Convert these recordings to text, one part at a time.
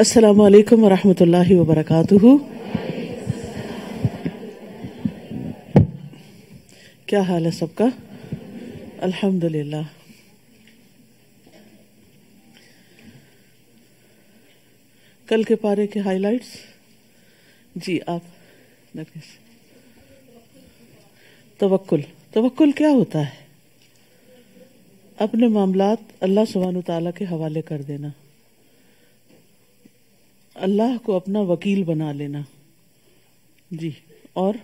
अस्सलाम वालेकुम वरहमतुल्लाहि क्या हाल है सबका अल्हम्दुलिल्लाह कल के पारे के हाइलाइट्स जी आप नफीस तवक्कुल तवक्कुल क्या होता है अपने मामलात अल्लाह सुबहान ताला के हवाले कर देना अल्लाह को अपना वकील बना लेना। जी, और?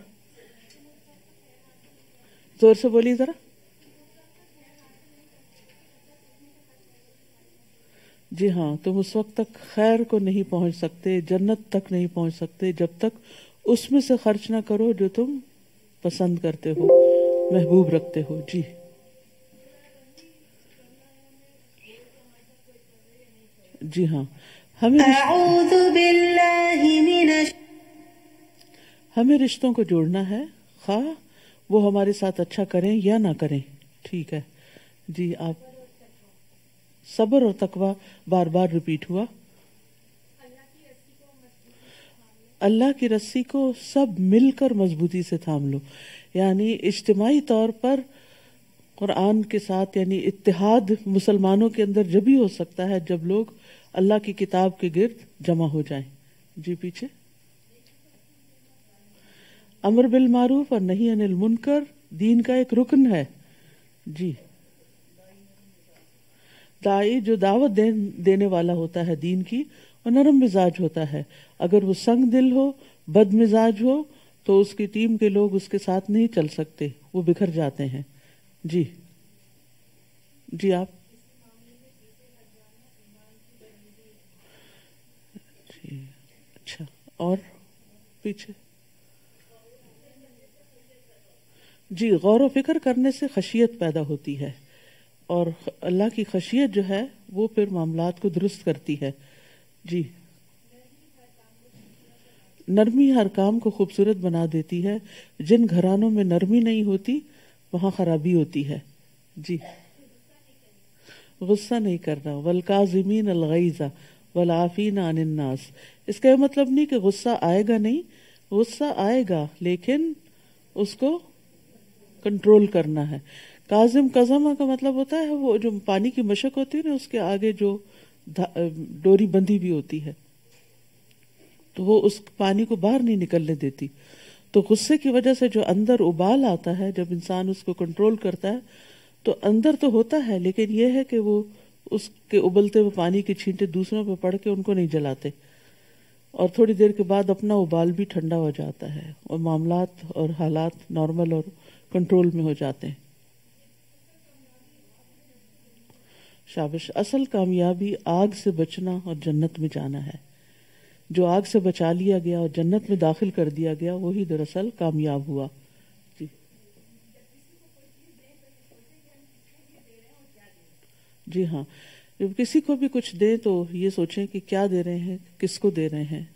ज़ोर से बोलिए जरा। जी हाँ तुम उस वक्त तक खैर को नहीं पहुँच सकते, जन्नत तक नहीं पहुँच सकते, जब तक उसमें से खर्च ना करो जो तुम पसंद करते हो, महबूब रखते हो। जी। जी हाँ। हमें हमें रिश्तों को जोड़ना है खा वो हमारे साथ अच्छा करें या ना करें ठीक है। जी आप सब्र और तकवा बार बार रिपीट हुआ। अल्लाह की रस्सी को सब मिलकर मजबूती से थाम लो। यानी इज्तमाही तौर पर कुरान के साथ यानी इतिहाद मुसलमानों के अंदर जब ही हो सकता है जब लोग अल्लाह की किताब के गिर्द जमा हो जाएँ। जी पीछे। अमर बिल मारूफ और नहीं अनिल मुनकर दीन का एक रुकन है। जी। दाई जो दावत दे, देने वाला होता है दीन की वो नरम मिजाज होता है। अगर वो संग दिल हो बद मिजाज हो तो उसकी टीम के लोग उसके साथ नहीं चल सकते वो बिखर जाते हैं। जी। जी आप। अच्छा और पीछे। जी, गौर फ़िक्र करने से खशियत पैदा होती है, और अल्लाह की खशियत जो है, वो फिर मामलात को दुरुस्त करती है। जी। नरमी हर काम को खूबसूरत बना देती है। जिन घरानों में नरमी नहीं होती, वहाँ खराबी होती है। जी। गुस्सा नहीं करना। वलकाजिमीन अलगैजा वलाफीन अनन्नास इसका यह मतलब नहीं कि गुस्सा आएगा नहीं, गुस्सा आएगा, लेकिन उसको कंट्रोल करना है। काजिम कजमा का मतलब होता है वो जो पानी की मशक होती है ना, उसके आगे जो डोरी बंधी भी होती है तो वो उस पानी को बाहर नहीं निकलने देती। तो गुस्से की वजह से जो अंदर उबाल आता है, जब इंसान उसको कंट्रोल करता है तो अंदर तो होता है, लेकिन यह है कि वो उसके उबलते हुए पानी की छींटे दूसरों पर पड़ के उनको नहीं जलाते। और थोड़ी देर के बाद अपना उबाल भी ठंडा हो जाता है और मामलात और हालात नॉर्मल और कंट्रोल में हो जाते हैं। शाबिश। असल कामयाबी आग से बचना और जन्नत में जाना है। जो आग से बचा लिया गया और जन्नत में दाखिल कर दिया गया, वही दरअसल कामयाब हुआ। जी। जी हाँ। किसी को भी कुछ दे तो ये सोचें कि क्या दे रहे हैं, किसको दे रहे हैं।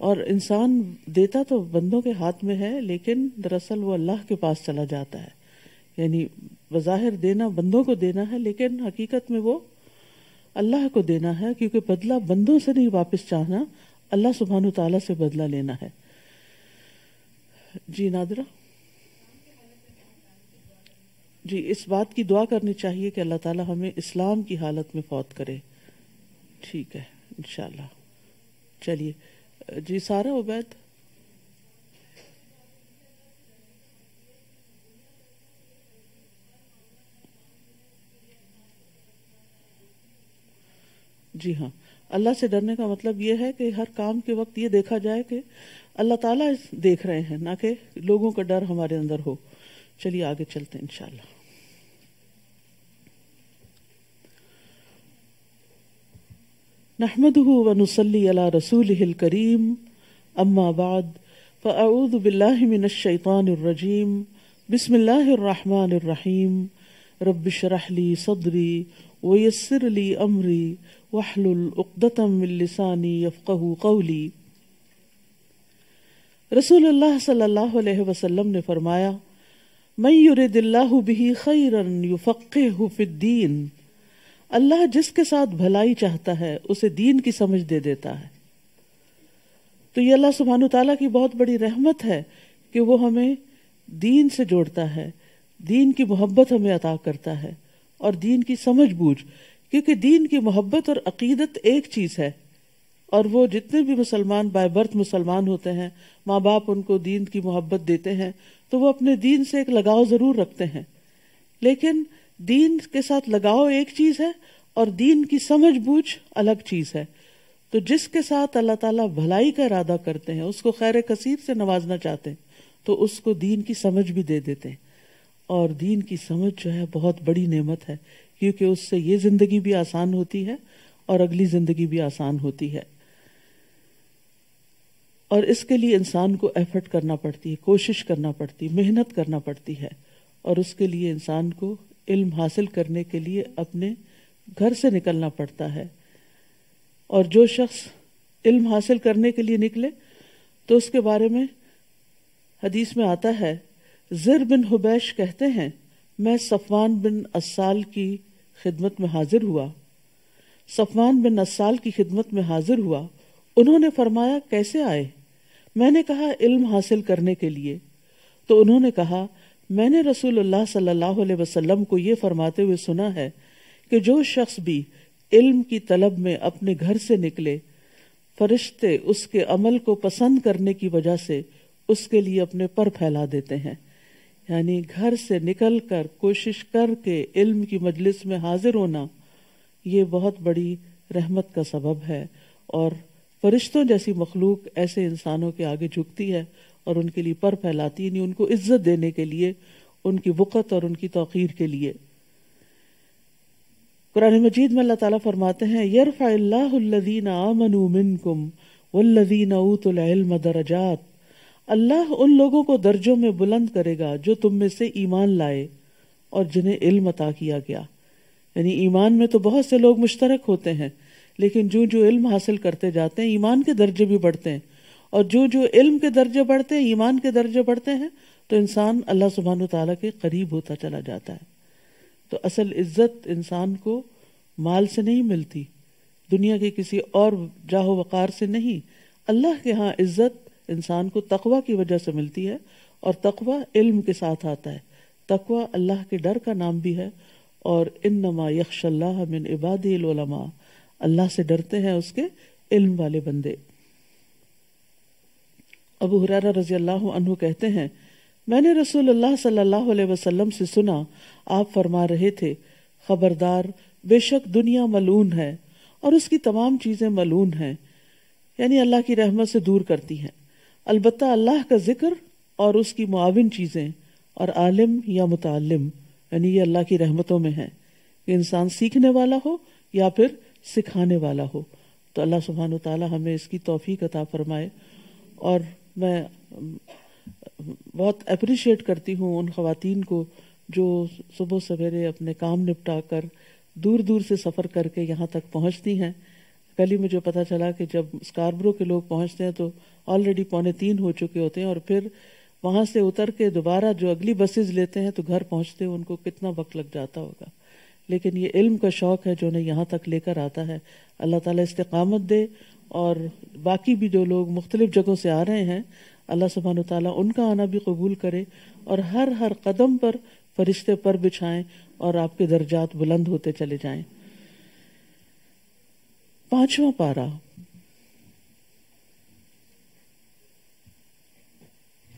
और इंसान देता तो बंदों के हाथ में है, लेकिन दरअसल वो अल्लाह के पास चला जाता है। यानी बज़ाहिर देना बंदों को देना है, लेकिन हकीकत में वो अल्लाह को देना है, क्योंकि बदला बंदों से नहीं वापस चाहना, अल्लाह सुबहान ताला से बदला लेना है। जी नादरा। जी, इस बात की दुआ करनी चाहिए कि अल्लाह ताला हमें इस्लाम की हालत में फौत करे। ठीक है, इंशाल्लाह। चलिए, जी, सारा उबैद? जी हाँ अल्लाह से डरने का मतलब ये है कि हर काम के वक्त ये देखा जाए कि अल्लाह ताला देख रहे हैं, ना कि लोगों का डर हमारे अंदर हो। चलिए, आगे चलते हैं, इंशाल्लाह। नहमदहू व नुसल्ली अला रसूलिहिल करीम अम्मा बाद फ़अऊज़ु बिल्लाहि मिनश शैतानिर रजीम बिस्मिल्लाहिर रहमानिर रहीम रब्बि शरह ली सदरी वयस्सिर ली अमरी वहलुल उक़दतम मिन लिसानी यफ़क़हू क़ौली रसूलुल्लाह सल्लल्लाहु अलैहि वसल्लम ने फरमाया मैं युरिदिल्लाहु बिही खैरन युफ़क़िहु फ़िद्दीन अल्लाह जिसके साथ भलाई चाहता है, उसे दीन की समझ दे देता है। तो ये अल्लाह सुबहान तला की बहुत बड़ी रहमत है कि वो हमें दीन से जोड़ता है, दीन की मोहब्बत हमें अता करता है और दीन की समझ बूझ। क्योंकि दीन की मोहब्बत और अकीदत एक चीज़ है और वो जितने भी मुसलमान बाय बर्थ मुसलमान होते हैं माँ बाप उनको दीन की मोहब्बत देते हैं तो वो अपने दीन से एक लगाव ज़रूर रखते हैं। लेकिन दीन के साथ लगाव एक चीज़ है और दीन की समझ बूझ अलग चीज़ है। तो जिसके साथ अल्लाह ताला भलाई का इरादा करते हैं, उसको खैर कसीर से नवाजना चाहते हैं तो उसको दीन की समझ भी दे देते हैं। और दीन की समझ जो है बहुत बड़ी नेमत है, क्योंकि उससे ये ज़िंदगी भी आसान होती है और अगली ज़िंदगी भी आसान होती है। और इसके लिए इंसान को एफर्ट करना पड़ती है, कोशिश करना पड़ती है, मेहनत करना पड़ती है, और उसके लिए इंसान को इल्म हासिल करने के लिए अपने घर से निकलना पड़ता है। और जो शख्स इल्म हासिल करने के लिए निकले तो उसके बारे में हदीस में आता है, जिर बिन हुबैश कहते हैं, मैं सफवान बिन असाल की खिदमत में हाजिर हुआ। सफवान बिन असाल की खिदमत में हाजिर हुआ। उन्होंने फरमाया, कैसे आए? मैंने कहा, इल्म हासिल करने के लिए। तो उन्होंने कहा मैंने रसूलुल्लाह सल्लल्लाहु अलैहि वसल्लम को ये फरमाते हुए सुना है कि जो शख्स भी इल्म की तलब में अपने घर से निकले, फरिश्ते उसके अमल को पसंद करने की वजह से उसके लिए अपने पर फैला देते हैं। यानी घर से निकल कर कोशिश करके इल्म की मजलिस में हाजिर होना, ये बहुत बड़ी रहमत का सबब है और फरिश्तों जैसी मखलूक ऐसे इंसानों के आगे झुकती है और उनके लिए पर फैलाती है उनको इज़्ज़त देने के लिए, उनकी वक़्त और उनकी तोखीर के लिए। कुरान मजीद में अल्लाह ताला फरमाते हैं आमनू मिनकुम दरजात। अल्लाह उन लोगों को दर्जों में बुलंद करेगा जो तुम में से ईमान लाए और जिन्हें इल्म अता किया गया। यानी ईमान में तो बहुत से लोग मुश्तरक होते हैं, लेकिन जो जो इल्म हासिल करते जाते हैं, ईमान के दर्जे भी बढ़ते हैं। और जो जो इल्म के दर्जे बढ़ते हैं, ईमान के दर्जे बढ़ते हैं तो इंसान अल्लाह सुबहान तला के करीब होता चला जाता है। तो असल इज़्ज़त इंसान को माल से नहीं मिलती, दुनिया के किसी और जाहो वकार से नहीं। अल्लाह के यहाँ इज़्ज़त इंसान को तकवा की वजह से मिलती है और तकवा इल्म के साथ आता है। तकवा अल्लाह के डर का नाम भी है और इन नमा मिन इबादीलमा अल्लाह से डरते हैं उसके इल्म वाले बंदे। अबू हुरारा रज़ी अल्लाह कहते हैं, मैंने रसूल अल्लाह से सुना, आप फरमा रहे थे, खबरदार, बेशक दुनिया मलून है और उसकी तमाम चीज़ें मलून हैं, यानी अल्लाह की रहमत से दूर करती हैं। अलबत् अल्लाह का ज़िक्र और उसकी मुआविन चीज़ें, और आलिम या मुतालिम, यानी ये अल्लाह की रहमतों में है। इंसान सीखने वाला हो या फिर सिखाने वाला हो? तो अल्लाह सुबहान ताला हमें इसकी तोफ़ी अता फरमाए और मैं बहुत अप्रिशिएट करती हूँ उन खातन को जो सुबह सवेरे अपने काम निपटा कर दूर दूर से सफ़र करके यहाँ तक पहुँचती हैं। कल ही मुझे पता चला कि जब स्कारब्रो के लोग पहुँचते हैं तो ऑलरेडी पौने तीन हो चुके होते हैं और फिर वहाँ से उतर के दोबारा जो अगली बसेज लेते हैं तो घर पहुँचते उनको कितना वक्त लग जाता होगा। लेकिन ये इल्म का शौक है जो उन्हें यहाँ तक लेकर आता है। अल्लाह ताला इस्तकामत दे और बाकी भी जो लोग मुख्तलिफ जगहों से आ रहे हैं अल्लाह सुबहान ताला उनका आना भी कबूल करे और हर हर कदम पर फरिश्ते पर बिछाएं और आपके दर्जात बुलंद होते चले जाएं पांचवा पारा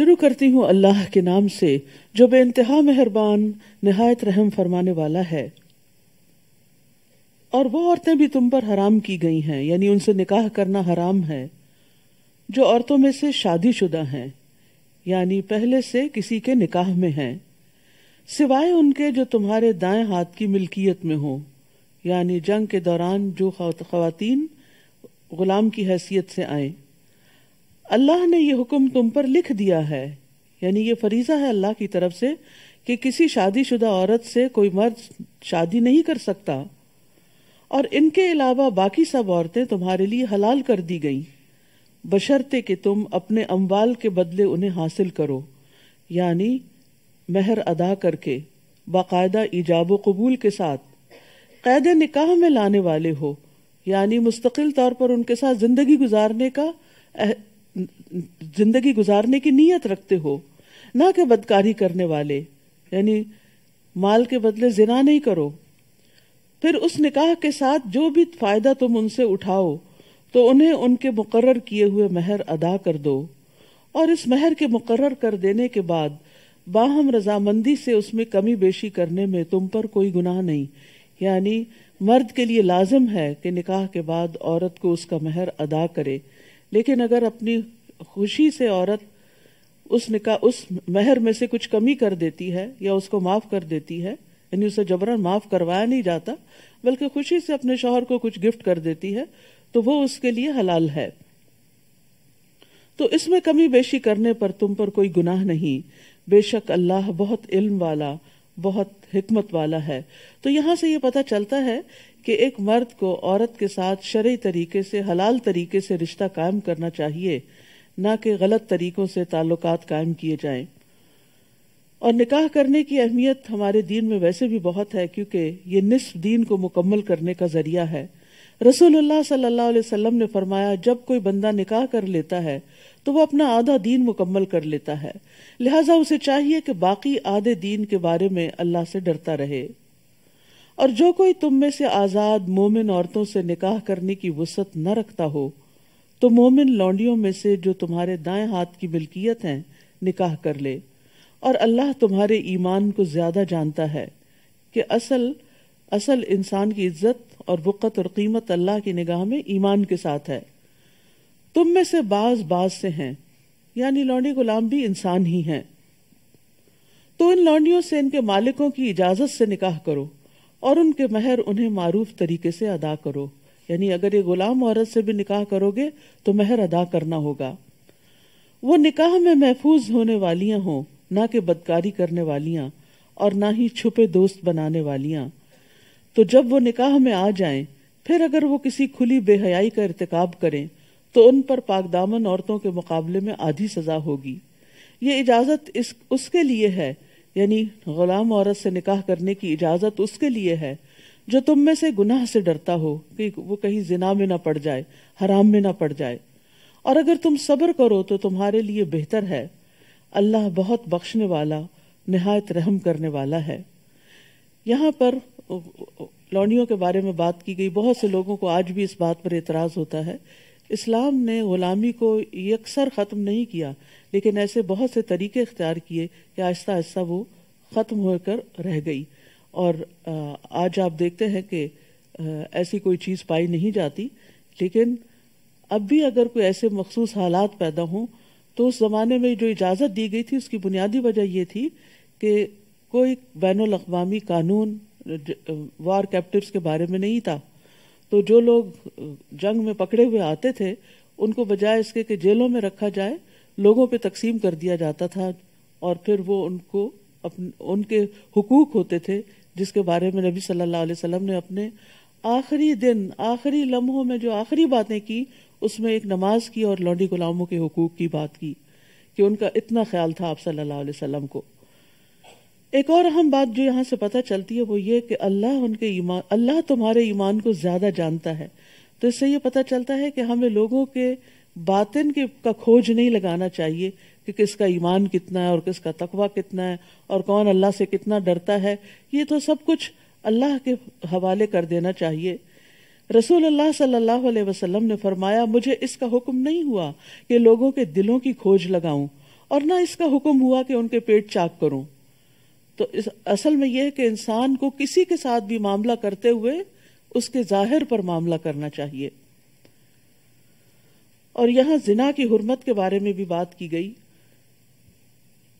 शुरू करती हूँ अल्लाह के नाम से, जो बेइंतहा मेहरबान, निहायत रहम फरमाने वाला है। और वो औरतें भी तुम पर हराम की गई हैं, यानी उनसे निकाह करना हराम है, जो औरतों में से शादीशुदा हैं, यानी पहले से किसी के निकाह में हैं, सिवाय उनके जो तुम्हारे दाएँ हाथ की मिल्कियत में हो, यानी जंग के दौरान जो खवातीन गुलाम की हैसियत से आए। अल्लाह ने ये हुक्म तुम पर लिख दिया है। यानी ये फरीजा है अल्लाह की तरफ़ से कि किसी शादीशुदा औरत से कोई मर्द शादी नहीं कर सकता और इनके अलावा बाकी सब औरतें तुम्हारे लिए हलाल कर दी गई। बशर्ते कि तुम अपने अम्बाल के बदले उन्हें हासिल करो। यानी महर अदा करके, बाकायदा ईजाब कबूल के साथ। कैद निकाह में लाने वाले हो, यानी मुस्तकिल तौर पर उनके साथ ज़िंदगी गुजारने का ज़िंदगी गुजारने की नीयत रखते हो, ना कि बदकारी करने वाले। यानी माल के बदले जिना नहीं करो। फिर उस निकाह के साथ जो भी फ़ायदा तुम उनसे उठाओ तो उन्हें उनके मुकर्र किए हुए महर अदा कर दो। और इस महर के मुकर्र कर देने के बाद बाहम रजामंदी से उसमें कमी बेशी करने में तुम पर कोई गुनाह नहीं। यानी मर्द के लिए लाजिम है कि निकाह के बाद औरत को उसका महर अदा करे। लेकिन अगर अपनी खुशी से औरत उस निका उस महर में से कुछ कमी कर देती है या उसको माफ़ कर देती है, यानी उसे जबरन माफ़ करवाया नहीं जाता, बल्कि खुशी से अपने शोहर को कुछ गिफ्ट कर देती है तो वो उसके लिए हलाल है। तो इसमें कमी बेशी करने पर तुम पर कोई गुनाह नहीं। बेशक अल्लाह बहुत इल्म वाला, बहुत हिकमत वाला है। तो यहाँ से ये पता चलता है कि एक मर्द को औरत के साथ शरय तरीके से, हलाल तरीके से रिश्ता कायम करना चाहिए, ना कि गलत तरीकों से ताल्लुकात कायम किए जाएँ। और निकाह करने की अहमियत हमारे दीन में वैसे भी बहुत है, क्योंकि ये निस्फ दीन को मुकम्मल करने का ज़रिया है। रसूलुल्लाह सल्लल्लाहु अलैहि वसल्लम ने फरमाया, जब कोई बंदा निकाह कर लेता है तो वो अपना आधा दीन मुकम्मल कर लेता है। लिहाजा उसे चाहिए कि बाकी आधे दीन के बारे में अल्लाह से डरता रहे। और जो कोई तुम में से आज़ाद मोमिन औरतों से निकाह करने की वसत न रखता हो तो मोमिन लौंडियों में से जो तुम्हारे दाएँ हाथ की मिल्कियत हैं, निकाह कर ले। और अल्लाह तुम्हारे ईमान को ज़्यादा जानता है कि असल असल इंसान की इज़्ज़त और वक़्त और कीमत अल्लाह की निगाह में ईमान के साथ है। तुम में से बाज बाज से हैं, यानी लौंडी गुलाम भी इंसान ही हैं। तो इन लौंडियों से इनके मालिकों की इजाज़त से निकाह करो। और उनके महर उन्हें मारूफ तरीके से अदा करो। यानी अगर ये गुलाम औरत से भी निकाह करोगे तो महर अदा करना होगा। वो निकाह में महफूज होने वालियाँ हों ना कि बदकारी करने वालियाँ और ना ही छुपे दोस्त बनाने वालियाँ। तो जब वो निकाह में आ जाएँ, फिर अगर वो किसी खुली बेहयाई का इरतकाब करें तो उन पर पाकदामन औरतों के मुकाबले में आधी सजा होगी। ये इजाज़त इस उसके लिए है यानी गुलाम औरत से निकाह करने की इजाज़त उसके लिए है, जो तुम में से गुनाह से डरता हो कि वो कहीं जिना में ना पड़ जाए, हराम में ना पड़ जाए। और अगर तुम सब्र करो तो तुम्हारे लिए बेहतर है। अल्लाह बहुत बख्शने वाला, निहायत रहम करने वाला है। यहाँ पर लौंडियों के बारे में बात की गई। बहुत से लोगों को आज भी इस बात पर एतराज़ होता है। इस्लाम ने गुलामी को यकसर ख़त्म नहीं किया। लेकिन ऐसे बहुत से तरीके इख्तियार किए कि आहिस्ता आहिस्ता वो ख़त्म होकर रह गई। और आज आप देखते हैं कि ऐसी कोई चीज़ पाई नहीं जाती। लेकिन अब भी अगर कोई ऐसे मखसूस हालात पैदा हों तो उस ज़माने में जो इजाज़त दी गई थी, उसकी बुनियादी वजह यह थी कि कोई बैन अवी कानून वार कैप्टिव्स के बारे में नहीं था। तो जो लोग जंग में पकड़े हुए आते थे, उनको बजाय इसके कि जेलों में रखा जाए लोगों पे तकसीम कर दिया जाता था और फिर वो उनको अपने उनके हुकूक होते थे, जिसके बारे में नबी सल्लल्लाहु अलैहि वसल्लम ने अपने आखिरी दिन, आखिरी लम्हों में जो आखिरी बातें की, उसमें एक नमाज़ की और लौंडी गुलामों के हुकूक की बात की, कि उनका इतना ख्याल था आप सल्लल्लाहु अलैहि वसल्लम को। एक और अहम बात जो यहाँ से पता चलती है, वो ये कि अल्लाह उनके ईमान अल्लाह तुम्हारे ईमान को ज़्यादा जानता है। तो इससे ये पता चलता है कि हमें लोगों के बातिन के, का खोज नहीं लगाना चाहिए कि किसका ईमान कितना है और किसका तकवा कितना है और कौन अल्लाह से कितना डरता है। ये तो सब कुछ अल्लाह के हवाले कर देना चाहिए। रसूल अल्लाह सल्लल्लाहु अलैहि वसल्लम ने फरमाया, मुझे इसका हुक्म नहीं हुआ कि लोगों के दिलों की खोज लगाऊँ और ना इसका हुक्म हुआ कि उनके पेट चाक करूँ। तो इस असल में यह है कि इंसान को किसी के साथ भी मामला करते हुए उसके ज़ाहिर पर मामला करना चाहिए। और यहाँ जिना की हुरमत के बारे में भी बात की गई।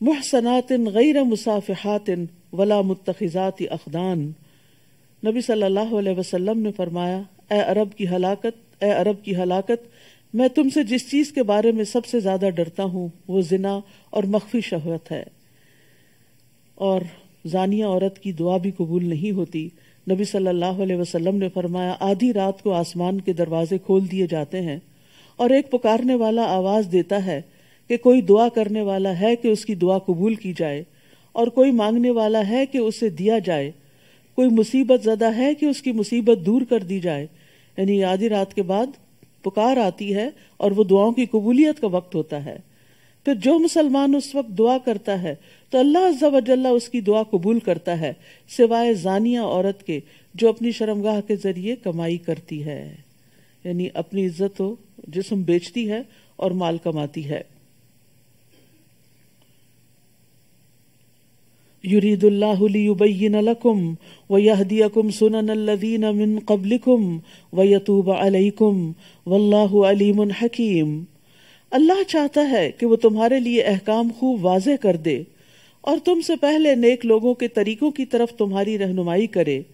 मुहसनातिन गैर मुसाफिहातिन वला मुतखिजात अखदान। नबी सल्लल्लाहु अलैहि वसल्लम ने फरमाया, ए अरब की हलाकत, ए अरब की हलाकत, मैं तुमसे जिस चीज़ के बारे में सबसे ज़्यादा डरता हूँ, वो जिना और मख्फी शहवत है। और जानिया औरत की दुआ भी कबूल नहीं होती। नबी सल्लल्लाहु अलैहि वसल्लम ने फरमाया, आधी रात को आसमान के दरवाजे खोल दिए जाते हैं। और एक पुकारने वाला आवाज़ देता है कि कोई दुआ करने वाला है कि उसकी दुआ कबूल की जाए, और कोई मांगने वाला है कि उसे दिया जाए। कोई मुसीबत ज़्यादा है कि उसकी मुसीबत दूर कर दी जाए। यानी आधी रात के बाद पुकार आती है और वो दुआओं की कबूलियत का वक्त होता है। फिर जो मुसलमान उस वक्त दुआ करता है तो अल्लाह अज्जा उसकी दुआ कबूल करता है, सिवाय जानिया औरत के, जो अपनी शर्मगाह के ज़रिए कमाई करती है। यानी अपनी इज़्ज़त हो जिसम बेचती है और माल कमाती है। हकीम। अल्लाह चाहता है कि वो तुम्हारे लिए अहकाम खूब वाजे कर दे और तुमसे पहले नेक लोगों के तरीकों की तरफ़ तुम्हारी रहनुमाई करे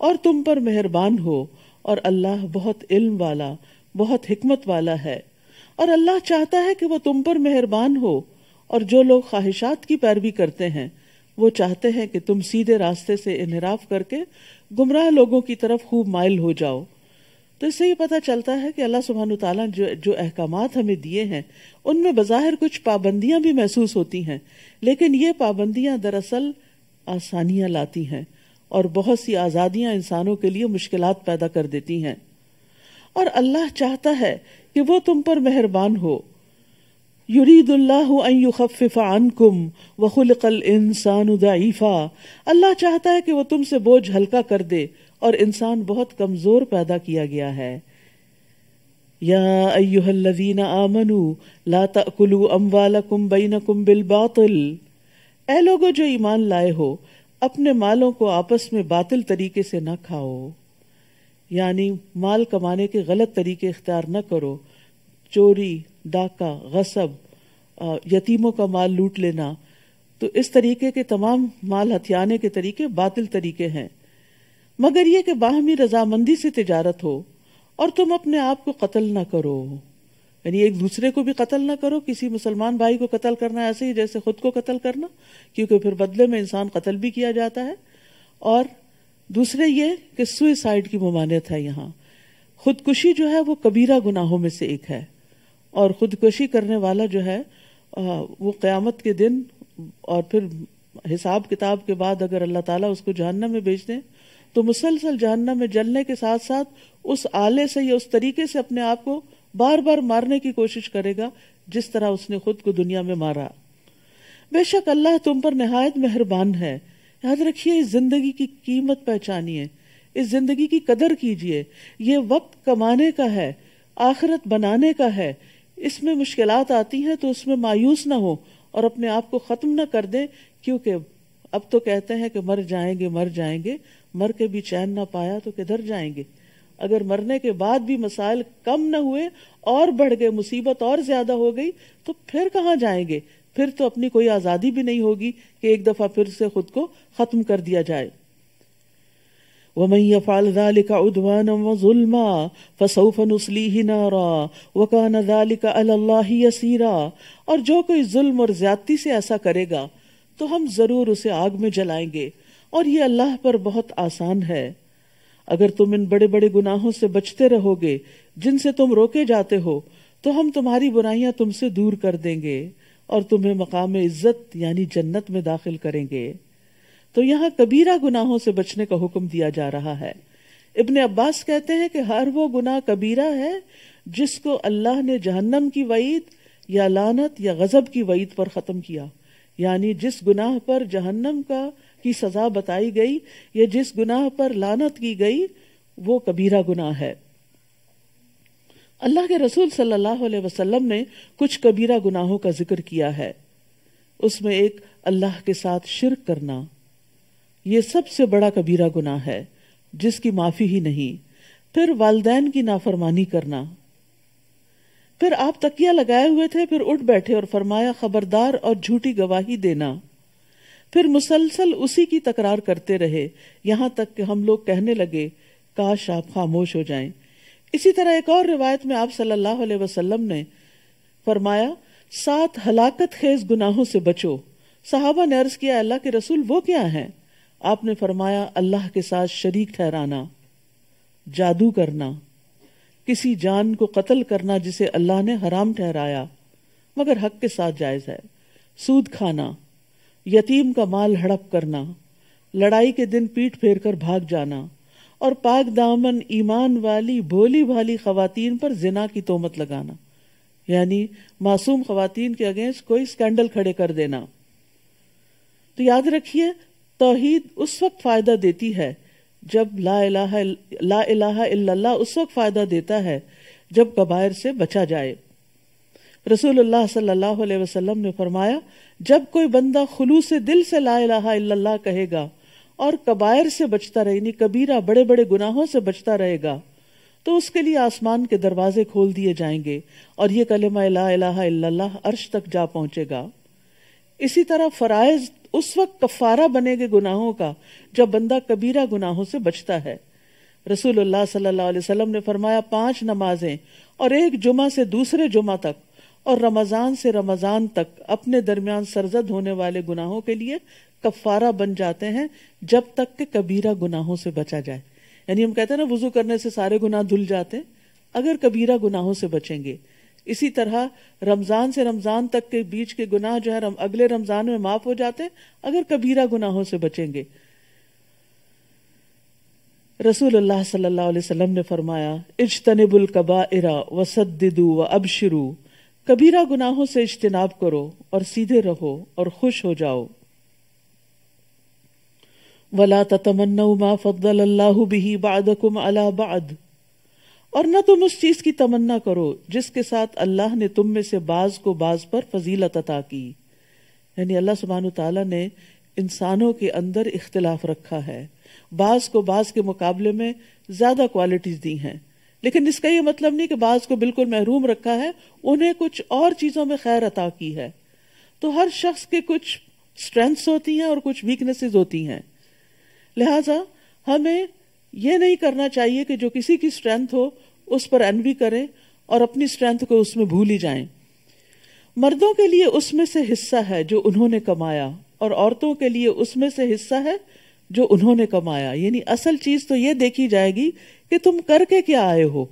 और तुम पर मेहरबान हो और अल्लाह बहुत इल्म वाला बहुत हिकमत वाला है। और अल्लाह चाहता है कि वो तुम पर मेहरबान हो और जो लोग ख्वाहिशात की पैरवी करते हैं, वो चाहते हैं कि तुम सीधे रास्ते से इनहराफ करके गुमराह लोगों की तरफ़ खूब माइल हो जाओ। तो इससे ये पता चलता है कि अल्लाह सुबहान तला जो जो अहकाम हमें दिए हैं, उनमें बज़ाहिर कुछ पाबंदियाँ भी महसूस होती हैं, लेकिन ये पाबंदियाँ दरअसल आसानियाँ लाती हैं और बहुत सी आज़ादियाँ इंसानों के लिए मुश्किल पैदा कर देती हैं। और अल्लाह चाहता है कि वो तुम पर मेहरबान हो। युरीदुल्लाकुम वखुलकल इंसान अल्लाह चाहता है कि वो तुमसे बोझ हल्का कर दे और इंसान बहुत कमज़ोर पैदा किया गया है। या अय्युहल्लज़ीना आमनू, ला ए लोगो जो ईमान लाए हो, अपने मालों को आपस में बातिल तरीके से न खाओ। यानी माल कमाने के गलत तरीके इख्तियार न करो। चोरी, डाका, गसब यतीमों का माल लूट लेना। तो इस तरीके के तमाम माल हथियाने के तरीके बातिल तरीके हैं। मगर ये कि बाहमी रजामंदी से तिजारत हो और तुम अपने आप को कत्ल ना करो। यानी एक दूसरे को भी कत्ल ना करो, किसी मुसलमान भाई को कत्ल करना ऐसे ही जैसे खुद को कत्ल करना, क्योंकि फिर बदले में इंसान कत्ल भी किया जाता है। और दूसरे ये कि सुइसाइड की ममानियत है यहाँ। खुदकुशी जो है वो कबीरा गुनाहों में से एक है और खुदकुशी करने वाला जो है वो क़यामत के दिन और फिर हिसाब किताब के बाद अगर अल्लाह ताला उसको जहन्नम में भेज दें तो मुसलसल जहन्नम में जलने के साथ साथ उस आले से या उस तरीके से अपने आप को बार बार मारने की कोशिश करेगा, जिस तरह उसने खुद को दुनिया में मारा। बेशक अल्लाह तुम पर नहायत मेहरबान है याद रखिए, इस ज़िंदगी की कीमत पहचानिए, इस ज़िंदगी की कदर कीजिए। ये वक्त कमाने का है, आखिरत बनाने का है। इसमें मुश्किलात आती हैं तो उसमें मायूस ना हो और अपने आप को खत्म ना कर दें, क्योंकि अब तो कहते हैं कि मर जाएँगे मर जाएँगे। मर के भी चैन ना पाया तो किधर जाएँगे? अगर मरने के बाद भी मसाइल कम न हुए और बढ़ गए, मुसीबत और ज़्यादा हो गई तो फिर कहाँ जाएँगे? फिर तो अपनी कोई आज़ादी भी नहीं होगी कि एक दफ़ा फिर से खुद को खत्म कर दिया जाए। और जो कोई जुल्म और ज्यादती से ऐसा करेगा तो हम ज़रूर उसे आग में जलाएँगे। और ये अल्लाह पर बहुत आसान है। अगर तुम इन बड़े बड़े गुनाहों से बचते रहोगे, जिनसे तुम रोके जाते हो तो हम तुम्हारी बुराइयाँ तुमसे दूर कर देंगे। और तुम्हें मकाम इज़्ज़त, यानी जन्नत में दाखिल करेंगे। तो यहाँ कबीरा गुनाहों से बचने का हुक्म दिया जा रहा है। इब्ने अब्बास कहते हैं कि हर वो गुनाह कबीरा है, जिसको अल्लाह ने जहन्नम की वईद, या लानत, या गजब की वईद पर खत्म किया। यानी जिस गुनाह पर जहन्नम का, की सजा बताई गई, या जिस गुनाह पर लानत की गई, वो कबीरा गुनाह है। अल्लाह के रसूल सल्लल्लाहु अलैहि वसल्लम ने कुछ कबीरा गुनाहों का ज़िक्र किया है। उसमें एक अल्लाह के साथ शिरक करना, ये सबसे बड़ा कबीरा गुनाह है, जिसकी माफ़ी ही नहीं। फिर वालदेन की नाफरमानी करना। फिर आप तकिया लगाए हुए थे, फिर उठ बैठे और फरमाया, खबरदार और झूठी गवाही देना। फिर मुसलसल उसी की तकरार करते रहे, यहाँ तक कि हम लोग कहने लगे, काश आप खामोश हो जाएँ। इसी तरह एक और रिवायत में आप सल्लल्लाहु अलैहि वसल्लम ने फरमाया, सात हलाकत खेज गुनाहों से बचो। साहबा ने अर्ज़ किया, अल्लाह के रसूल वो क्या है? आपने फरमाया, अल्लाह के साथ शरीक ठहराना, जादू करना, किसी जान को कत्ल करना जिसे अल्लाह ने हराम ठहराया, मगर हक के साथ जायज़ है। सूद खाना, यतीम का माल हड़प करना, लड़ाई के दिन पीठ फेर कर भाग जाना और पाक दामन ईमान वाली, भोली भाली खवातीन पर जिना की तोमत लगाना। यानी मासूम खवातीन के अगेंस्ट कोई स्कैंडल खड़े कर देना। तो याद रखिए, तोहीद उस वक्त फ़ायदा देती है जब ला ला उस वक्त फ़ायदा देता है जब कबायर से बचा जाए। रसूलुल्लाह सल्लल्लाहु अलैहि वसल्लम ने फरमाया, जब कोई बंदा खुलू से दिल से ला इल्लल्लाह कहेगा और कबायर से बचता रहे, यानी कबीरा बड़े बड़े गुनाहों से बचता रहेगा तो उसके लिए आसमान के दरवाजे खोल दिए जाएँगे और ये कलमा ला अर्श तक जा पहुंचेगा। इसी तरह फराइज उस वक्त कफारा बनेगे गुनाहों का, जब बंदा कबीरा गुनाहों से बचता है। रसूलुल्लाह सल्लल्लाहु अलैहि वसल्लम ने फरमाया, पाँच नमाजें और एक जुमा से दूसरे जुमा तक और रमज़ान से रमज़ान तक अपने दरमियान सरजद होने वाले गुनाहों के लिए कफारा बन जाते हैं जब तक के कबीरा गुनाहों से बचा जाए। यानी हम कहते हैं ना वज़ू करने से सारे गुनाह धुल जाते हैं। अगर कबीरा गुनाहों से बचेंगे। इसी तरह रमज़ान से रमज़ान तक के बीच के गुनाह जो है रम, अगले रमज़ान में माफ़ हो जाते हैं। अगर कबीरा गुनाहों से बचेंगे। रसूलुल्लाह सल्लल्लाहु अलैहि वसल्लम ने फरमाया इज्तनिबुल कबाइरा वसद्दिदु व अबशिरू। कबीरा गुनाहों से इज्तनाब करो और सीधे रहो और खुश हो जाओ। वला ततमन्नऊ मा फद्दल अल्लाह बिही बादकुम अला बाद और न तुम उस चीज़ की तमन्ना करो, जिसके साथ अल्लाह ने तुम में से बाज को बाज पर फजीलत अता की। यानी अल्लाह सुबहान तआला ने इंसानों के अंदर इख्तिलाफ रखा है। बाज को बाज के मुकाबले में ज़्यादा क्वालिटीज दी हैं। लेकिन इसका ये मतलब नहीं कि बाज को बिल्कुल महरूम रखा है, उन्हें कुछ और चीज़ों में खैर अता की है। तो हर शख्स के कुछ स्ट्रेंथ्स होती हैं और कुछ वीकनेसेस होती हैं। लिहाजा हमें यह नहीं करना चाहिए कि जो किसी की स्ट्रेंथ हो, उस पर एनवी करें और अपनी स्ट्रेंथ को उसमें भूल ही जाएँ। मर्दों के लिए उसमें से हिस्सा है जो उन्होंने कमाया और औरतों के लिए उसमें से हिस्सा है जो उन्होंने कमाया। यानी असल चीज़ तो ये देखी जाएगी कि तुम करके क्या आए हो।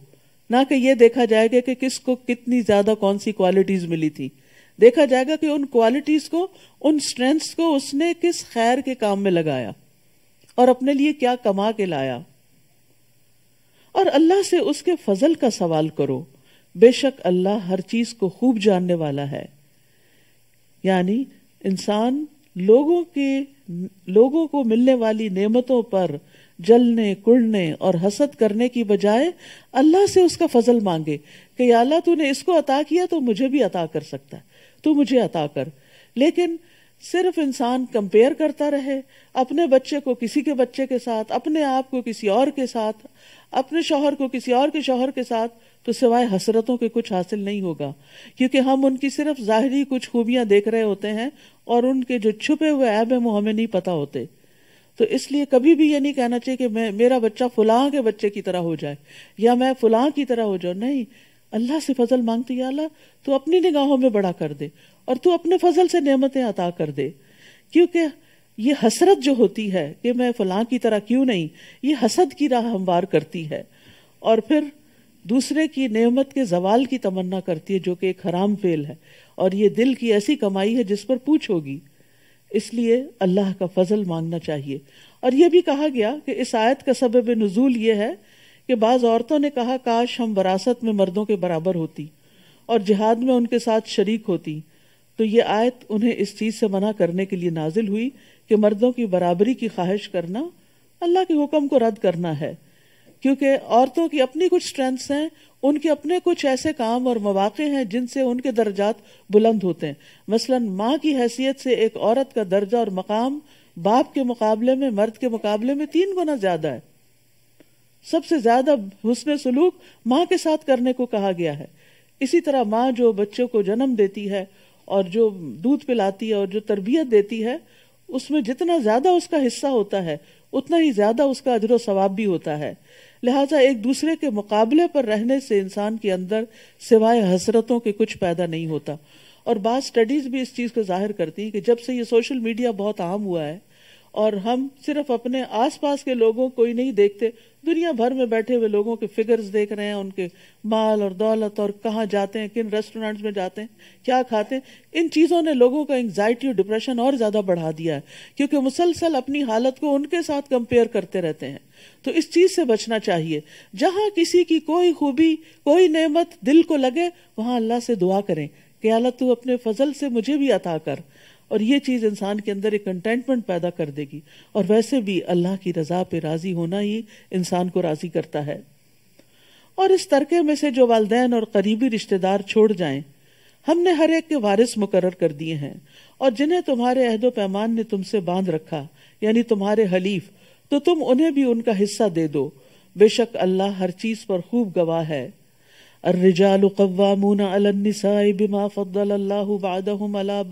ना कि ये देखा जाएगा कि किसको कितनी ज़्यादा कौन सी क्वालिटीज मिली थी। देखा जाएगा कि उन क्वालिटीज को, उन स्ट्रेंथ्स को उसने किस खैर के काम में लगाया। और अपने लिए क्या कमा के लाया? और अल्लाह से उसके फजल का सवाल करो। बेशक अल्लाह हर चीज़ को खूब जानने वाला है। यानी इंसान लोगों के, लोगों को मिलने वाली नेमतों पर जलने, कुड़ने और हसद करने की बजाय अल्लाह से उसका फजल मांगे कि अल्लाह तूने इसको अता किया तो मुझे भी अता कर सकता है। तू मुझे अता कर। लेकिन सिर्फ़ इंसान कंपेयर करता रहे, अपने बच्चे को किसी के बच्चे के साथ, अपने आप को किसी और के साथ, अपने शोहर को किसी और के शोहर के साथ तो सिवाय हसरतों के कुछ हासिल नहीं होगा। क्योंकि हम उनकी सिर्फ़ जाहिरी कुछ खूबियाँ देख रहे होते हैं और उनके जो छुपे हुए ऐब है वो हमें नहीं पता होते। तो इसलिए कभी भी ये नहीं कहना चाहिए कि मैं, मेरा बच्चा फुलां के बच्चे की तरह हो जाए, या मैं फुलां की तरह हो जाऊँ। नहीं, अल्लाह से फजल मांगती या अल्लाह तो अपनी निगाहों में बड़ा कर दे। और तू अपने फजल से नेमतें अता कर दे। क्योंकि ये हसरत जो होती है कि मैं फलां की तरह क्यों नहीं, ये हसद की राह हमवार करती है। और फिर दूसरे की नेमत के जवाल की तमन्ना करती है, जो कि एक हराम फेल है। और ये दिल की ऐसी कमाई है जिस पर पूछ होगी। इसलिए अल्लाह का फजल मांगना चाहिए। और यह भी कहा गया कि इस आयत का सबब नजूल ये है कि बाज औरतों ने कहा, काश हम वरासत में मर्दों के बराबर होती और जिहाद में उनके साथ शरीक होती। तो ये आयत उन्हें इस चीज़ से मना करने के लिए नाजिल हुई कि मर्दों की बराबरी की ख्वाहिश करना अल्लाह के हुक्म को रद्द करना है। क्योंकि औरतों की अपनी कुछ स्ट्रेंथ्स हैं, उनके अपने कुछ ऐसे काम और मौाक़े हैं जिनसे उनके दर्जात बुलंद होते हैं। मसलन, माँ की हैसियत से एक औरत का दर्जा और मकाम बाप के मुकाबले में, मर्द के मुकाबले में तीन गुना ज़्यादा है। सबसे ज़्यादा हुसन सलूक माँ के साथ करने को कहा गया है। इसी तरह माँ जो बच्चों को जन्म देती है और जो दूध पिलाती है और जो तरबियत देती है, उसमें जितना ज़्यादा उसका हिस्सा होता है, उतना ही ज़्यादा उसका अजर सवाब भी होता है। लिहाजा एक दूसरे के मुकाबले पर रहने से इंसान के अंदर सिवाय हसरतों के कुछ पैदा नहीं होता। और बाद स्टडीज़ भी इस चीज़ को ज़ाहिर करती है कि जब से ये सोशल मीडिया बहुत आम हुआ है और हम सिर्फ़ अपने आसपास के लोगों को ही नहीं देखते, दुनिया भर में बैठे हुए लोगों के फिगर्स देख रहे हैं, उनके माल और दौलत और कहाँ जाते हैं, किन रेस्टोरेंट्स में जाते हैं, क्या खाते हैं। इन चीज़ों ने लोगों का एंग्जाइटी और डिप्रेशन और ज़्यादा बढ़ा दिया है, क्योंकि मुसलसल अपनी हालत को उनके साथ कंपेयर करते रहते हैं। तो इस चीज़ से बचना चाहिए। जहाँ किसी की कोई खूबी, कोई नेमत दिल को लगे, वहाँ अल्लाह से दुआ करें। कि अल्लाह तू अपने फजल से मुझे भी अता कर। और ये चीज़ इंसान के अंदर एक कंटेंटमेंट पैदा कर देगी। और वैसे भी अल्लाह की रजा पे राज़ी होना ही इंसान को राज़ी करता है। और इस तरके में से जो वालदेन और करीबी रिश्तेदार छोड़ जाएँ, हमने हर एक के वारिस मुकर कर दिए हैं। और जिन्हें तुम्हारे अहदो पैमान ने तुमसे बाँध रखा, यानी तुम्हारे हलीफ तो तुम उन्हें भी उनका हिस्सा दे दो। बेशक अल्लाह हर चीज़ पर खूब गवाह है। अर्रिजालु कव्वामून अलन्निसाई बिमा फद्दलल्लाहु बादहुम अला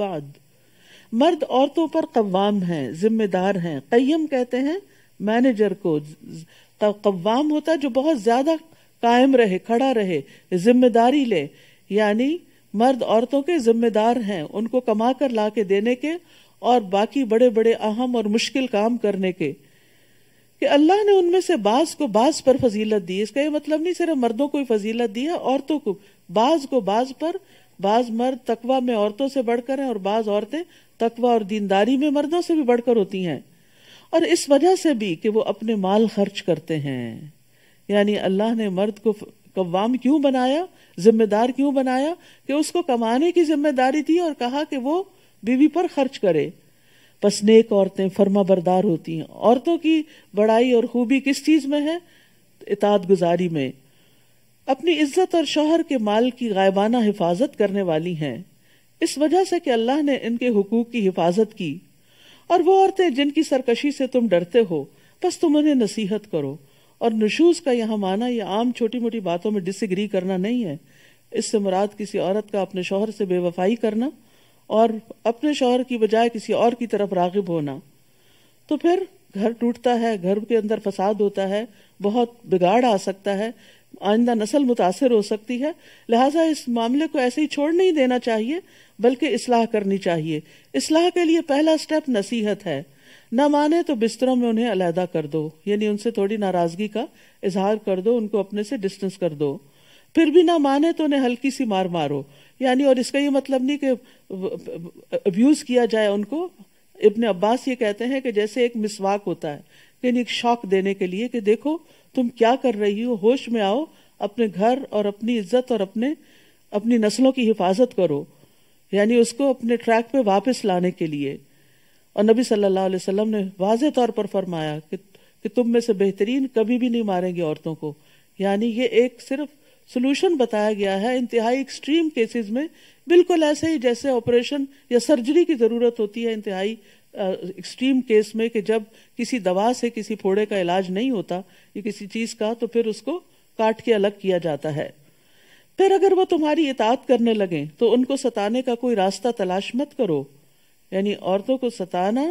मर्द औरतों पर कव्वाम हैं, जिम्मेदार हैं। कय्यम कहते हैं, मैनेजर को कव्वाम होता है जो बहुत ज़्यादा कायम रहे, खड़ा रहे, ज़िम्मेदारी ले। यानी मर्द औरतों के जिम्मेदार हैं, उनको कमा कर ला के देने के और बाकी बड़े बड़े अहम और मुश्किल काम करने के। कि अल्लाह ने उनमें से बाज को बाज पर फजीलत दी। इसका ये मतलब नहीं सिर्फ़ मर्दों को ही फजीलत दी है, औरतों को। बाज को बाज पर, बाज मर्द तकवा में औरतों से बढ़कर हैं और बाज औरतें तकवा और दीनदारी में मर्दों से भी बढ़कर होती हैं। और इस वजह से भी कि वो अपने माल खर्च करते हैं। यानी अल्लाह ने मर्द को कव्वाम क्यों बनाया, जिम्मेदार क्यों बनाया, कि उसको कमाने की ज़िम्मेदारी थी और कहा कि वो बीवी पर खर्च करे। बस नेक औरतें फर्मा बरदार होती हैं। औरतों की बड़ाई और खूबी किस चीज़ में है? इतात गुजारी में। अपनी इज़्ज़त और शोहर के माल की गायबाना हिफाजत करने वाली हैं। इस वजह से कि अल्लाह ने इनके हुकूक की हिफाजत की। और वो औरतें जिनकी सरकशी से तुम डरते हो, बस तुम उन्हें नसीहत करो। और नशूज का यहाँ माना यह आम छोटी मोटी बातों में डिसग्री करना नहीं है। इससे मुराद किसी औरत का अपने शोहर से बेवफाई करना और अपने शोहर की बजाय किसी और की तरफ़ रागिब होना। तो फिर घर टूटता है, घर के अंदर फसाद होता है, बहुत बिगाड़ आ सकता है। आइंदा नस्ल मुतासर हो सकती है। लिहाजा इस मामले को ऐसे ही छोड़ नहीं देना चाहिए, बल्कि इसलाह करनी चाहिए। इसलाह के लिए पहला स्टेप नसीहत है। न माने तो बिस्तरों में उन्हें अलहदा कर दो, यानी उनसे थोड़ी नाराज़गी का इजहार कर दो, उनको अपने से डिस्टेंस कर दो। फिर भी ना माने तो उन्हें हल्की सी मार मारो, यानी और इसका ये मतलब नहीं कि अब्यूज किया जाए उनको। इब्ने अब्बास ये कहते हैं कि जैसे एक मिसवाक होता है, यानी एक शौक देने के लिए कि देखो तुम क्या कर रही हो? होश में आओ अपने घर और अपनी इज़्ज़त और अपने अपनी नस्लों की हिफाजत करो यानी उसको अपने ट्रैक पे वापस लाने के लिए। और नबी सल्लल्लाहु अलैहि वसल्लम ने वाज तौर पर फरमाया कि, कि तुम में से बेहतरीन कभी भी नहीं मारेंगे औरतों को। यानी ये एक सिर्फ़ सोल्यूशन बताया गया है इंतहाई एक्सट्रीम केसेस में बिल्कुल ऐसे ही जैसे ऑपरेशन या सर्जरी की ज़रूरत होती है इंतहाई एक्सट्रीम केस में कि जब किसी दवा से किसी फोड़े का इलाज नहीं होता, या किसी चीज़ का तो फिर उसको काट के अलग किया जाता है। फिर अगर वो तुम्हारी इतात करने लगे तो उनको सताने का कोई रास्ता तलाश मत करो। यानी औरतों को सताना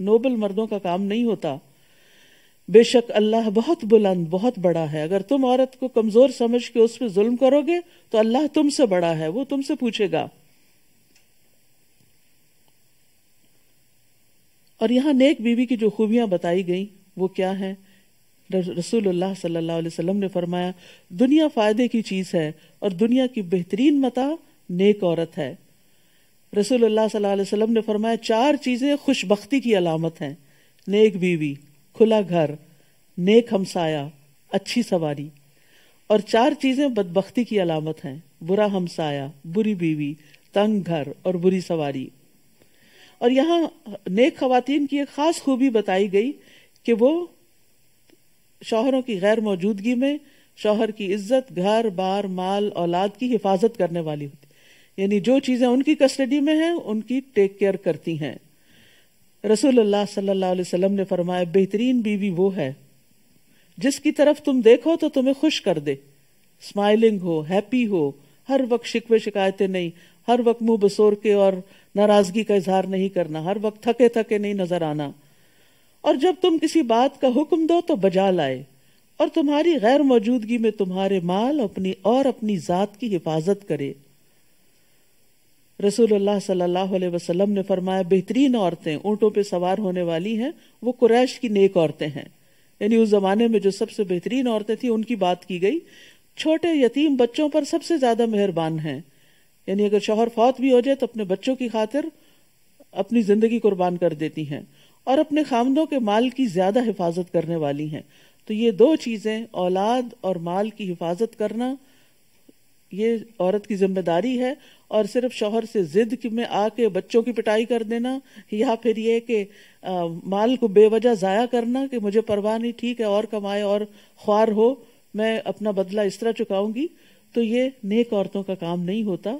नोबल मर्दों का काम नहीं होता। बेशक अल्लाह बहुत बुलंद, बहुत बड़ा है। अगर तुम औरत को कमज़ोर समझ के उस पर जुल्म करोगे तो अल्लाह तुमसे बड़ा है, वो तुमसे पूछेगा। और यहाँ नेक बीवी की जो खूबियाँ बताई गई, वो क्या है? रसूलुल्लाह सल्लल्लाहु अलैहि वसल्लम ने फरमाया, दुनिया फ़ायदे की चीज़ है और दुनिया की बेहतरीन मता नेक औरत है। रसूलुल्लाह सल्लल्लाहु अलैहि वसल्लम ने फरमाया, चार चीज़ें खुशबख्ती की अलामत हैं। नेक बीवी, खुला घर, नेक हमसाया, अच्छी सवारी। और चार चीज़ें बदबख्ती की अलामत हैं, बुरा हमसाया, बुरी बीवी, तंग घर और बुरी सवारी। और यहाँ नेक खवातीन की एक खास खूबी बताई गई कि वो शोहरों की गैर मौजूदगी में शोहर की इज़्ज़त, घर, बार, माल, औलाद की हिफाजत करने वाली होती। यानी जो चीज़ें उनकी कस्टडी में हैं, उनकी टेक केयर करती हैं। रसूलुल्लाह सल्लल्लाहु अलैहि वसल्लम ने फरमाया, बेहतरीन बीवी वो है, जिसकी तरफ़ तुम देखो तो तुम्हें खुश कर दे। स्माइलिंग हो, हैप्पी हो, हर वक्त शिकवे शिकायतें नहीं, हर वक्त मुँह बसोर के और नाराज़गी का इजहार नहीं करना, हर वक्त थके थके नहीं नज़र आना। और जब तुम किसी बात का हुक्म दो तो बजा लाए, और तुम्हारी गैर मौजूदगी में तुम्हारे माल अपनी और अपनी जात की हिफाजत करे। रसूलुल्लाह सल्लल्लाहु अलैहि वसल्लम ने फरमाया, बेहतरीन औरतें ऊंटों पे सवार होने वाली हैं, वो कुरैश की नेक औरतें हैं। यानी उस जमाने में जो सबसे बेहतरीन औरतें थी, उनकी बात की गई, छोटे यतीम बच्चों पर सबसे ज़्यादा मेहरबान हैं। यानी अगर शोहर फौत भी हो जाए तो अपने बच्चों की खातिर अपनी ज़िंदगी कुर्बान कर देती हैं और अपने खामदों के माल की ज़्यादा हिफाजत करने वाली हैं। तो ये दो चीज़ें, औलाद और माल की हिफाजत करना, ये औरत की ज़िम्मेदारी है और सिर्फ़ शोहर से जिद में आके बच्चों की पिटाई कर देना या फिर ये कि माल को बेवजह जाया करना कि मुझे परवाह नहीं, ठीक है, और कमाए और ख्वार हो, मैं अपना बदला इस तरह चुकाऊँगी। तो ये नेक औरतों का काम नहीं होता।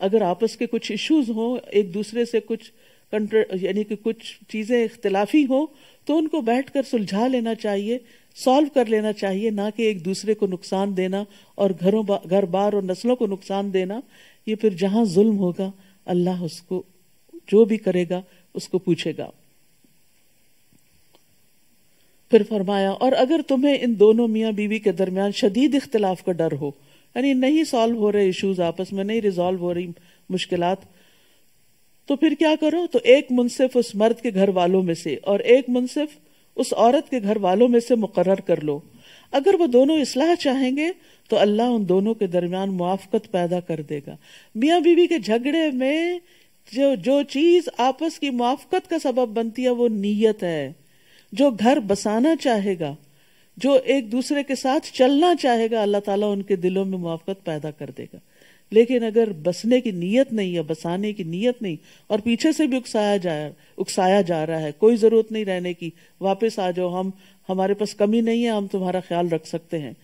अगर आपस के कुछ इश्यूज़ हो एक दूसरे से कुछ यानी कि कुछ चीज़ें इख्तलाफी हो तो उनको बैठकर सुलझा लेना चाहिए सॉल्व कर लेना चाहिए ना कि एक दूसरे को नुकसान देना और घरों बा, घर बार और नस्लों को नुकसान देना। ये फिर जहाँ जुल्म होगा अल्लाह उसको जो भी करेगा उसको पूछेगा। फिर फरमाया और अगर तुम्हें इन दोनों मियाँ बीवी के दरमियान शदीद इख्तलाफ का डर हो यानी नहीं सॉल्व हो रहे इश्यूज़ आपस में, नहीं रिजॉल्व हो रही मुश्किलात। तो फिर क्या करो? तो एक मुनसिफ उस मर्द के घर वालों में से और एक मुनसिफ उस औरत के घर वालों में से मुकर्र कर लो। अगर वो दोनों इसलाह चाहेंगे तो अल्लाह उन दोनों के दरमियान मुआफकत पैदा कर देगा। मियाँ बीवी के झगड़े में जो जो चीज़ आपस की मुआफकत का सबब बनती है, वो नीयत है। जो घर बसाना चाहेगा जो एक दूसरे के साथ चलना चाहेगा, अल्लाह ताला उनके दिलों में मुआफकत पैदा कर देगा। लेकिन अगर बसने की नीयत नहीं है बसाने की नीयत नहीं और पीछे से भी उकसाया जा उकसाया जा रहा है, कोई ज़रूरत नहीं रहने की, वापस आ जाओ, हम, हमारे पास कमी नहीं है, हम तुम्हारा ख्याल रख सकते हैं।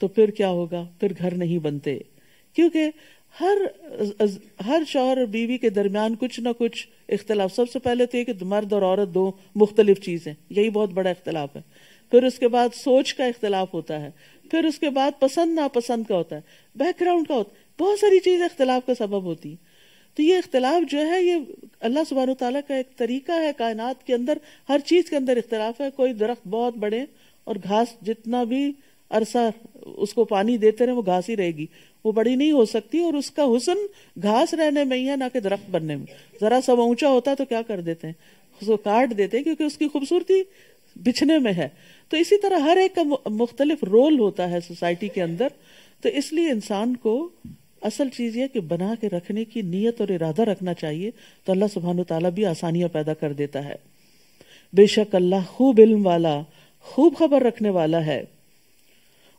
तो फिर क्या होगा? फिर घर नहीं बनते। क्योंकि हर हर शौहर और बीवी के दरमियान कुछ ना कुछ इख्तलाफ। सबसे पहले तो ये कि मर्द और औरत दो मुख्तलिफ़ चीज़ें, यही बहुत बड़ा इख्तलाफ है। फिर उसके बाद सोच का इख्तलाफ होता है। फिर उसके बाद पसंद, नापसंद का होता है। बैकग्राउंड का होता है। बहुत सारी चीज़ें इख्तलाफ का सबब होती है। तो ये इख्तलाफ जो है, ये अल्लाह सुबहान तला का एक तरीका है कायनात के अंदर। हर चीज़ के अंदर इख्तलाफ है। कोई दरख्त बहुत बड़े और घास जितना भी अरसा उसको पानी देते रहे, वो घास ही रहेगी। वो बड़ी नहीं हो सकती और उसका हुसन घास रहने में ही है, ना कि दरख्त बनने में। जरा सा ऊँचा होता तो क्या कर देते हैं? उसको काट देते हैं क्योंकि उसकी खूबसूरती बिछने में है। तो इसी तरह हर एक का मुख्तलिफ़ रोल होता है सोसाइटी के अंदर। तो इसलिए इंसान को असल चीज़ ये कि बना के रखने की नीयत और इरादा रखना चाहिए तो अल्लाह सुबहान तला भी आसानियाँ पैदा कर देता है। बेशक अल्लाह खूब इल्म वाला, खूब खबर रखने वाला है।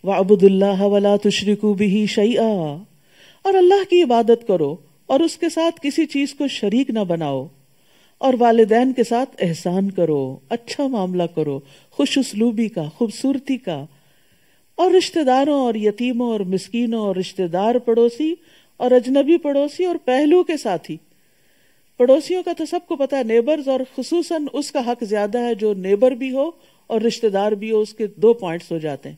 वाबुदुल्लाह वला तुशरिकू बिही शैआ और अल्लाह की इबादत करो और उसके साथ किसी चीज़ को शरीक ना बनाओ। और वालदेन के साथ एहसान करो अच्छा मामला करो, खुश उसलूबी का, खूबसूरती का। और रिश्तेदारों और यतीमों और मिसकीनों और रिश्तेदार पड़ोसी और अजनबी पड़ोसी और पहलू के साथी। पड़ोसियों का तो सबको पता है नेबर्स और खसूसन उसका हक ज़्यादा है जो नेबर भी हो और रिश्तेदार भी हो, उसके दो पॉइंट्स हो जाते हैं।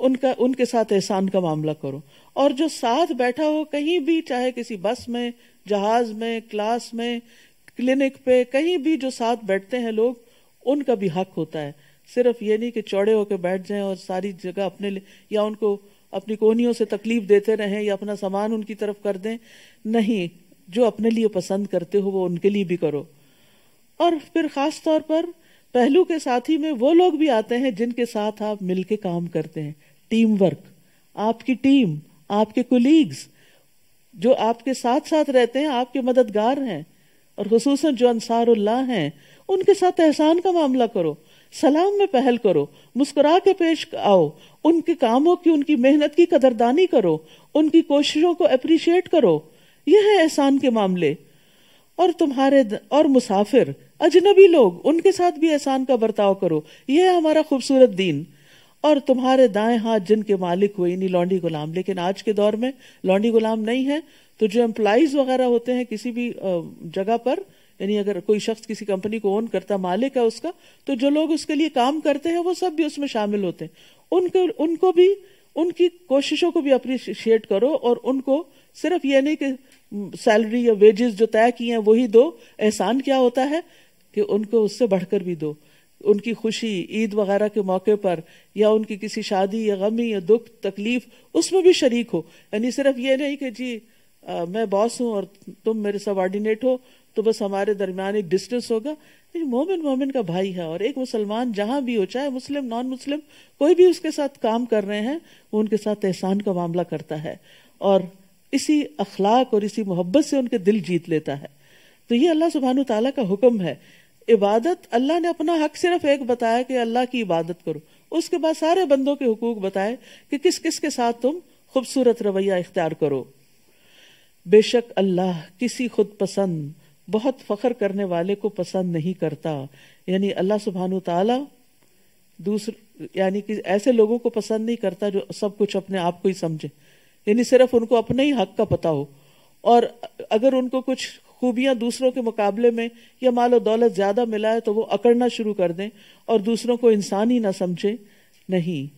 उनका, उनके साथ एहसान का मामला करो। और जो साथ बैठा हो कहीं भी, चाहे किसी बस में, जहाज़ में, क्लास में, क्लिनिक पे, कहीं भी जो साथ बैठते हैं लोग, उनका भी हक होता है। सिर्फ़ ये नहीं कि चौड़े होकर बैठ जाएँ और सारी जगह अपने लिए, या उनको अपनी कोनियों से तकलीफ़ देते रहें, या अपना सामान उनकी तरफ़ कर दें। नहीं, जो अपने लिए पसंद करते हो, वो उनके लिए भी करो। और फिर खास तौर पर, पहलू के साथी में वो लोग भी आते हैं जिनके साथ आप मिलके काम करते हैं। टीम वर्क आपकी टीम, आपके कुलीग्स जो आपके साथ साथ रहते हैं, आपके मददगार हैं, और खसूस जो अंसारुल्लाह हैं, उनके साथ एहसान का मामला करो, सलाम में पहल करो, मुस्कुरा के पेश आओ, उनके कामों की, उनकी मेहनत की कदरदानी करो, उनकी कोशिशों को अप्रिशिएट करो, यह है एहसान के मामले। और तुम्हारे और मुसाफिर, अजनबी लोग, उनके साथ भी एहसान का बर्ताव करो, यह है हमारा खूबसूरत दीन। और तुम्हारे दाएँ हाथ जिनके मालिक हुए यानी लौंडी गुलाम। लेकिन आज के दौर में लौंडी गुलाम नहीं है तो जो एम्प्लॉइज वगैरह होते हैं किसी भी जगह पर, यानी अगर कोई शख्स किसी कंपनी को ओन करता, मालिक है उसका तो जो लोग उसके लिए काम करते हैं, वो सब भी उसमें शामिल होते हैं। उनको उनको भी, उनकी कोशिशों को भी अप्रिशिएट करो और उनको सिर्फ़ ये नहीं कि सैलरी या वेजेस जो तय किए हैं, वही दो। एहसान क्या होता है कि उनको उससे बढ़कर भी दो। उनकी खुशी ईद वगैरह के मौके पर या उनकी किसी शादी या गमी या दुख तकलीफ़ उसमें भी शरीक हो। यानी सिर्फ़ ये नहीं कि जी अ, मैं बॉस हूँ और तुम मेरे सबॉर्डिनेट हो तो बस हमारे दरमियान एक डिस्टेंस होगा। मोमिन मोमिन का भाई है और एक मुसलमान जहाँ भी हो चाहे मुस्लिम नॉन मुस्लिम कोई भी उसके साथ काम कर रहे हैं वो उनके साथ एहसान का मामला करता है और इसी अखलाक और इसी मोहब्बत से उनके दिल जीत लेता है। तो ये अल्लाह सुबहान तला का हुक्म है इबादत, अल्लाह ने अपना हक सिर्फ़ एक बताया कि अल्लाह की इबादत करो। उसके बाद सारे बंदों के हुकूक बताए कि किस किस के साथ तुम खूबसूरत रवैया इख्तियार करो। बेशक अल्लाह किसी खुद पसंद, बहुत फख्र करने वाले को पसंद नहीं करता। यानी अल्लाह सुबहानु ताला दूसरे यानी कि ऐसे लोगों को पसंद नहीं करता जो सब कुछ अपने आप को ही समझे। यानी सिर्फ़ उनको अपने ही हक का पता हो। और अगर उनको कुछ खूबियाँ दूसरों के मुकाबले में या मालो दौलत ज़्यादा मिला है तो वो अकड़ना शुरू कर दें और दूसरों को इंसान ही ना समझे। नहीं,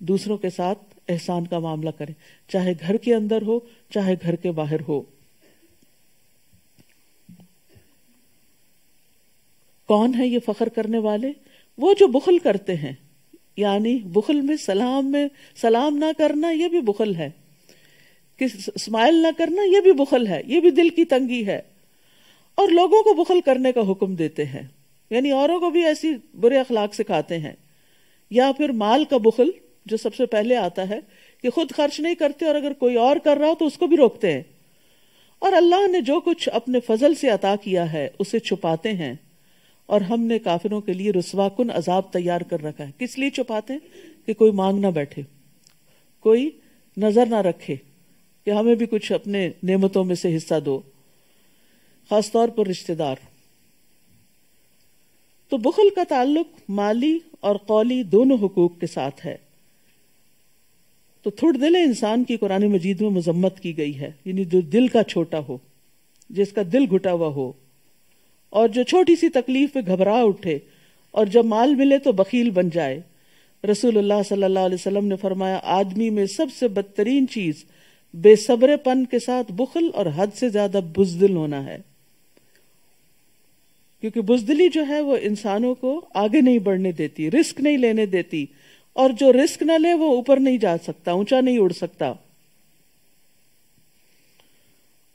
दूसरों के साथ एहसान का मामला करें, चाहे घर के अंदर हो, चाहे घर के बाहर हो। कौन है ये फख्र करने वाले? वो जो बुखल करते हैं, यानी बुखल में सलाम में सलाम ना करना, ये भी बुखल है। कि स्माइल ना करना, ये भी बुखल है, ये भी दिल की तंगी है। और लोगों को बुखल करने का हुक्म देते हैं। यानी औरों को भी ऐसी बुरे अखलाक सिखाते हैं। या फिर माल का बुखल, जो सबसे पहले आता है, कि खुद खर्च नहीं करते और अगर कोई और कर रहा हो तो उसको भी रोकते हैं। और अल्लाह ने जो कुछ अपने फजल से अता किया है, उसे छुपाते हैं। और हमने काफिरों के लिए रुसवाकुन अजाब तैयार कर रखा है। किस लिए छुपाते हैं? कि कोई मांग ना बैठे, कोई नज़र ना रखे, कि हमें भी कुछ अपने नेमतों में से हिस्सा दो। खासतौर पर रिश्तेदार। तो बुखल का ताल्लुक माली और कौली दोनों हकूक के साथ है। तो थुड़ दिल इंसान की कुरान मजीद में मजम्मत की गई है, यानी जो दिल का छोटा हो, जिसका दिल घुटा हुआ हो, और जो छोटी सी तकलीफ़ में घबरा उठे, और जब माल मिले तो बकील बन जाए। रसूलुल्लाह सल्लल्लाहु अलैहि वसल्लम ने फरमाया, आदमी में सबसे बदतरीन चीज़ बेसब्रेपन के साथ बुखल और हद से ज़्यादा बुजदिल होना है। क्योंकि बुजदली जो है वो इंसानों को आगे नहीं बढ़ने देती, रिस्क नहीं लेने देती। और जो रिस्क ना ले, वो ऊपर नहीं जा सकता, ऊँचा नहीं उड़ सकता।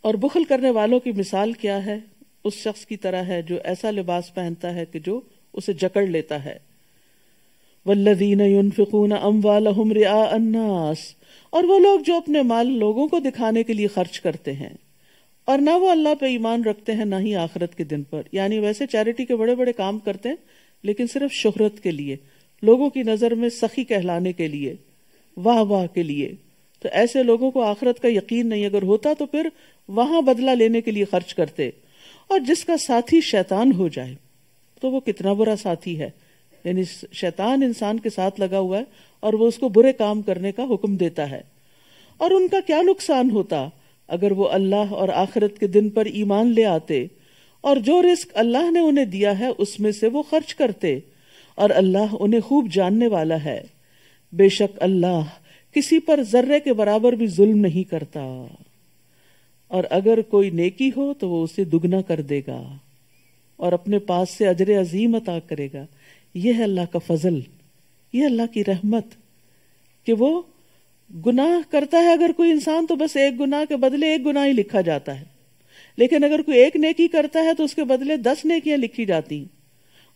और बुखल करने वालों की मिसाल क्या है? उस शख्स की तरह है जो ऐसा लिबास पहनता है कि जो उसे जकड़ लेता है। वल्लदीन युनफिकून अन्नास। और वो लोग जो अपने माल लोगों को दिखाने के लिए खर्च करते हैं। और ना वो अल्लाह पे ईमान रखते हैं, ना ही आखरत के दिन पर। यानी वैसे चैरिटी के बड़े बड़े काम करते हैं, लेकिन सिर्फ़ शोहरत के लिए, लोगों की नज़र में सखी कहलाने के लिए वाह वाह के लिए। तो ऐसे लोगों को आखरत का यकीन नहीं, अगर होता तो फिर वहाँ बदला लेने के लिए खर्च करते। और जिसका साथी शैतान हो जाए तो वो कितना बुरा साथी है। यानी शैतान इंसान के साथ लगा हुआ है और वो उसको बुरे काम करने का हुक्म देता है। और उनका क्या नुकसान होता? अगर वो अल्लाह और आखिरत के दिन पर ईमान ले आते और जो रिस्क अल्लाह ने उन्हें दिया है, उसमें से वो खर्च करते और अल्लाह उन्हें खूब जानने वाला है। बेशक अल्लाह किसी पर जर्रे के बराबर भी जुल्म नहीं करता। और अगर कोई नेकी हो तो वो उसे दुगना कर देगा और अपने पास से अजर अजीम अता करेगा। यह है अल्लाह का फजल, यह अल्लाह की रहमत कि वो गुनाह करता है अगर कोई इंसान तो बस एक गुनाह के बदले एक गुनाह ही लिखा जाता है। लेकिन अगर कोई एक नेकी करता है तो उसके बदले दस नेकियाँ लिखी जाती हैं।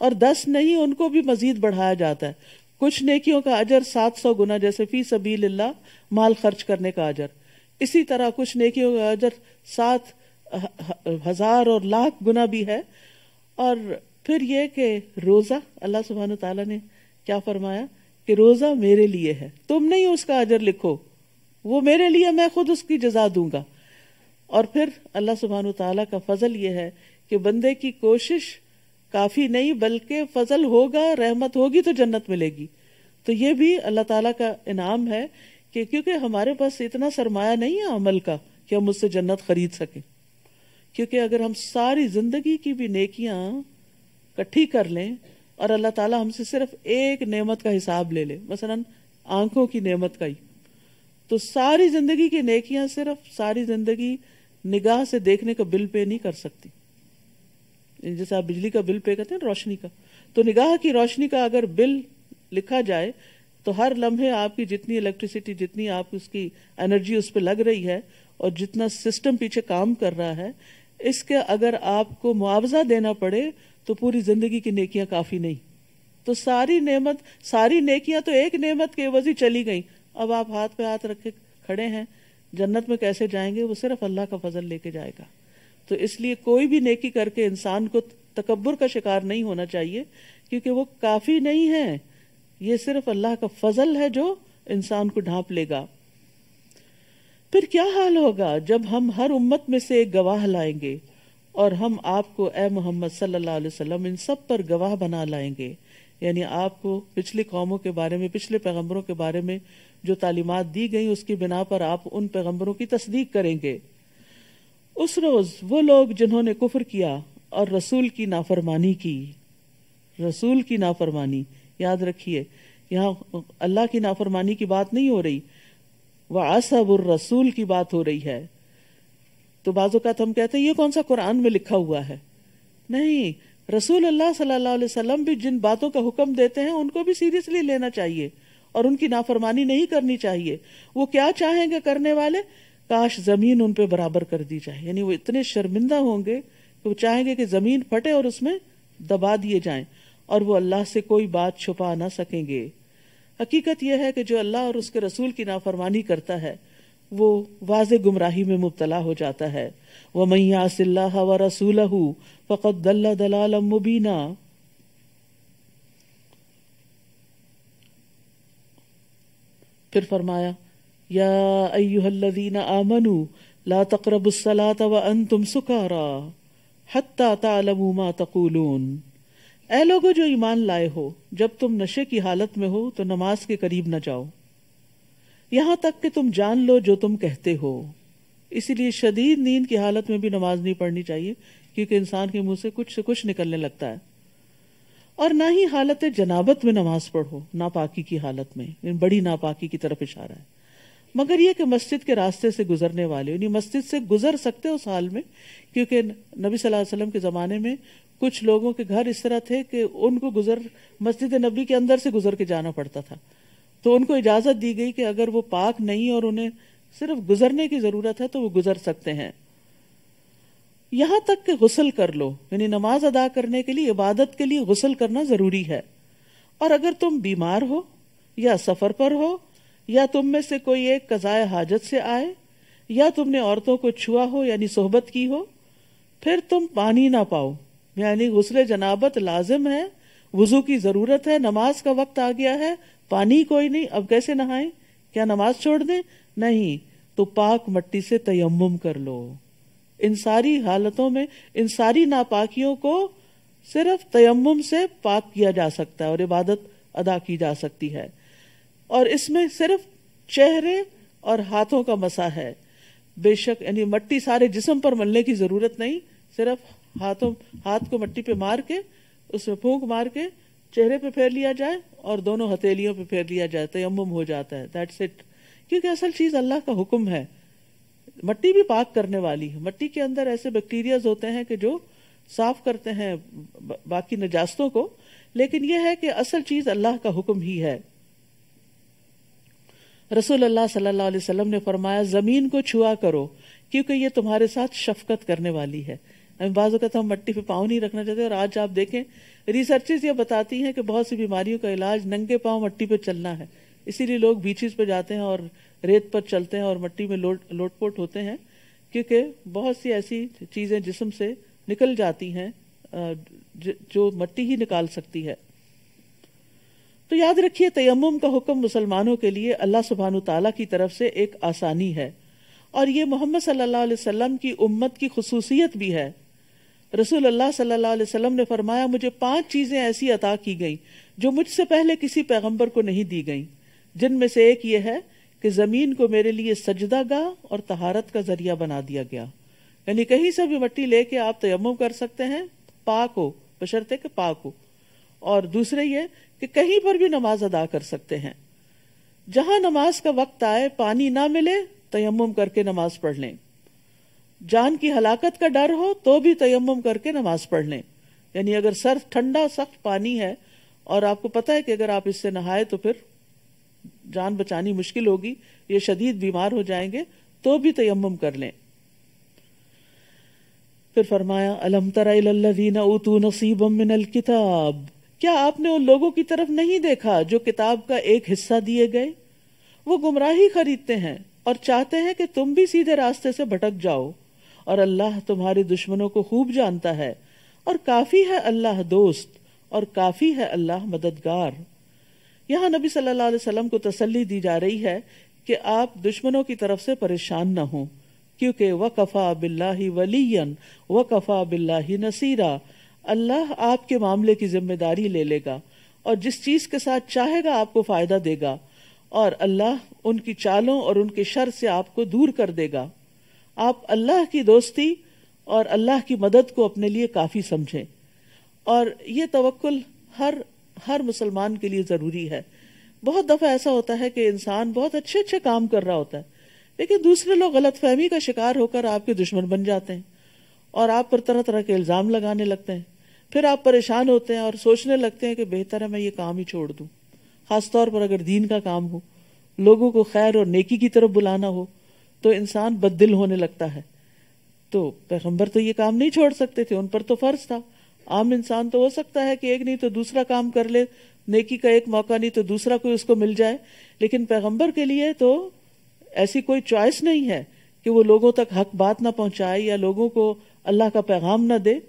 और दस नहीं, उनको भी मजीद बढ़ाया जाता है। कुछ नेकियों का अजर सात सौ गुना, जैसे फ़ी सबील्ला माल खर्च करने का अजर। इसी तरह कुछ नेकियों का अजर सात हज़ार और लाख गुना भी है। और फिर यह कि रोजा, अल्लाह सुबहान ताला ने क्या फरमाया? कि रोजा मेरे लिए है। तुम नहीं उसका अजर लिखो। वो मेरे लिए, मैं खुद उसकी जजा दूँगा। और फिर अल्लाह सुबहान ताला का फजल ये है कि बंदे की कोशिश काफ़ी नहीं, बल्कि फजल होगा, रहमत होगी तो जन्नत मिलेगी। तो ये भी अल्लाह ताला का इनाम है कि क्योंकि हमारे पास इतना सरमाया नहीं है अमल का कि हम उससे जन्नत खरीद सकें। क्योंकि अगर हम सारी ज़िंदगी की भी नेकियाँ इकट्ठी कर लें और अल्लाह ताला हमसे सिर्फ़ एक नेमत का हिसाब ले ले। मसलन, आँखों की नेमत का ही। तो सारी ज़िंदगी की नेकियाँ सिर्फ़ सारी ज़िंदगी निगाह से देखने का बिल पे नहीं कर सकती। जैसे आप बिजली का बिल पे करते हैं रोशनी का। तो निगाह की रोशनी का अगर बिल लिखा जाए तो हर लम्हे आपकी जितनी इलेक्ट्रिसिटी जितनी आप उसकी एनर्जी उस पर लग रही है, और जितना सिस्टम पीछे काम कर रहा है, इसके अगर आपको मुआवजा देना पड़े तो पूरी ज़िंदगी की नेकियाँ काफ़ी नहीं। तो सारी नेमत, सारी नेकियाँ तो एक नेमत के वजी चली गई। अब आप हाथ पे हाथ रखे खड़े हैं, जन्नत में कैसे जाएँगे, वो सिर्फ़ अल्लाह का फजल लेके जाएगा। तो इसलिए कोई भी नेकी करके इंसान को तकबर का शिकार नहीं होना चाहिए, क्योंकि वो काफ़ी नहीं है। ये सिर्फ़ अल्लाह का फजल है जो इंसान को ढांप लेगा। फिर क्या हाल होगा जब हम हर उम्मत में से एक गवाह लाएँगे? और हम आपको, ए मोहम्मद सल्लल्लाहु अलैहि वसल्लम, इन सब पर गवाह बना लाएँगे। यानी आपको पिछली कौमों के बारे में, पिछले पैगम्बरों के बारे में जो तालीमत दी गई, उसकी बिना पर आप उन पैगम्बरों की तस्दीक करेंगे। उस रोज वो लोग जिन्होंने कुफर किया और रसूल की नाफरमानी की, रसूल की नाफरमानी, याद रखिए, यहाँ अल्लाह की नाफरमानी की बात नहीं हो रही वह असबुर रसूल की बात हो रही है। तो बाजू हम कहते हैं, ये कौन सा कुरान में लिखा हुआ है? नहीं रसूल अल्लाह सल्लल्लाहु अलैहि वसल्लम भी जिन बातों का हुक्म देते हैं, उनको भी सीरियसली लेना चाहिए और उनकी नाफरमानी नहीं करनी चाहिए। वो क्या चाहेंगे करने वाले? काश ज़मीन उन पे बराबर कर दी जाए। यानी वो इतने शर्मिंदा होंगे कि वो चाहेंगे कि ज़मीन फटे और उसमें दबा दिए जाएँ और वो अल्लाह से कोई बात छुपा ना सकेंगे। हकीकत यह है कि जो अल्लाह और उसके रसूल की नाफरमानी करता है वो वाज गुमराही में मुबतला हो जाता है। वह मैयासिल्ला व रसूल फ़कत दल्ला दलाल मुबीना। फिर फरमाया, या अय्युहल्लज़ीना आमनू, ला तकरबुस्सलात व अंतुम सुकारा, हत्ता तालमू मा ए लोगो जो ईमान लाए हो, जब तुम नशे की हालत में हो तो नमाज़ के करीब न जाओ। यहाँ तक कि तुम जान लो जो तुम कहते हो। इसीलिए शदीद नींद की हालत में भी नमाज़ नहीं पढ़नी चाहिए, क्योंकि इंसान के मुँह से कुछ से कुछ निकलने लगता है। और ना ही हालत जनाबत में नमाज़ पढ़ो, नापाकी की हालत में बड़ी नापाकी की तरफ़ इशारा है। मगर ये कि मस्जिद के रास्ते से गुजरने वाले, यानी मस्जिद से गुजर सकते उस हाल में, क्योंकि नबी सल्लल्लाहु अलैहि वसल्लम के ज़माने में कुछ लोगों के घर इस तरह थे कि उनको गुजर, मस्जिद नबी के अंदर से गुजर के जाना पड़ता था। तो उनको इजाज़त दी गई कि अगर वो पाक नहीं और उन्हें सिर्फ़ गुजरने की ज़रूरत है तो वो गुजर सकते हैं। यहाँ तक कि गुसल कर लो, यानी नमाज़ अदा करने के लिए, इबादत के लिए गुसल करना ज़रूरी है। और अगर तुम बीमार हो, या सफ़र पर हो, या तुम में से कोई एक कज़ाय हाजत से आए, या तुमने औरतों को छुआ हो, यानी सोहबत की हो, फिर तुम पानी ना पाओ। यानी गुसले जनाबत लाजिम है, वज़ू की ज़रूरत है, नमाज़ का वक्त आ गया है पानी कोई नहीं, अब कैसे नहाए? क्या नमाज़ छोड़ दें? नहीं तो पाक मट्टी से तयम्मुम कर लो। इन सारी हालतों में, इन सारी नापाकियों को सिर्फ़ तयम्मुम से पाक किया जा सकता है और इबादत अदा की जा सकती है। और इसमें सिर्फ़ चेहरे और हाथों का मसा है। बेशक, यानी मट्टी सारे जिस्म पर मलने की ज़रूरत नहीं, सिर्फ़ हाथों, हाथ को मट्टी पे मार के, उसमें फूंक मार के चेहरे पे फेर लिया जाए और दोनों हथेलियों पे फेर लिया जाए, तयम्मुम हो जाता है। दैट्स इट क्योंकि असल चीज़ अल्लाह का हुक्म है। मट्टी भी पाक करने वाली है। मट्टी के अंदर ऐसे बैक्टीरियाज होते हैं कि जो साफ़ करते हैं बाकी नजास्तों को। लेकिन यह है कि असल चीज़ अल्लाह का हुक्म ही है। रसूल अल्लाह सल्लल्लाहु अलैहि वसल्लम ने फरमाया, ज़मीन को छुआ करो, क्योंकि ये तुम्हारे साथ शफकत करने वाली है। बाजू कहता हम मट्टी पे पाँव नहीं रखना चाहते, और आज आप देखें रिसर्चेस ये बताती हैं कि बहुत सी बीमारियों का इलाज नंगे पाँव मट्टी पे चलना है। इसीलिए लोग बीचेस पे जाते हैं और रेत पर चलते हैं और मट्टी में लोट, लोटपोट होते हैं, क्योंकि बहुत सी ऐसी चीज़ें जिसम से निकल जाती हैं जो मट्टी ही निकाल सकती है। तो याद रखिए तयम का हुक्म मुसलमानों के लिए अल्लाह सुबहान ताला की तरफ़ से एक आसानी है। और ये मोहम्मद सल्लल्लाहु अलैहि वसल्लम की उम्मत की खसूसियत भी है। रसूल अल्लाह सल्लल्लाहु अलैहि वसल्लम ने फरमाया, मुझे पाँच चीज़ें ऐसी अता की गई, जो मुझसे पहले किसी पैगंबर को नहीं दी गई। जिनमें से एक ये है कि ज़मीन को मेरे लिए सजदा गाह और तहारत का ज़रिया बना दिया गया। यानी कहीं से भी मट्टी लेके आप तयम कर सकते हैं, पाक हो, बशर्ते के पाक हो। और दूसरे ये कि कहीं पर भी नमाज़ अदा कर सकते हैं। जहाँ नमाज़ का वक्त आए, पानी ना मिले तयम करके नमाज़ पढ़ लें। जान की हलाकत का डर हो तो भी तयम्मुम करके नमाज़ पढ़ लें। यानी अगर सर ठंडा, सख्त पानी है और आपको पता है कि अगर आप इससे नहाए तो फिर जान बचानी मुश्किल होगी, ये शदीद बीमार हो जाएँगे तो भी तयम्मुम कर लें। फिर फरमाया, अलम ऊतू नसीबम मिनल किताब। क्या आपने उन लोगों की तरफ़ नहीं देखा जो किताब का एक हिस्सा दिए गए? वो गुमराही खरीदते हैं और चाहते हैं कि तुम भी सीधे रास्ते से भटक जाओ। और अल्लाह तुम्हारे दुश्मनों को खूब जानता है। और काफ़ी है अल्लाह दोस्त, और काफ़ी है अल्लाह मददगार। यहाँ नबी सल्लल्लाहु अलैहि वसल्लम को तसल्ली दी जा रही है कि आप दुश्मनों की तरफ़ से परेशान न हो, क्योंकि व कफा बिल्लाही वलीयन कफा बिल्लाही नसीरा। अल्लाह आपके मामले की ज़िम्मेदारी ले लेगा और जिस चीज़ के साथ चाहेगा आपको फ़ायदा देगा, और अल्लाह उनकी चालों और उनके शर से आपको दूर कर देगा। आप अल्लाह की दोस्ती और अल्लाह की मदद को अपने लिए काफ़ी समझें। और ये तवक्कुल हर हर मुसलमान के लिए ज़रूरी है। बहुत दफ़ा ऐसा होता है कि इंसान बहुत अच्छे अच्छे काम कर रहा होता है, लेकिन दूसरे लोग गलत फहमी का शिकार होकर आपके दुश्मन बन जाते हैं और आप पर तरह तरह के इल्ज़ाम लगाने लगते हैं। फिर आप परेशान होते हैं और सोचने लगते हैं कि बेहतर है मैं ये काम ही छोड़ दूँ। खासतौर पर अगर दीन का काम हो, लोगों को खैर और नेकी की तरफ़ बुलाना हो तो इंसान बददिल होने लगता है। तो पैगंबर तो ये काम नहीं छोड़ सकते थे, उन पर तो फ़र्ज़ था। आम इंसान तो हो सकता है कि एक नहीं तो दूसरा काम कर ले, नेकी का एक मौका नहीं तो दूसरा कोई उसको मिल जाए। लेकिन पैगंबर के लिए तो ऐसी कोई चॉइस नहीं है कि वो लोगों तक हक बात ना पहुँचाए या लोगों को अल्लाह का पैगाम ना दे।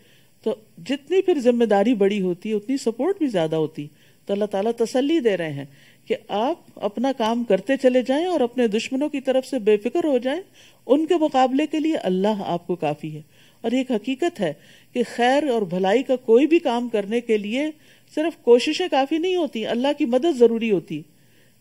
तो जितनी फिर ज़िम्मेदारी बड़ी होती है उतनी सपोर्ट भी ज़्यादा होती। तो अल्लाह ताला तसल्ली दे रहे हैं। कि आप अपना काम करते चले जाएँ और अपने दुश्मनों की तरफ़ से बेफिक्र हो जाएँ, उनके मुकाबले के लिए अल्लाह आपको काफ़ी है। और एक हकीकत है कि खैर और भलाई का कोई भी काम करने के लिए सिर्फ़ कोशिशें काफ़ी नहीं होती, अल्लाह की मदद ज़रूरी होती।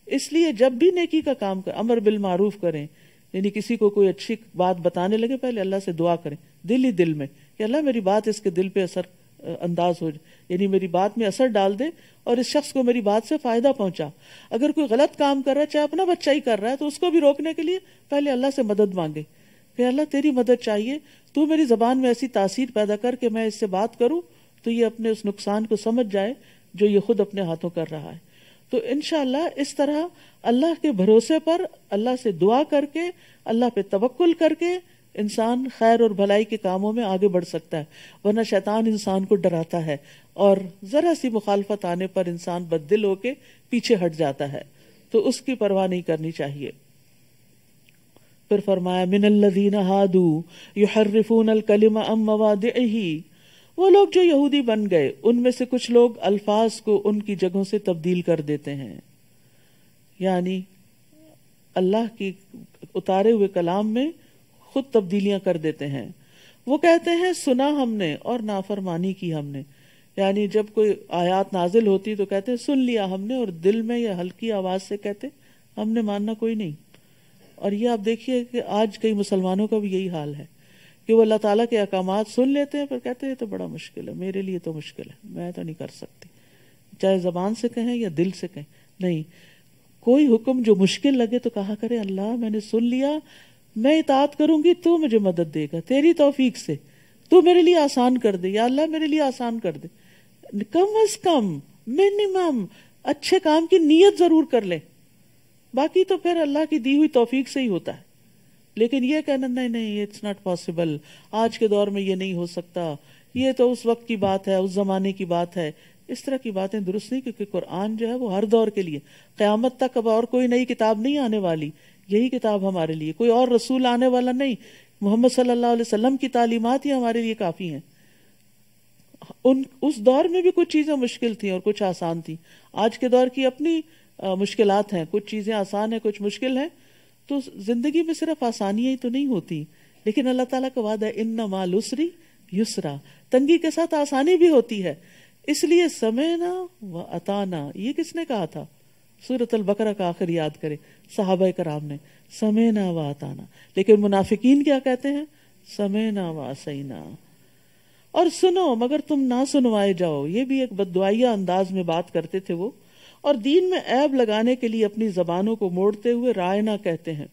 इसलिए जब भी नेकी का काम कर, अमर बिल मारूफ करें, यानी किसी को कोई अच्छी बात बताने लगे, पहले अल्लाह से दुआ करें, दिल ही दिल में, कि अल्लाह मेरी बात इसके दिल पे असर अंदाज हो यानी मेरी बात में असर डाल दे और इस शख्स को मेरी बात से फ़ायदा पहुँचा। अगर कोई गलत काम कर रहा है, चाहे अपना बच्चा ही कर रहा है तो उसको भी रोकने के लिए पहले अल्लाह से मदद मांगे। कि अल्लाह, तेरी मदद चाहिए। तू मेरी जबान में ऐसी तासीर पैदा कर कि मैं इससे बात करूँ तो ये अपने उस नुकसान को समझ जाए जो ये खुद अपने हाथों कर रहा है। तो इनशाला इस तरह अल्लाह के भरोसे पर अल्लाह से दुआ करके, अल्लाह पे तवक्कुल करके इंसान खैर और भलाई के कामों में आगे बढ़ सकता है, वरना शैतान इंसान को डराता है और जरा सी मुखालफत आने पर इंसान बददिल होके पीछे हट जाता है। तो उसकी परवाह नहीं करनी चाहिए। फिर फरमाया मिनल्लदीन हादू युहर्रिफून अल कलिमा अम मवादिही। वो लोग जो यहूदी बन गए, उनमें से कुछ लोग अल्फाज को उनकी जगहों से तब्दील कर देते हैं। यानी अल्लाह की उतारे हुए कलाम में खुद तब्दीलियाँ कर देते हैं। वो कहते हैं, सुना हमने और नाफरमानी की हमने। यानी जब कोई आयात नाजिल होती तो कहते सुन लिया हमने और दिल में या हल्की आवाज़ से कहते, हमने मानना कोई नहीं। और ये आप देखिए कि आज कई मुसलमानों का भी यही हाल है कि वो अल्लाह ताला के अकामात सुन लेते हैं, पर कहते हैं तो बड़ा मुश्किल है, मेरे लिए तो मुश्किल है, मैं तो नहीं कर सकती। चाहे जबान से कहें या दिल से कहें। नहीं, कोई हुक्म जो मुश्किल लगे तो कहा करे, अल्लाह, मैंने सुन लिया मैं इतात करूँगी, तू मुझे मदद देगा। तेरी तौफीक से। तू मेरे लिए आसान कर दे। या अल्लाह मेरे लिए आसान कर दे। कम अज कम, मिनिमम, अच्छे काम की नीयत ज़रूर कर ले। बाकी तो फिर अल्लाह की दी हुई तौफीक से ही होता है। लेकिन ये कहना, नहीं नहीं इट्स नॉट पॉसिबल आज के दौर में ये नहीं हो सकता। ये तो उस वक्त की बात है, उस जमाने की बात है। इस तरह की बातें दुरुस्त नहीं, क्योंकि कुरान जो है वो हर दौर के लिए। क्यामत तक अब और कोई नई किताब नहीं आने वाली। यही किताब हमारे लिए। कोई और रसूल आने वाला नहीं। मोहम्मद सल्लल्लाहु अलैहि वसल्लम की तालीमात ही हमारे लिए काफ़ी हैं। उन, उस दौर में भी कुछ चीज़ें मुश्किल थी और कुछ आसान थी। आज के दौर की अपनी मुश्किलात हैं। कुछ चीज़ें आसान है, कुछ मुश्किल हैं। तो ज़िंदगी में सिर्फ़ आसानियाँ ही तो नहीं होती। लेकिन अल्लाह ताला का वादा है इन माल उसरी युसरा। तंगी के साथ आसानी भी होती है। इसलिए समय ना व अताना ये किसने कहा था? सूरत अल बकरा का आखिर याद करे, साहब कराम ने, समय ना व अताना लेकिन मुनाफिकीन क्या कहते हैं? समय ना व सईना। और सुनो, मगर तुम ना सुनवाए जाओ। ये भी एक बदुआया अंदाज में बात करते थे वो। और दीन में ऐब लगाने के लिए अपनी जबानों को मोड़ते हुए राय ना कहते हैं।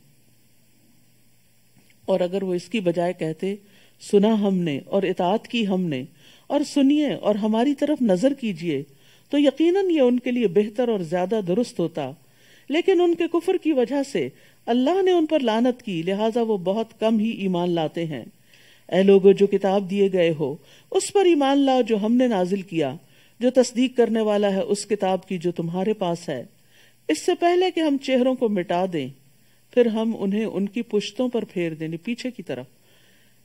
और अगर वो इसकी बजाय कहते, सुना हमने और इतात की हमने, और सुनिए और हमारी तरफ़ नज़र कीजिए तो यकीनन ये उनके लिए बेहतर और ज़्यादा दुरुस्त होता। लेकिन उनके कुफर की वजह से अल्लाह ने उन पर लानत की, लिहाजा वो बहुत कम ही ईमान लाते हैं। ए लोगो, जो किताब दिए गए हो, उस पर ईमान लाओ जो हमने नाजिल किया। जो तस्दीक करने वाला है, उस किताब की जो तुम्हारे पास है। इससे पहले कि हम चेहरों को मिटा दें, फिर हम उन्हें उनकी पुश्तों पर फेर दें पीछे की तरफ़।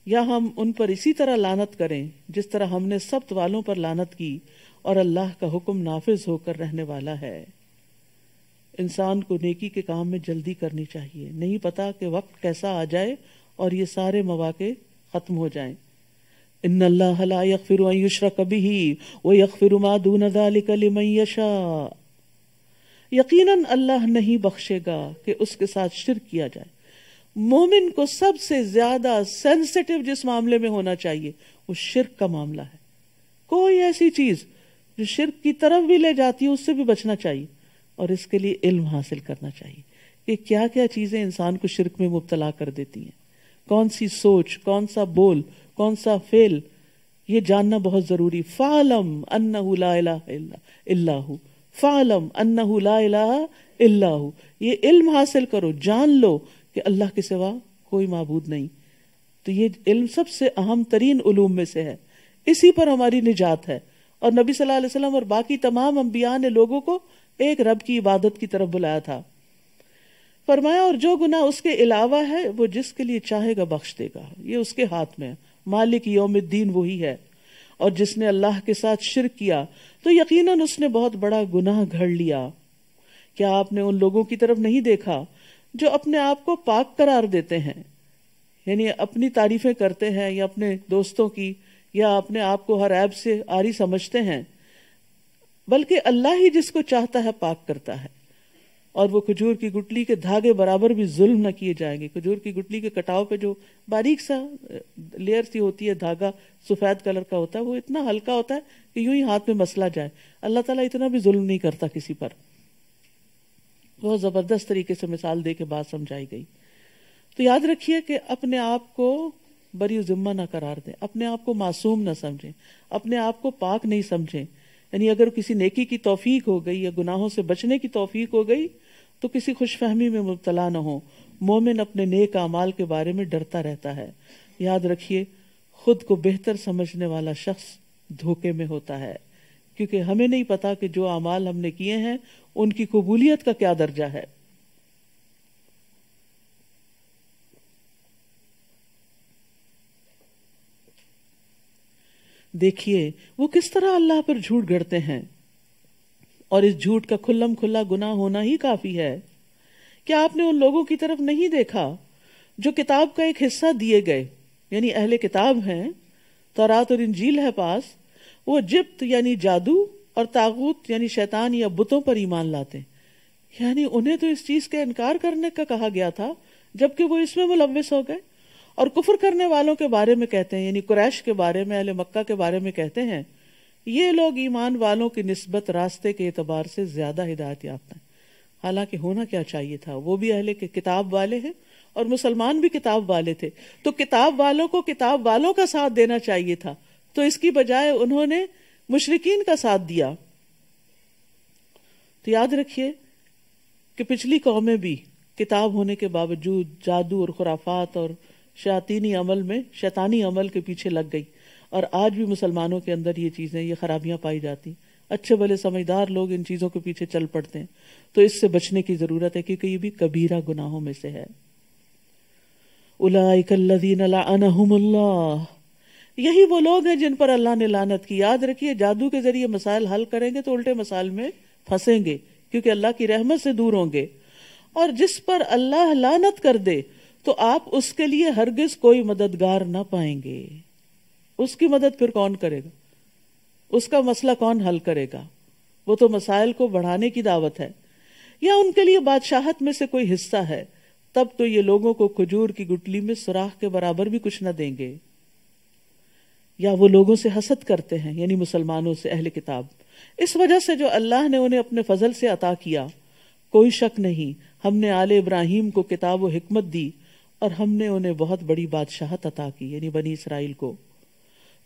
या हम उन पर इसी तरह लानत करें, जिस तरह हमने सब्त वालों पर लानत की और अल्लाह का हुक्म नाफिज होकर रहने वाला है। इंसान को नेकी के काम में जल्दी करनी चाहिए। नहीं पता कि वक्त कैसा आ जाए और ये सारे मौके खत्म हो जाएँ। इन अल्लाह कभी ही वो यकफिर यकीनन अल्लाह नहीं बख्शेगा कि उसके साथ शिर किया जाए। मोमिन को सबसे ज़्यादा सेंसिटिव जिस मामले में होना चाहिए, वो शिरक का मामला है। कोई ऐसी चीज़ जो शिरक की तरफ़ भी ले जाती है, उससे भी बचना चाहिए और इसके लिए इल्म हासिल करना चाहिए कि क्या क्या चीज़ें इंसान को शिरक में मुबतला कर देती हैं। कौन सी सोच, कौन सा बोल, कौन सा फेल, ये जानना बहुत ज़रूरी। फालम इल्लाहु। फालम इल्लाहु। ये इल्म हासिल करो, जान लो कि अल्लाह के सिवा कोई मबूद नहीं। तो ये इल्म सबसे अहम तरीन उलूम में से है। इसी पर हमारी निजात है। और नबी सल्लल्लाहु अलैहि वसल्लम और बाकी तमाम अंबिया ने लोगों को एक रब की इबादत की तरफ़ बुलाया था। फरमाया, और जो गुना उसके अलावा है, वो जिसके लिए चाहेगा बख्श देगा। ये उसके हाथ में मालिक योमुद्दीन वही है। और जिसने अल्लाह के साथ शिर किया तो यकीनन उसने बहुत बड़ा गुनाह घड़ लिया। क्या आपने उन लोगों की तरफ़ नहीं देखा, जो अपने आप को पाक करार देते हैं? यानी अपनी तारीफें करते हैं या अपने दोस्तों की या अपने आप को हर ऐब से आरी समझते हैं, बल्कि अल्लाह ही जिसको चाहता है पाक करता है। और वो खजूर की गुटली के धागे बराबर भी जुल्म न किए जाएँगे। खजूर की गुटली के कटाव पे जो बारीक सा लेयर सी होती है, धागा सफ़ेद कलर का होता है, वो इतना हल्का होता है कि यूँ ही हाथ में मसला जाए। अल्लाह ताला इतना भी जुल्म नहीं करता किसी पर। बहुत ज़बरदस्त तरीके से मिसाल दे के बात समझाई गई। तो याद रखिए कि अपने आप को बरी जिम्मा ना करार दें। अपने आप को मासूम ना समझें। अपने आप को पाक नहीं समझें। यानी अगर किसी नेकी की तोफीक हो गई या गुनाहों से बचने की तोफीक हो गई तो किसी खुशफहमी में मुबतला न हो। मोमिन अपने नेक अमाल के बारे में डरता रहता है। याद रखिए, खुद को बेहतर समझने वाला शख्स धोखे में होता है। क्योंकि हमें नहीं पता कि जो अमाल हमने किए हैं, उनकी कबूलियत का क्या दर्जा है। देखिए, वो किस तरह अल्लाह पर झूठ गढ़ते हैं? और इस झूठ का खुल्लम खुल्ला गुना होना ही काफ़ी है। क्या आपने उन लोगों की तरफ़ नहीं देखा, जो किताब का एक हिस्सा दिए गए? यानी अहले किताब हैं, तौरात और इंजील है पास, वो जिप्त यानी जादू और तागूत यानी शैतान या बुतों पर ईमान लाते। यानी उन्हें तो इस चीज़ का इनकार करने का कहा गया था, जबकि वो इसमें मुलविस हो गए। और कुफर करने वालों के बारे में कहते हैं, यानी कुरैश के बारे में, अहले मक्का के बारे में कहते हैं, ये लोग ईमान वालों की नस्बत रास्ते के एतबार से ज़्यादा हिदायत याफ्ता है। हालाँकि होना क्या चाहिए था? वो भी अहले के किताब वाले हैं और मुसलमान भी किताब वाले थे। तो किताब वालों को किताब वालों का साथ देना चाहिए था। तो इसकी बजाय उन्होंने मुशरकिन का साथ दिया। तो याद रखिए कि पिछली कौमें भी किताब होने के बावजूद जादू और खुराफात और शैतानी अमल में, शैतानी अमल के पीछे लग गई। और आज भी मुसलमानों के अंदर ये चीज़ें, ये खराबियाँ पाई जाती। अच्छे भले समझदार लोग इन चीज़ों के पीछे चल पड़ते हैं। तो इससे बचने की ज़रूरत है, क्योंकि ये भी कबीरा गुनाहों में से है। यही वो लोग हैं जिन पर अल्लाह ने लानत की। याद रखिए, जादू के ज़रिए मसाइल हल करेंगे तो उल्टे मसाइल में फंसेंगे, क्योंकि अल्लाह की रहमत से दूर होंगे। और जिस पर अल्लाह लानत कर दे तो आप उसके लिए हरगिज कोई मददगार ना पाएँगे। उसकी मदद फिर कौन करेगा? उसका मसला कौन हल करेगा? वो तो मसाइल को बढ़ाने की दावत है। या उनके लिए बादशाहत में से कोई हिस्सा है? तब तो ये लोगों को खजूर की गुटली में सुराख के बराबर भी कुछ ना देंगे। या वो लोगों से हसद करते हैं, यानी मुसलमानों से, अहल किताब। इस वजह से जो अल्लाह ने उन्हें अपने फजल से अता किया, कोई शक नहीं, हमने आले इब्राहिम को किताब व हिकमत दी और हमने उन्हें बहुत बड़ी बादशाहत अता की, यानी बनी इसराइल को।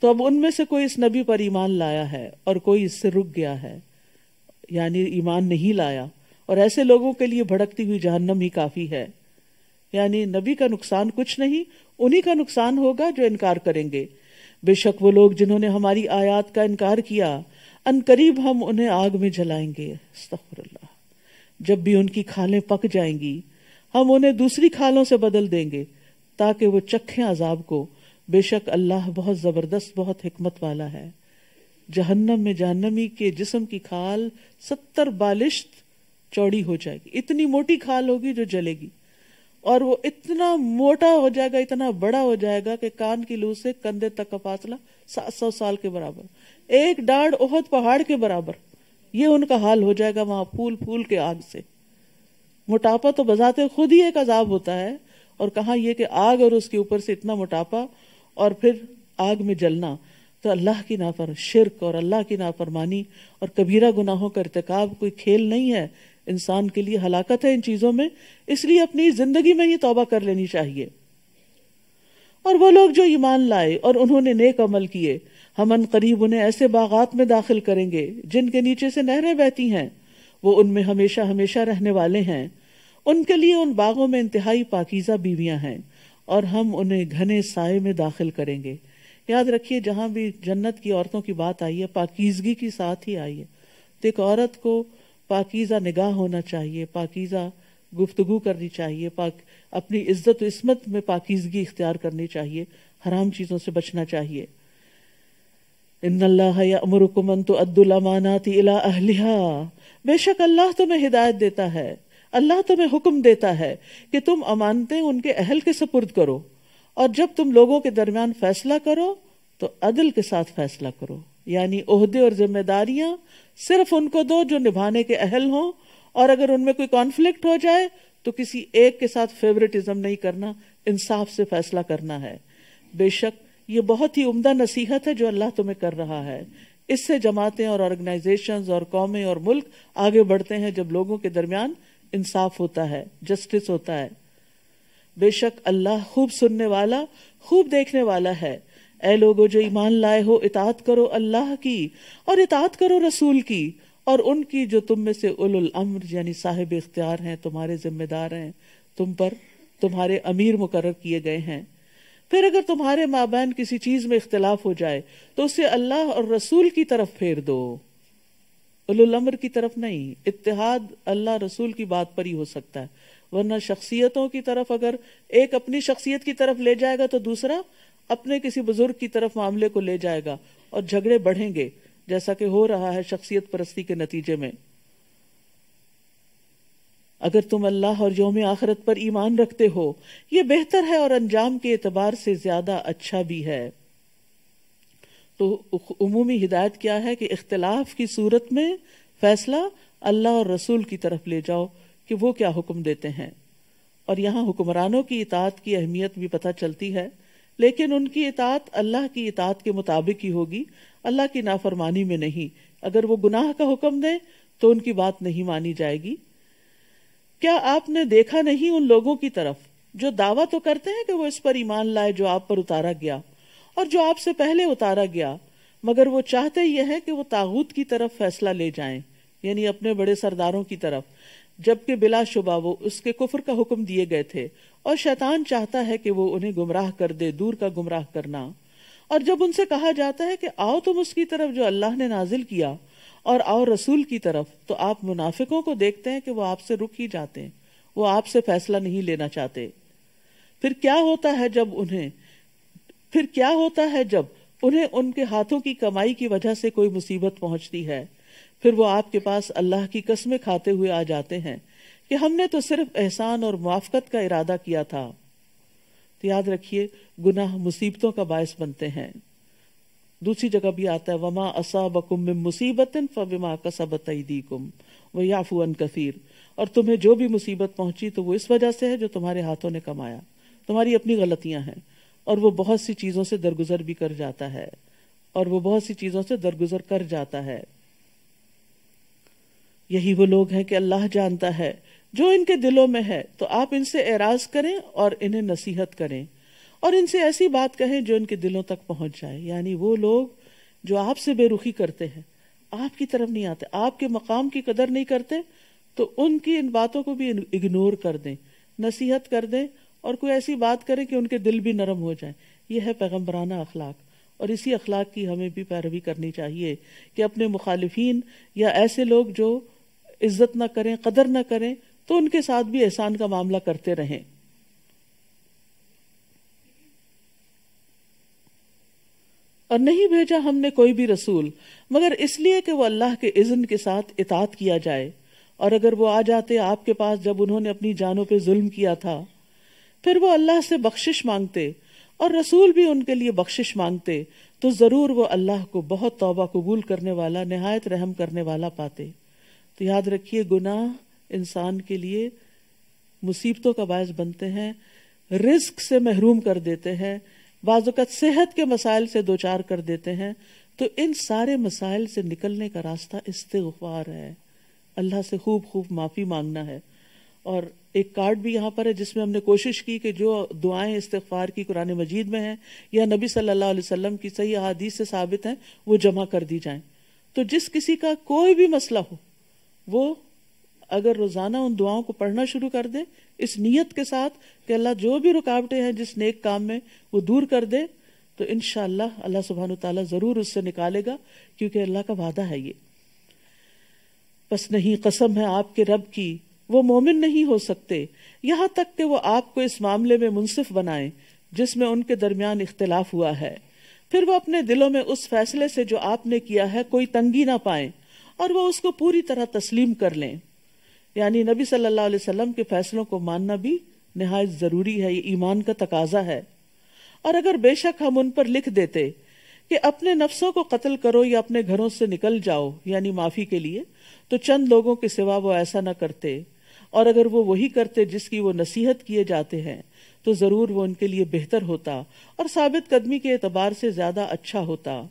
तो अब उनमें से कोई इस नबी पर ईमान लाया है और कोई इससे रुक गया है, यानी ईमान नहीं लाया, और ऐसे लोगों के लिए भड़कती हुई जहन्नम ही काफ़ी है। यानी नबी का नुकसान कुछ नहीं, उन्हीं का नुकसान होगा जो इनकार करेंगे। बेशक वो लोग जिन्होंने हमारी आयात का इनकार किया अनकरीब हम उन्हें आग में जलाएँगे जब भी उनकी खालें पक जाएँगी हम उन्हें दूसरी खालों से बदल देंगे, ताकि वो चखें अजाब को। बेशक अल्लाह बहुत ज़बरदस्त, बहुत हिकमत वाला है। जहन्नम में जहन्नमी के जिसम की खाल सत्तर बालिश्त चौड़ी हो जाएगी। इतनी मोटी खाल होगी जो जलेगी। और वो इतना मोटा हो जाएगा, इतना बड़ा हो जाएगा कि कान की लू से कंधे तक का फासला सात सौ साल के बराबर। एक डाढ़ ओहद पहाड़ के बराबर। ये उनका हाल हो जाएगा वहाँ फूल फूल के आग से। मोटापा तो बजाते खुद ही एक अजाब होता है और कहा यह कि आग और उसके ऊपर से इतना मोटापा और फिर आग में जलना तो अल्लाह की नाफर, शिरक और अल्लाह की नाफरमानी और कबीरा गुनाहों का इरतकाब कोई खेल नहीं है। इंसान के लिए हलाकत है इन चीज़ों में, इसलिए अपनी ज़िंदगी में ही तौबा कर लेनी चाहिए। और वो लोग जो ईमान लाए और उन्होंने नेक अमल किए हम अन करीब उन्हें ऐसे बागात में दाखिल करेंगे जिनके नीचे से नहरें बहती हैं। वो उनमें हमेशा हमेशा रहने वाले हैं। उनके लिए उन बागों में इंतहाई पाकिजा बीवियाँ हैं और हम उन्हें घने साय में दाखिल करेंगे। याद रखिए, जहाँ भी जन्नत की औरतों की बात आई है, पाकिजगी के साथ ही आई है। तो एक औरत को पाकिजा निगाह होना चाहिए, पाकिजा गुफ्तगु करनी चाहिए, पाक अपनी इज़्ज़त इसमत में पाकिजगी इख्तियार करनी चाहिए, हराम चीज़ों से बचना चाहिए। इन्नल्लाहमरकुमन तो इला अहलिहा। बेशक अल्लाह तुम्हें हिदायत देता है। अल्लाह तुम्हें हुक्म देता है कि तुम अमानतें उनके अहल के सपुर्द करो, और जब तुम लोगों के दरमियान फैसला करो तो अदल के साथ फैसला करो। यानी ओहदे और जिम्मेदारियाँ सिर्फ़ उनको दो जो निभाने के अहल हों, और अगर उनमें कोई कॉन्फ्लिक्ट हो जाए तो किसी एक के साथ फेवरेटिज्म नहीं करना, इंसाफ से फैसला करना है। बेशक ये बहुत ही उम्दा नसीहत है जो अल्लाह तुम्हें कर रहा है। इससे जमातें और ऑर्गेनाइजेशन और कौमें और मुल्क आगे बढ़ते हैं जब लोगों के दरमियान इंसाफ होता है जस्टिस होता है। बेशक अल्लाह खूब सुनने वाला, खूब देखने वाला है। ए लोगो, जो ईमान लाए हो इतात करो अल्लाह की और इतात करो रसूल की और उनकी, जो तुम में से उलुल अम्र, यानी साहिब इख्तियार हैं, तुम्हारे जिम्मेदार हैं, तुम पर तुम्हारे अमीर मुकर किए गए हैं। फिर अगर तुम्हारे माबैन किसी चीज़ में इख्तलाफ हो जाए तो उसे अल्लाह और रसूल की तरफ़ फेर दो। उलुल अम्र की तरफ़ नहीं, इत्तेहाद अल्लाह रसूल की बात पर ही हो सकता है। वरना शख्सियतों की तरफ़ अगर एक अपनी शख्सियत की तरफ़ ले जाएगा तो दूसरा अपने किसी बुज़ुर्ग की तरफ़ मामले को ले जाएगा और झगड़े बढ़ेंगे, जैसा कि हो रहा है शख्सियत परस्ती के नतीजे में। अगर तुम अल्लाह और योम आखरत पर ईमान रखते हो, ये बेहतर है और अंजाम के एतबार से ज़्यादा अच्छा भी है। तो उमूमी हिदायत क्या है कि इख्तलाफ की सूरत में फैसला अल्लाह और रसूल की तरफ़ ले जाओ कि वो क्या हुक्म देते हैं। और यहाँ हुक्मरानों की इतात की अहमियत भी पता चलती है, लेकिन उनकी इतात अल्लाह की इतात के मुताबिक ही होगी। अल्लाह की नाफरमानी में नहीं। अगर वो गुनाह का हुक्म दे तो उनकी बात नहीं मानी जाएगी। क्या आपने देखा नहीं उन लोगों की तरफ़ जो दावा तो करते हैं कि वो इस पर ईमान लाए, जो आप पर उतारा गया? और जो आपसे पहले उतारा गया, मगर वो चाहते ये हैं कि वो तागूत की तरफ़ फैसला ले जाएँ, यानी अपने बड़े सरदारों की तरफ़, जबकि बिलाशुबा वो उसके कुफर का हुक्म दिए गए थे, और शैतान चाहता है कि वो उन्हें गुमराह कर दे, दूर का गुमराह करना। और जब उनसे कहा जाता है कि आओ तुम उसकी तरफ़ जो अल्लाह ने नाजिल किया, और आओ रसूल की तरफ़ तो आप मुनाफिकों को देखते हैं कि वो आपसे रुक ही जाते हैं, वो आपसे फैसला नहीं लेना चाहते। फिर क्या होता है जब उन्हें फिर क्या होता है जब उन्हें उनके हाथों की कमाई की वजह से कोई मुसीबत पहुँचती है? फिर वो आपके पास अल्लाह की कस्में खाते हुए आ जाते हैं कि हमने तो सिर्फ़ एहसान और मुआफ़त का इरादा किया था। तो याद रखिए, गुनाह मुसीबतों का बायस बनते हैं। दूसरी जगह भी आता है, वमा असा असाबकुम मुसीबत फबिमा कसबत कुम व कसीर। और तुम्हें जो भी मुसीबत पहुँची तो वो इस वजह से है जो तुम्हारे हाथों ने कमाया। तुम्हारी अपनी गलतियाँ हैं। और वो बहुत सी चीज़ों से दरगुजर भी कर जाता है। और वो बहुत सी चीज़ों से दरगुजर कर जाता है। यही वो लोग हैं कि अल्लाह जानता है, जो इनके दिलों में है तो आप इनसे एराज करें और इन्हें नसीहत करें। और इनसे ऐसी बात कहें जो इनके दिलों तक पहुँच जाए। यानी वो लोग जो आपसे बेरुखी करते हैं, आपकी तरफ़ नहीं आते, आपके मकाम की कदर नहीं करते तो उनकी इन बातों को भी इग्नोर कर दें, नसीहत कर दें और कोई ऐसी बात करे कि उनके दिल भी नरम हो जाए। यह है पैगम्बराना अखलाक। और इसी अखलाक की हमें भी पैरवी करनी चाहिए कि अपने मुखालिफिन या ऐसे लोग जो इज़्ज़त ना करें, कदर ना करें तो उनके साथ भी एहसान का मामला करते रहें। और नहीं भेजा हमने कोई भी रसूल, मगर इसलिए कि वो अल्लाह के इज़्न के साथ इतात किया जाए। और अगर वो आ जाते आपके पास जब उन्होंने अपनी जानों पे जुल्म किया था फिर वो अल्लाह से बख्शिश मांगते और रसूल भी उनके लिए बख्शिश मांगते तो ज़रूर वो अल्लाह को बहुत तौबा कबूल करने वाला, नहायत रहम करने वाला पाते। तो याद रखिए, गुनाह इंसान के लिए मुसीबतों का बायस बनते हैं, रिस्क से महरूम कर देते हैं, बाजुकत सेहत के मसाइल से दो चार कर देते हैं तो इन सारे मसाइल से निकलने का रास्ता इस्तगफार है। अल्लाह से खूब खूब माफ़ी मांगना है। और एक कार्ड भी यहाँ पर है जिसमें हमने कोशिश की कि जो दुआएँ इस्तफार की कुरान मजीद में हैं या नबी सल्लल्लाहु अलैहि वसल्लम की सही अहादीस से साबित हैं, वो जमा कर दी जाएँ। तो जिस किसी का कोई भी मसला हो, वो अगर रोज़ाना उन दुआओं को पढ़ना शुरू कर दे, इस नीयत के साथ कि अल्लाह जो भी रुकावटें हैं जिस नेक काम में वो दूर कर दे तो इन अल्लाह सुबहान तला ज़रूर उससे निकालेगा, क्योंकि अल्लाह का वादा है ये। बस नहीं, कसम है आपके रब की वो मोमिन नहीं हो सकते। यहाँ तक कि वो आपको इस मामले में मुनसिफ बनाए, जिसमें उनके दरमियान इख्तलाफ हुआ है। फिर वो अपने दिलों में उस फैसले से जो आपने किया है, कोई तंगी ना पाए और वो उसको पूरी तरह तस्लीम कर लें। यानी नबी सल्लल्लाहु अलैहि वसल्लम के फैसलों को मानना भी नहायत ज़रूरी है, ये ईमान का तकाजा है। और अगर बेशक हम उन पर लिख देते कि अपने नफ्सों को कत्ल करो या अपने घरों से निकल जाओ, यानी माफ़ी के लिए तो चंद लोगों के सिवा वो ऐसा न करते। और अगर वो वही करते जिसकी वो नसीहत किए जाते हैं तो ज़रूर वो उनके लिए बेहतर होता और साबित कदमी के एतबार से ज़्यादा अच्छा होता।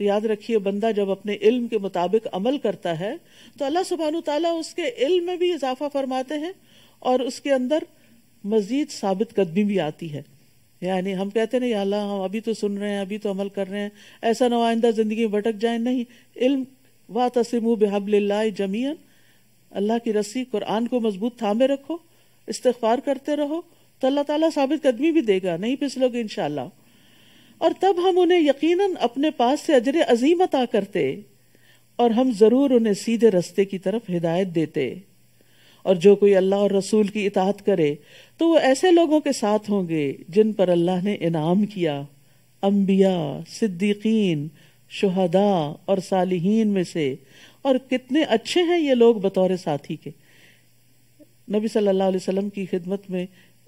तो याद रखिए, बंदा जब अपने इल्म के मुताबिक अमल करता है तो अल्लाह सुबहान तला उसके इल्म में भी इजाफा फरमाते हैं और उसके अंदर मजीद साबित कदमी भी आती है। यानी हम कहते नहीं अल्लाह, हम अभी तो सुन रहे हैं, अभी तो अमल कर रहे हैं। ऐसा न आइंदा ज़िंदगी में भटक जाए नहीं। इल्म व तसिमु बेहबल्ला ज़मीन अल्लाह की रस्सी कुरान को मज़बूत थामे रखो इस्तफार करते रहो तो अल्लाह ताला साबित कदमी भी देगा, नहीं फिसलोगे इनशाला और तब हम उन्हें यकीनन अपने पास से अजर अजीम अता करते और हम ज़रूर उन्हें सीधे रस्ते की तरफ़ हिदायत देते। और जो कोई अल्लाह और रसूल की इतात करे तो वो ऐसे लोगों के साथ होंगे, जिन पर अल्लाह ने इनाम किया। अम्बिया सिद्दीकीन, शुहदा और सालिहीन में से और कितने अच्छे हैं ये लोग बतौर साथी के। नबी सल्लल्लाहु अलैहि वसल्लम की खिदमत में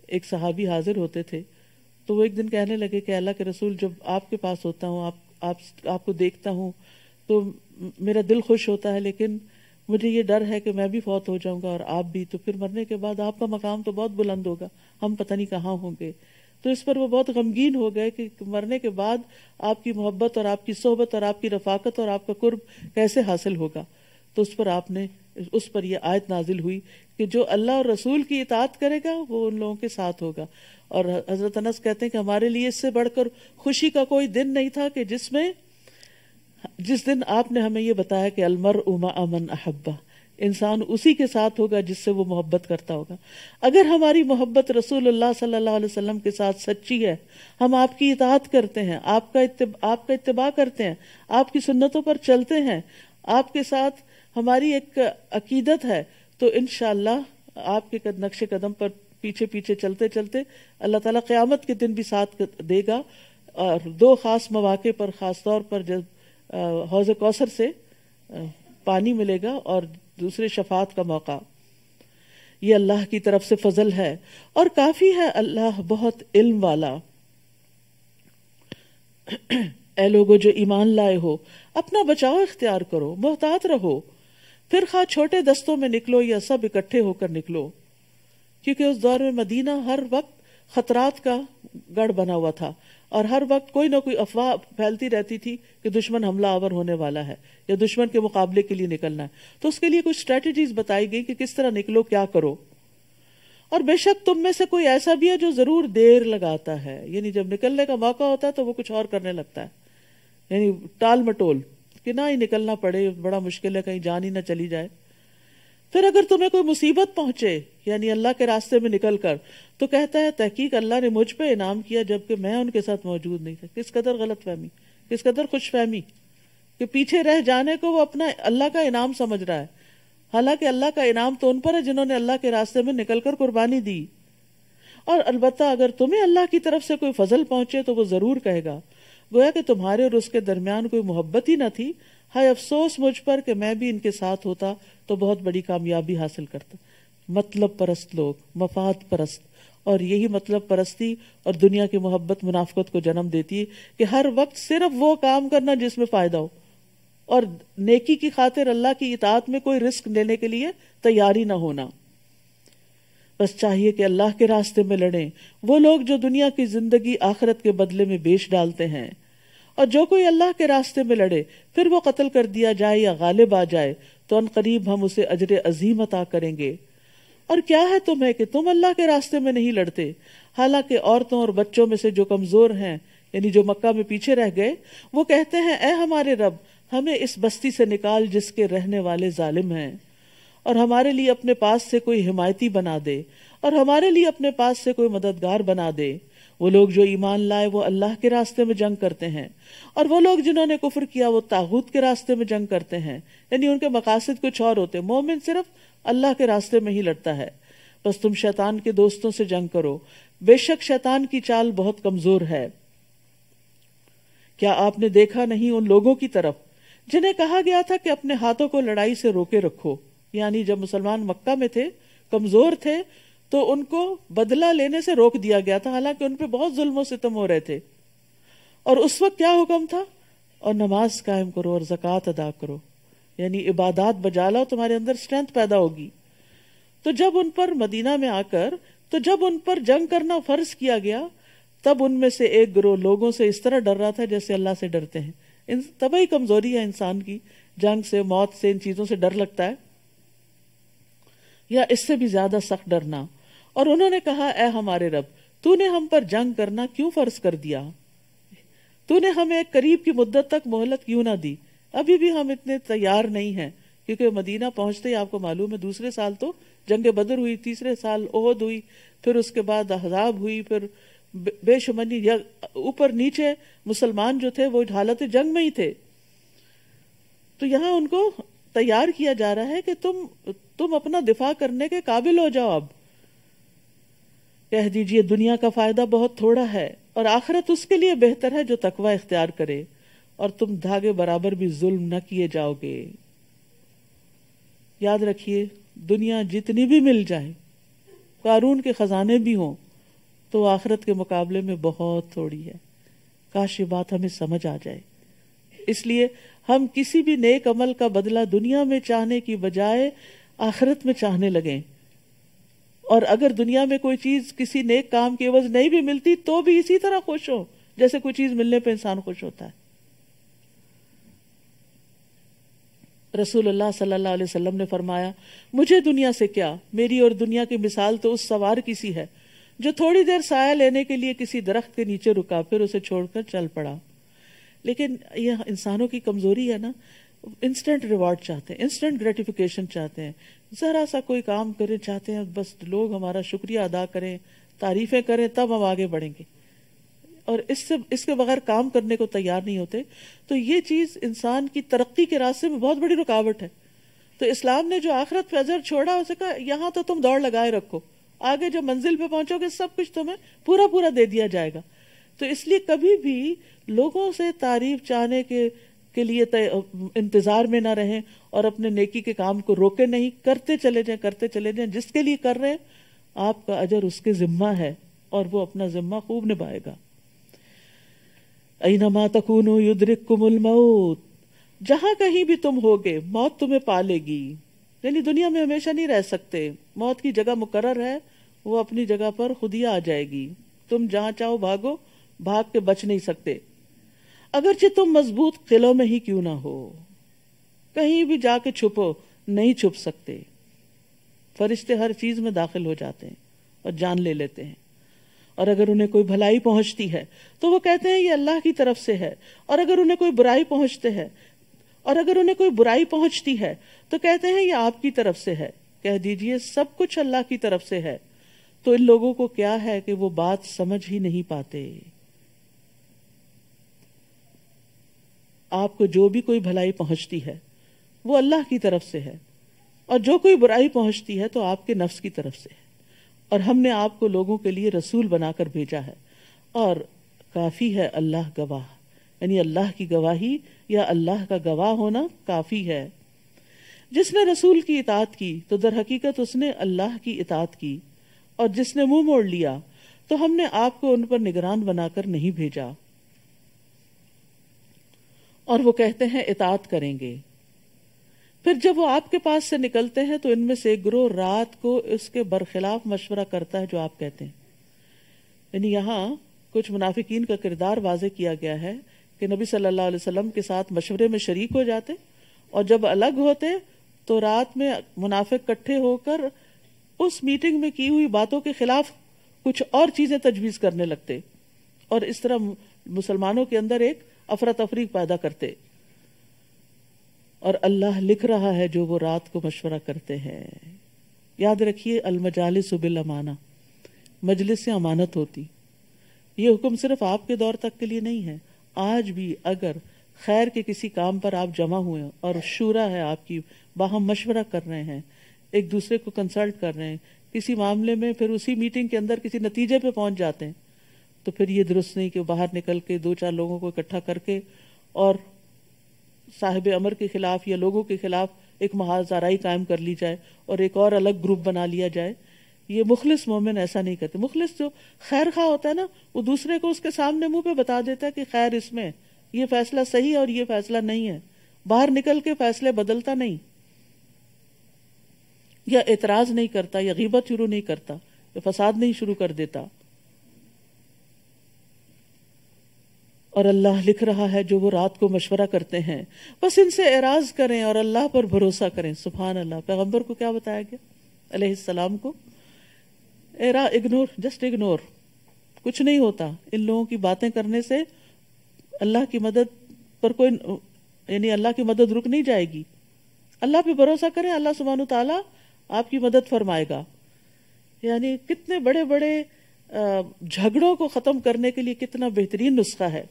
एक सहाबी हाजिर होते थे तो वो एक दिन कहने लगे कि अल्लाह के रसूल, जब आपके पास होता हूँ, आप आप, आपको देखता हूँ तो मेरा दिल खुश होता है, लेकिन मुझे ये डर है कि मैं भी फौत हो जाऊँगा और आप भी। तो फिर मरने के बाद आपका मकाम तो बहुत बुलंद होगा। हम पता नहीं कहाँ होंगे। तो इस पर वो बहुत गमगीन हो गए कि मरने के बाद आपकी मोहब्बत और आपकी सोहबत और आपकी रफाकत और आपका कुर्ब कैसे हासिल होगा। तो उस पर आपने, उस पर यह आयत नाजिल हुई कि जो अल्लाह और रसूल की इतात करेगा, वो उन लोगों के साथ होगा। और हज़रत अनस कहते हैं कि हमारे लिए इससे बढ़कर खुशी का कोई दिन नहीं था कि जिसमें, जिस दिन आपने हमें ये बताया कि अलमर उमा अमन अहब्बा। इंसान उसी के साथ होगा जिससे वो मोहब्बत करता होगा। अगर हमारी मोहब्बत रसूलुल्लाह सल्लल्लाहु अलैहि वसल्लम के साथ सच्ची है, हम आपकी इतात करते हैं, आपका आपका इत्तबा करते हैं, आपकी सुन्नतों पर चलते हैं, आपके साथ हमारी एक अकीदत है तो इन आपके नक्शे कदम पर पीछे पीछे चलते चलते अल्लाह ताला क़यामत के दिन भी साथ देगा और दो खास मौके पर, खास तौर पर जब हौज कौसर से पानी मिलेगा और दूसरे शफात का मौका। ये अल्लाह की तरफ़ से फजल है और काफ़ी है अल्लाह बहुत इल्म वाला। ए लोगो, जो ईमान लाए हो, अपना बचाव इख्तियार करो, मोहतात रहो। फिर खा छोटे दस्तों में निकलो या सब इकट्ठे होकर निकलो। क्योंकि उस दौर में मदीना हर वक्त खतरात का गढ़ बना हुआ था। और हर वक्त कोई ना कोई अफवाह फैलती रहती थी कि दुश्मन हमला आवर होने वाला है या दुश्मन के मुकाबले के लिए निकलना है। तो उसके लिए कुछ स्ट्रेटजीज बताई गई कि किस तरह निकलो, क्या करो। और बेशक तुम में से कोई ऐसा भी है जो ज़रूर देर लगाता है। यानी जब निकलने का मौका होता है तो वो कुछ और करने लगता है। यानी टाल मटोल, कि ना ही निकलना पड़े, बड़ा मुश्किल है, कहीं जान ही ना चली जाए। फिर अगर तुम्हें कोई मुसीबत पहुँचे, यानी अल्लाह के रास्ते में निकल कर तो कहता है, तहकीक अल्लाह ने मुझ पे इनाम किया, जबकि मैं उनके साथ मौजूद नहीं था। किस कदर गलत फहमी, किस कदर खुश फहमी कि पीछे रह जाने को वो अपना अल्लाह का इनाम समझ रहा है। हालाँकि अल्लाह का इनाम तो उन पर है जिन्होंने अल्लाह के रास्ते में निकलकर कुर्बानी दी। और अलबत्ता अगर तुम्हें अल्लाह की तरफ़ से कोई फजल पहुँचे तो वो ज़रूर कहेगा, गोया कि तुम्हारे और उसके दरमियान कोई मोहब्बत ही न थी हाय अफसोस मुझ पर कि मैं भी इनके साथ होता तो बहुत बड़ी कामयाबी हासिल करता। मतलब परस्त लोग, मफाद परस्त। और यही मतलब परस्ती और दुनिया की मोहब्बत, मुनाफकत को जन्म देती है कि हर वक्त सिर्फ़ वो काम करना जिसमें फ़ायदा हो। और नेकी की खातिर अल्लाह की इतात में कोई रिस्क लेने के लिए तैयारी ना होना। बस चाहिए कि अल्लाह के रास्ते में लड़ें। वो लोग जो दुनिया की ज़िंदगी, आखिरत के बदले में बेच डालते हैं। और जो कोई अल्लाह के रास्ते में लड़े, फिर वो कत्ल कर दिया जाए या गालिब आ जाए तो अन करीब हम उसे अजर अजीम अता करेंगे। और क्या है तुम्हें कि तुम अल्लाह के रास्ते में नहीं लड़ते? हालाँकि औरतों और बच्चों में से जो कमज़ोर हैं, यानी जो मक्का में पीछे रह गए, वो कहते हैं ए हमारे रब, हमें इस बस्ती से निकाल जिसके रहने वाले जालिम हैं। और हमारे लिए अपने पास से कोई हिमायती बना दे, और हमारे लिए अपने पास से कोई मददगार बना दे। वो लोग जो ईमान लाए, वो अल्लाह के रास्ते में जंग करते हैं। और वो लोग जिन्होंने कुफर किया, वो तागूत के रास्ते में जंग करते हैं। यानी उनके मकासद कुछ और होते मोमिन सिर्फ़ अल्लाह के रास्ते में ही लड़ता है। बस तुम शैतान के दोस्तों से जंग करो। बेशक शैतान की चाल बहुत कमज़ोर है। क्या आपने देखा नहीं उन लोगों की तरफ़? जिन्हें कहा गया था कि अपने हाथों को लड़ाई से रोके रखो। यानी जब मुसलमान मक्का में थे, कमज़ोर थे तो उनको बदला लेने से रोक दिया गया था, हालाँकि उन पे बहुत जुल्म सितम हो रहे थे। और उस वक्त क्या हुक्म था? और नमाज़ कायम करो और जक़ात अदा करो। यानी इबादात बजा लाओ, तुम्हारे अंदर स्ट्रेंथ पैदा होगी। तो जब उन पर मदीना में आकर तो जब उन पर जंग करना फ़र्ज़ किया गया, तब उनमें से एक गिरोह लोगों से इस तरह डर रहा था जैसे अल्लाह से डरते हैं। इन तभी कमज़ोरी है इंसान की। जंग से, मौत से इन चीज़ों से डर लगता है। या इससे भी ज़्यादा सख्त डरना। और उन्होंने कहा ए हमारे रब, तूने हम पर जंग करना क्यों फ़र्ज़ कर दिया? तूने हमें करीब की मुद्दत तक मोहलत क्यों ना दी? अभी भी हम इतने तैयार नहीं हैं, क्योंकि मदीना पहुँचते ही आपको मालूम है, दूसरे साल तो जंग बदर हुई, तीसरे साल ओहद हुई, फिर उसके बाद अहजाब हुई, फिर बेशुमानी ऊपर नीचे मुसलमान जो थे, वो हालत जंग में ही थे। तो यहाँ उनको तैयार किया जा रहा है कि तुम तुम अपना दिफा करने के काबिल हो जाओ अब। कह दीजिए, दुनिया का फ़ायदा बहुत थोड़ा है और आखिरत उसके लिए बेहतर है जो तकवा इख्तियार करे और तुम धागे बराबर भी जुल्म न किए जाओगे। याद रखिए, दुनिया जितनी भी मिल जाए, कानून के खजाने भी हों तो आखिरत के मुकाबले में बहुत थोड़ी है। काश ये बात हमें समझ आ जाए। इसलिए हम किसी भी नेक अमल का बदला दुनिया में चाहने की बजाय आखिरत में चाहने लगें। और अगर दुनिया में कोई चीज़ किसी नेक काम की एवज नहीं भी मिलती तो भी इसी तरह खुश हो। जैसे कोई चीज़ मिलने पे इंसान खुश होता है। रसूलुल्लाह सल्लल्लाहु अलैहि वसल्लम ने फरमाया, मुझे दुनिया से क्या? मेरी और दुनिया की मिसाल तो उस सवार की सी है, जो थोड़ी देर साया लेने के लिए किसी दरख्त के नीचे रुका, फिर उसे छोड़कर चल पड़ा। लेकिन यह इंसानों की कमज़ोरी है ना इंस्टेंट रिवार्ड चाहते हैं इंस्टेंट ग्रेटिफिकेशन चाहते हैं। जरा सा कोई काम करें, चाहते हैं बस लोग हमारा शुक्रिया अदा करें, तारीफें करें, तब हम आगे बढ़ेंगे। और इससे, इसके बगैर काम करने को तैयार नहीं होते। तो ये चीज़ इंसान की तरक्की के रास्ते में बहुत बड़ी रुकावट है। तो इस्लाम ने जो आखिरत पे अजर छोड़ा, उसे कहा, यहाँ तो तुम दौड़ लगाए रखो। आगे जब मंजिल पे पहुंचोगे, सब कुछ तुम्हें पूरा पूरा दे दिया जाएगा। तो इसलिए कभी भी लोगों से तारीफ़ चाहने के के लिए इंतज़ार में ना रहें और अपने नेकी के काम को रोके नहीं, करते चले जाएँ, करते चले जाएँ, जिसके लिए कर रहे हैं, आपका अजर उसके जिम्मा है और वो अपना जिम्मा खूब निभाएगा। ऐनमा तकूनो युद्रिक कुमुल मौत, जहाँ कहीं भी तुम होगे, मौत तुम्हें पालेगी। यानी दुनिया में हमेशा नहीं रह सकते, मौत की जगह मुकर्र है, वो अपनी जगह पर खुद ही आ जाएगी। तुम जहाँ चाहो भागो, भाग के बच नहीं सकते। अगरचे तुम मज़बूत किलों में ही क्यों ना हो? कहीं भी जाके छुपो, नहीं छुप सकते। फरिश्ते हर चीज़ में दाखिल हो जाते हैं और जान ले लेते हैं। और अगर उन्हें कोई भलाई पहुँचती है तो वो कहते हैं, ये अल्लाह की तरफ़ से है। और अगर उन्हें कोई बुराई पहुँचते है, और अगर उन्हें कोई बुराई पहुँचती है तो कहते हैं, ये आपकी तरफ़ से है। कह दीजिए, सब कुछ अल्लाह की तरफ़ से है। तो इन लोगों को क्या है कि वो बात समझ ही नहीं पाते? आपको जो भी कोई भलाई पहुँचती है, वो अल्लाह की तरफ़ से है। और जो कोई बुराई पहुँचती है तो आपके नफ्स की तरफ़ से है। और हमने आपको लोगों के लिए रसूल बनाकर भेजा है। और काफ़ी है अल्लाह गवाह। यानी अल्लाह की गवाही या अल्लाह का गवाह होना काफ़ी है। जिसने रसूल की इतात की तो दर हकीकत उसने अल्लाह की इतात की। और जिसने मुँह मोड़ लिया तो हमने आपको उन पर निगरान बनाकर नहीं भेजा। और वो कहते हैं इतात करेंगे। फिर जब वो आपके पास से निकलते हैं तो इनमें से एक ग्रोह रात को इसके बरखिलाफ मशवरा करता है, जो आप कहते हैं। यानी यहाँ कुछ मुनाफिकीन का किरदार वाजे किया गया है कि नबी सल्लल्लाहु अलैहि वसल्लम के साथ मशवरे में शरीक हो जाते और जब अलग होते तो रात में मुनाफिक इकट्ठे होकर उस मीटिंग में की हुई बातों के खिलाफ कुछ और चीज़ें तजवीज करने लगते। और इस तरह मुसलमानों के अंदर एक अफरा तफरी पैदा करते। और अल्लाह लिख रहा है जो वो रात को मशवरा करते हैं। याद रखिए, अलमजालिस बिल अमाना मजलिस से अमानत होती। ये हुक्म सिर्फ़ आपके दौर तक के लिए नहीं है। आज भी अगर खैर के किसी काम पर आप जमा हुए और शूरा है आपकी, बाहम मशवरा कर रहे हैं, एक दूसरे को कंसल्ट कर रहे हैं, किसी मामले में फिर उसी मीटिंग के अंदर किसी नतीजे पे पहुँच जाते हैं। तो फिर ये दुरुस्त नहीं कि बाहर निकल के दो चार लोगों को इकट्ठा करके और साहिब अमर के खिलाफ या लोगों के खिलाफ एक महाजाराई कायम कर ली जाए और एक और अलग ग्रुप बना लिया जाए। ये मुखलिस मोमिन ऐसा नहीं करते। मुखलिस जो खैर खा होता है ना, वो दूसरे को उसके सामने मुँह पे बता देता है कि खैर इसमें, ये फैसला सही है और ये फैसला नहीं है। बाहर निकल के फैसले बदलता नहीं। या एतराज़ नहीं करता, या गीबत शुरू नहीं करता, या फसाद नहीं शुरू कर देता। और अल्लाह लिख रहा है, जो वो रात को मशवरा करते हैं। बस इनसे एराज करें और अल्लाह पर भरोसा करें। सुबहान अल्लाह पैगंबर को क्या बताया गया? सलाम को? एरा, इग्नोर, जस्ट इग्नोर। कुछ नहीं होता। इन लोगों की बातें करने से अल्लाह की मदद पर कोई, यानी अल्लाह की मदद रुक नहीं जाएगी। अल्लाह पे भरोसा करें, अल्लाह सुबहान ताला आपकी मदद फरमाएगा। यानी कितने बड़े बड़े झगड़ों को खत्म करने के लिए कितना बेहतरीन नुस्खा है।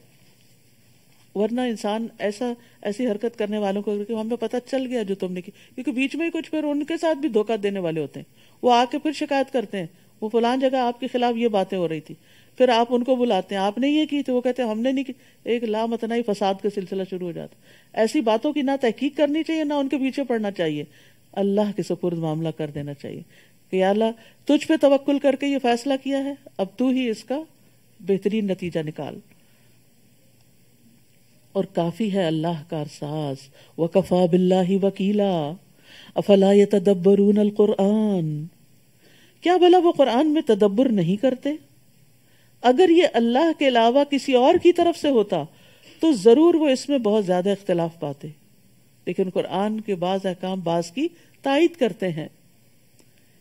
वरना इंसान ऐसा, ऐसी हरकत करने वालों को हमें पता चल गया जो तुमने की। क्योंकि बीच में ही कुछ फिर उनके साथ भी धोखा देने वाले होते हैं। वो आके फिर शिकायत करते हैं। वो फलान जगह आपके खिलाफ ये बातें हो रही थी। फिर आप उनको बुलाते हैं। आपने ये की तो वो कहते हैं, हमने नहीं की। एक लामतना ही फसाद का सिलसिला शुरू हो जाता ऐसी बातों की ना तहकीक करनी चाहिए, ना उनके पीछे पड़ना चाहिए। अल्लाह के सपुर्द मामला कर देना चाहिए कि अल्लाह, तुझ पे तवक्कुल करके ये फैसला किया है। अब तू ही इसका बेहतरीन नतीजा निकाल। और काफ़ी है अल्लाह का अरसाज वकफा बिल्लाही वकीला। अफला तदब्बरून अल कुरान क्या भला वो कुरान में तदब्बर नहीं करते? अगर ये अल्लाह के अलावा किसी और की तरफ़ से होता तो ज़रूर वो इसमें बहुत ज़्यादा इख्तलाफ पाते। लेकिन कुरान के बाज अहकाम बाज की तायद करते हैं।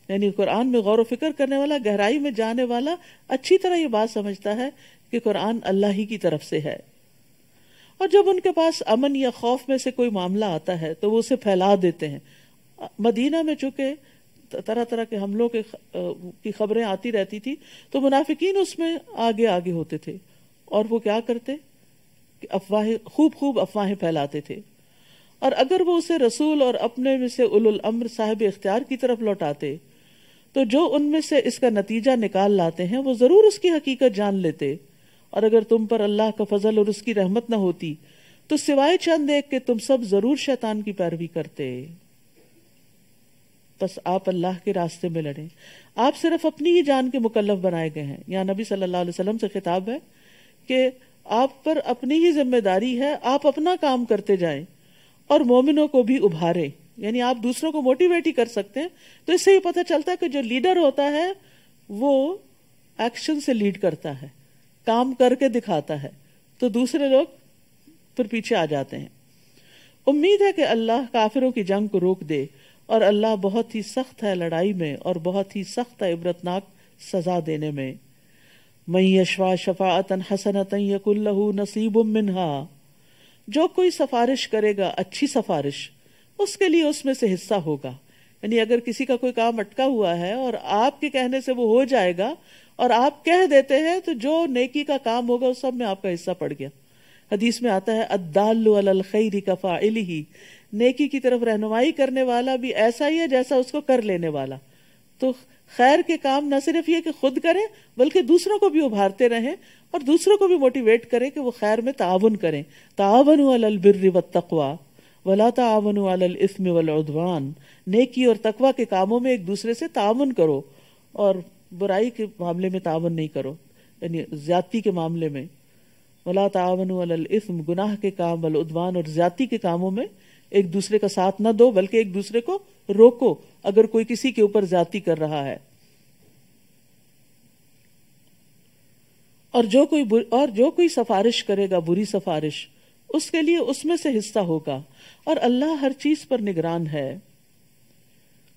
यानी कुरान में गौर फ़िक्र करने वाला, गहराई में जाने वाला, अच्छी तरह ये बात समझता है कि कुरान अल्लाह ही की तरफ़ से है। और जब उनके पास अमन या खौफ में से कोई मामला आता है तो वो उसे फैला देते हैं। मदीना में चूँकि तरह तरह के हमलों के की खबरें आती रहती थी तो मुनाफिकीन उसमें आगे आगे होते थे। और वो क्या करते? कि अफवाहें खूब खूब अफवाहें फैलाते थे। और अगर वो उसे रसूल और अपने में से उलुल अम्र साहिब इख्तियार की तरफ़ लौटाते तो जो उनमें से इसका नतीजा निकाल लाते हैं, वो ज़रूर उसकी हकीकत जान लेते। और अगर तुम पर अल्लाह का फजल और उसकी रहमत न होती तो सिवाय चंद एक के तुम सब ज़रूर शैतान की पैरवी करते। बस आप अल्लाह के रास्ते में लड़े। आप सिर्फ़ अपनी ही जान के मुकल्लफ बनाए गए हैं। यहाँ नबी सल्लल्लाहु अलैहि वसल्लम से खिताब है कि आप पर अपनी ही ज़िम्मेदारी है, आप अपना काम करते जाएँ और मोमिनों को भी उभारे। यानी आप दूसरों को मोटिवेट ही कर सकते हैं। तो इससे ही पता चलता है कि जो लीडर होता है, वो एक्शन से लीड करता है। काम करके दिखाता है तो दूसरे लोग फिर पीछे आ जाते हैं। उम्मीद है कि अल्लाह काफिरों की जंग को रोक दे और अल्लाह बहुत ही सख्त है लड़ाई में और बहुत ही सख्त है इबरतनाक सजा देने में। मई यशवा शफातन हसनतन यकुल्लहु नसीब मिनहा। जो कोई सफारिश करेगा, अच्छी सफारिश, उसके लिए उसमें से हिस्सा होगा। यानी अगर किसी का कोई काम अटका हुआ है और आपके कहने से वो हो जाएगा और आप कह देते हैं तो जो नेकी का काम होगा, उस सब में आपका हिस्सा पड़ गया। हदीस में आता है, अद्दाल खैरी ही नेकी की तरफ़ रहनुमाई करने वाला भी ऐसा ही है जैसा उसको कर लेने वाला। तो खैर के काम न सिर्फ़ ये कि खुद करें, बल्कि दूसरों को भी उभारते रहें और दूसरों को भी मोटिवेट करें कि वो खैर में ताउन करें। तावन बिर्र व तकवा वला तावन इसम वलवान नेकी और तकवा के कामों में एक दूसरे से ताउन करो और बुराई के मामले में तावन नहीं करो, यानी ज्यादती के मामले में। वला तावन इसम, गुनाह के काम, वल उदवान और ज्यादती के कामों में एक दूसरे का साथ ना दो, बल्कि एक दूसरे को रोको, अगर कोई किसी के ऊपर जाति कर रहा है। और जो कोई और जो कोई सफारिश करेगा, बुरी सफारिश, उसके लिए उसमें से हिस्सा होगा। और अल्लाह हर चीज़ पर निगरान है।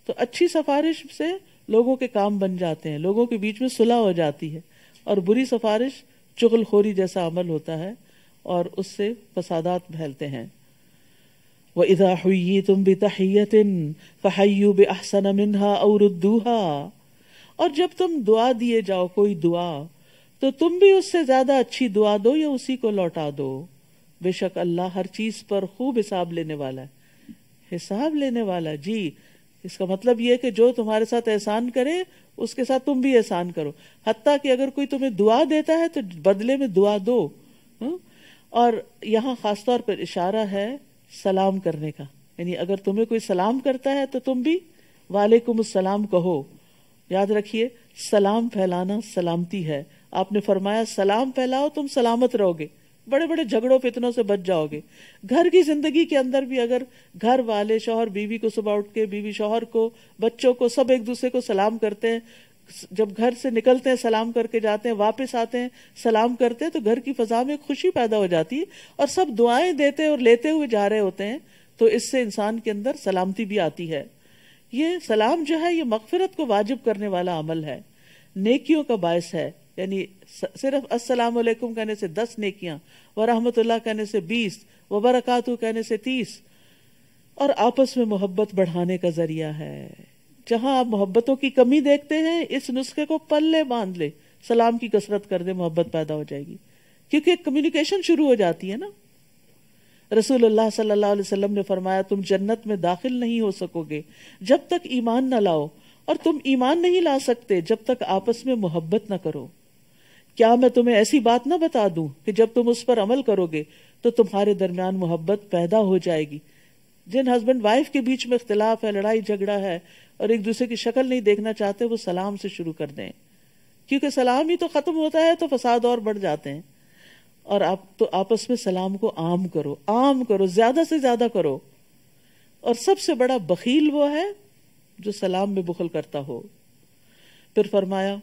तो अच्छी सफारिश से लोगों के काम बन जाते हैं, लोगों के बीच में सुलह हो जाती है और बुरी सफारिश चुगलखोरी जैसा अमल होता है और उससे फसादात फैलते हैं। व इदा हुई तुम भी बितहियतिन फहयू बेहसन मिनहा और और जब तुम दुआ दिए जाओ कोई दुआ तो तुम भी उससे ज़्यादा अच्छी दुआ दो या उसी को लौटा दो। बेशक अल्लाह हर चीज़ पर खूब हिसाब लेने वाला है। हिसाब लेने वाला जी इसका मतलब यह है कि जो तुम्हारे साथ एहसान करे, उसके साथ तुम भी एहसान करो। हत्या कि अगर कोई तुम्हें दुआ देता है तो बदले में दुआ दो। हा? और यहाँ खासतौर पर इशारा है सलाम करने का। यानी अगर तुम्हें कोई सलाम करता है तो तुम भी वालेकुम सलाम कहो। याद रखिए, सलाम फैलाना सलामती है। आपने फरमाया, सलाम फैलाओ, तुम सलामत रहोगे। बड़े बड़े झगड़ों फितनों से बच जाओगे। घर की ज़िंदगी के अंदर भी अगर घर वाले शोहर बीवी को सुबह उठ के, बीवी शोहर को, बच्चों को, सब एक दूसरे को सलाम करते हैं, जब घर से निकलते हैं, सलाम करके जाते हैं, वापस आते हैं, सलाम करते हैं तो घर की फजा में खुशी पैदा हो जाती है और सब दुआएँ देते और लेते हुए जा रहे होते हैं तो इससे इंसान के अंदर सलामती भी आती है। ये सलाम जो है, ये मगफिरत को वाजिब करने वाला अमल है। नेकियों का बायस है। यानी सिर्फ़ अस्सलाम वालेकुम कहने से दस नेकियाँ व रहमतुल्लाह कहने से बीस व बरकातु कहने से तीस, और आपस में मोहब्बत बढ़ाने का ज़रिया है। जहाँ आप मोहब्बतों की कमी देखते हैं, इस नुस्खे को पल्ले बाँध ले, सलाम की कसरत कर दे, मोहब्बत पैदा हो जाएगी। क्योंकि कम्युनिकेशन शुरू हो जाती है ना। रसूलुल्लाह सल्लल्लाहु अलैहि वसल्लम ने फरमाया, तुम जन्नत में दाखिल नहीं हो सकोगे। जब तक ईमान न लाओ, और तुम ईमान नहीं ला सकते, जब तक आपस में मोहब्बत न करो। क्या मैं तुम्हें ऐसी बात ना बता दूँ कि जब तुम उस पर अमल करोगे तो तुम्हारे दरमियान मोहब्बत पैदा हो जाएगी। जिन हस्बैंड वाइफ के बीच में इख्तलाफ है, लड़ाई झगड़ा है, और एक दूसरे की शक्ल नहीं देखना चाहते, वो सलाम से शुरू कर दें। क्योंकि सलाम ही तो खत्म होता है तो फसाद और बढ़ जाते हैं। और आप तो आपस में सलाम को आम करो आम करो, ज़्यादा से ज़्यादा करो। और सबसे बड़ा बखील वो है, जो सलाम में बुखल करता हो। फिर फरमाया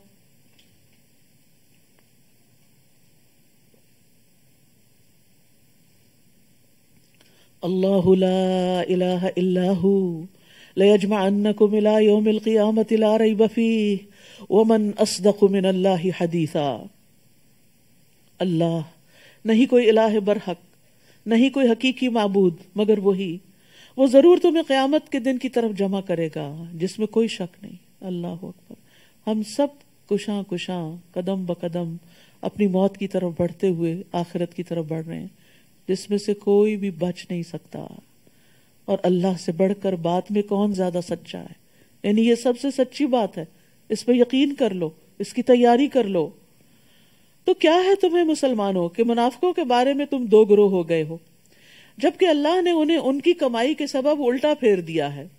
अल्लाह ला इलाहा लयजमअन्नकुम इला यौमिल क़ियामति ला रैब फीह वमन अस्दक़ु मिन अल्लाहि हदीसा अल्लाह नहीं कोई इलाह बरहक नहीं कोई हकीकी माबूद मगर वही वो ज़रूर तुम्हें क़यामत के दिन की तरफ़ जमा करेगा जिसमें कोई शक नहीं अल्लाह अकबर हम सब कुशा कुशा कदम ब कदम अपनी मौत की तरफ़ बढ़ते हुए आखिरत की तरफ़ बढ़ रहे हैं जिसमें से कोई भी बच नहीं सकता। और अल्लाह से बढ़कर बात में कौन ज़्यादा सच्चा है? यानी ये सबसे सच्ची बात है। इस पर यकीन कर लो इसकी तैयारी कर लो। तो क्या है तुम्हें मुसलमानों के मुनाफिकों के बारे में तुम दो ग्रोह हो गए हो? जबकि अल्लाह ने उन्हें उनकी कमाई के सबब उल्टा फेर दिया है।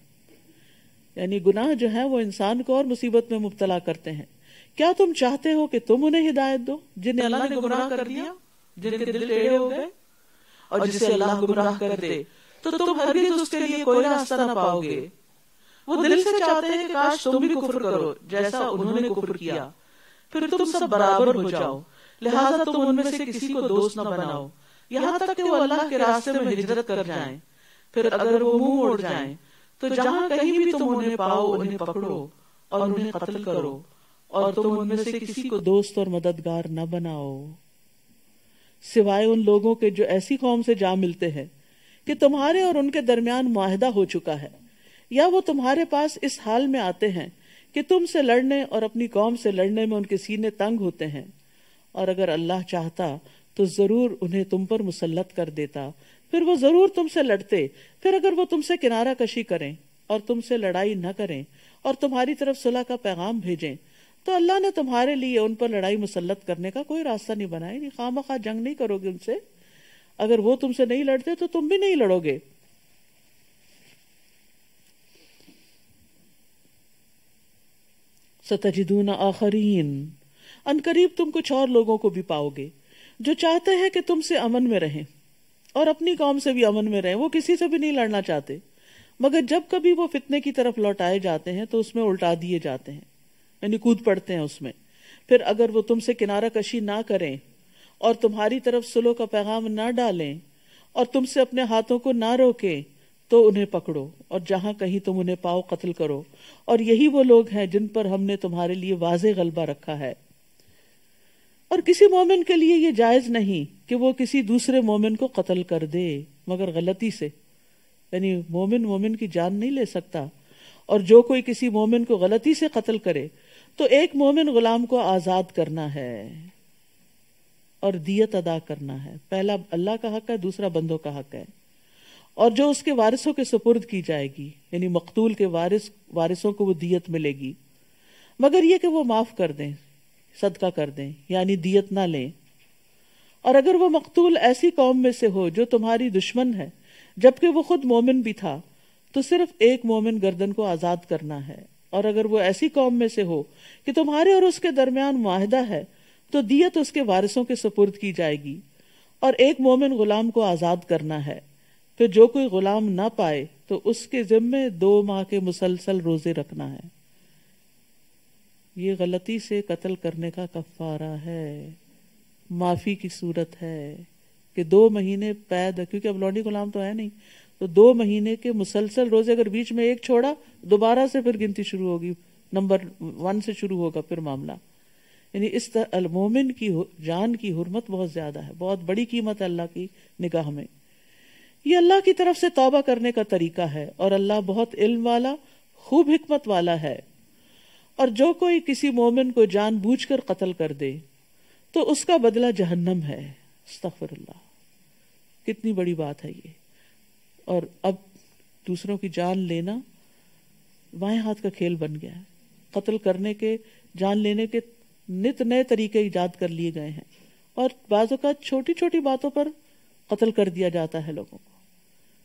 यानी गुनाह जो है वो इंसान को और मुसीबत में मुबतला करते हैं। क्या तुम चाहते हो कि तुम उन्हें हिदायत दो जिन्हें अल्लाह ने गुनाह कर दिया? जिनके दिल टेढ़े हो गए? और जिसे अल्लाह गुमराह कर दे तो तुम हरगिज उसके लिए कोई रास्ता ना पाओगे। वो दिल से चाहते हैं कि काश तुम भी कुफर करो जैसा उन्होंने कुफर किया। फिर तुम सब बराबर हो जाओ लिहाजा तुम उनमें से किसी को दोस्त न बनाओ। यहाँ तक कि वो अल्लाह के रास्ते में हिजरत कर जाएँ। फिर अगर वो मुँह मोड़ जाएँ तो जहाँ कहीं भी तुम उन्हें पाओ उन्हें पकड़ो और उन्हें कत्ल करो और तुम उनमें से किसी को दोस्त और मददगार न बनाओ। सिवाय उन लोगों के जो ऐसी कौम से जा मिलते हैं, कि तुम्हारे और उनके दरमियान माहिदा हो चुका है। या वो तुम्हारे पास इस हाल में आते हैं, कि तुमसे लड़ने और अपनी कौम से लड़ने में उनके सीने तंग होते हैं। और अगर अल्लाह चाहता तो ज़रूर उन्हें तुम पर मुसलत कर देता। फिर वो ज़रूर तुमसे लड़ते। फिर अगर वो तुमसे किनारा कशी करें, और तुमसे लड़ाई न करें, और तुम्हारी तरफ़ सुलह का पैगाम भेजें तो अल्लाह ने तुम्हारे लिए उन पर लड़ाई मुसलत करने का कोई रास्ता नहीं बनाया, नहीं खाम खा जंग नहीं करोगे उनसे। अगर वो तुमसे नहीं लड़ते तो तुम भी नहीं लड़ोगे। सतजिदून आखरीन अनकरीब तुम कुछ और लोगों को भी पाओगे, जो चाहते हैं कि तुमसे अमन में रहें, और अपनी कौम से भी अमन में रहें, वो किसी से भी नहीं लड़ना चाहते। मगर जब कभी वो फितने की तरफ़ लौटाए जाते हैं तो उसमें उल्टा दिए जाते हैं। यानी कूद पड़ते हैं उसमें। फिर अगर वो तुमसे किनारा कशी ना करें और तुम्हारी तरफ़ सुलो का पैगाम ना डालें और तुमसे अपने हाथों को ना रोकें तो उन्हें पकड़ो और जहाँ कहीं तुम उन्हें पाओ कत्ल करो। और यही वो लोग हैं जिन पर हमने तुम्हारे लिए वाजे गलबा रखा है। और किसी मोमिन के लिए ये जायज़ नहीं कि वो किसी दूसरे मोमिन को कत्ल कर दे, मगर गलती से। यानी मोमिन मोमिन की जान नहीं ले सकता। और जो कोई किसी मोमिन को गलती से कत्ल करे तो एक मोमिन गुलाम को आज़ाद करना है और दियत अदा करना है। पहला अल्लाह का हक है, दूसरा बंदों का हक है। और जो उसके वारिसों के सुपुर्द की जाएगी, यानी मकतूल के वारिस, वारिसों को वो दियत मिलेगी। मगर ये कि वो माफ़ कर दें, सदका कर दें, यानी दियत ना लें। और अगर वो मकतूल ऐसी कौम में से हो, जो तुम्हारी दुश्मन है, जबकि वो खुद मोमिन भी था तो सिर्फ़ एक मोमिन गर्दन को आज़ाद करना है। और अगर वो ऐसी कौम में से हो कि तुम्हारे और उसके दरमियान माहिदा है तो दियत उसके वारिसों के सपुर्द की जाएगी। और एक मोमिन गुलाम को आज़ाद करना है फिर जो कोई गुलाम ना पाए तो उसके जिम्मे दो माह के मुसलसल रोज़े रखना है। ये गलती से कत्ल करने का कफारा है, माफ़ी की सूरत है कि दो महीने पैद, क्योंकि अब लौंडी गुलाम तो है नहीं। तो दो महीने के मुसलसल रोज़े अगर बीच में एक छोड़ा, दोबारा से फिर गिनती शुरू होगी। नंबर वन से शुरू होगा फिर मामला। यानी इस तरह मोमिन की जान की हुरमत बहुत ज़्यादा है। बहुत बड़ी कीमत है अल्लाह की निगाह में। ये अल्लाह की तरफ़ से तौबा करने का तरीका है और अल्लाह बहुत इल्म वाला, खूब हिकमत वाला है। और जो कोई किसी मोमिन को जान बूझ कर कत्ल कर दे तो उसका बदला जहन्नम है। कितनी बड़ी बात है ये। और अब दूसरों की जान लेना बाएँ हाथ का खेल बन गया है। कत्ल करने के, जान लेने के नित नए तरीके ईजाद कर लिए गए हैं। और बाजों का छोटी छोटी बातों पर कत्ल कर दिया जाता है लोगों को।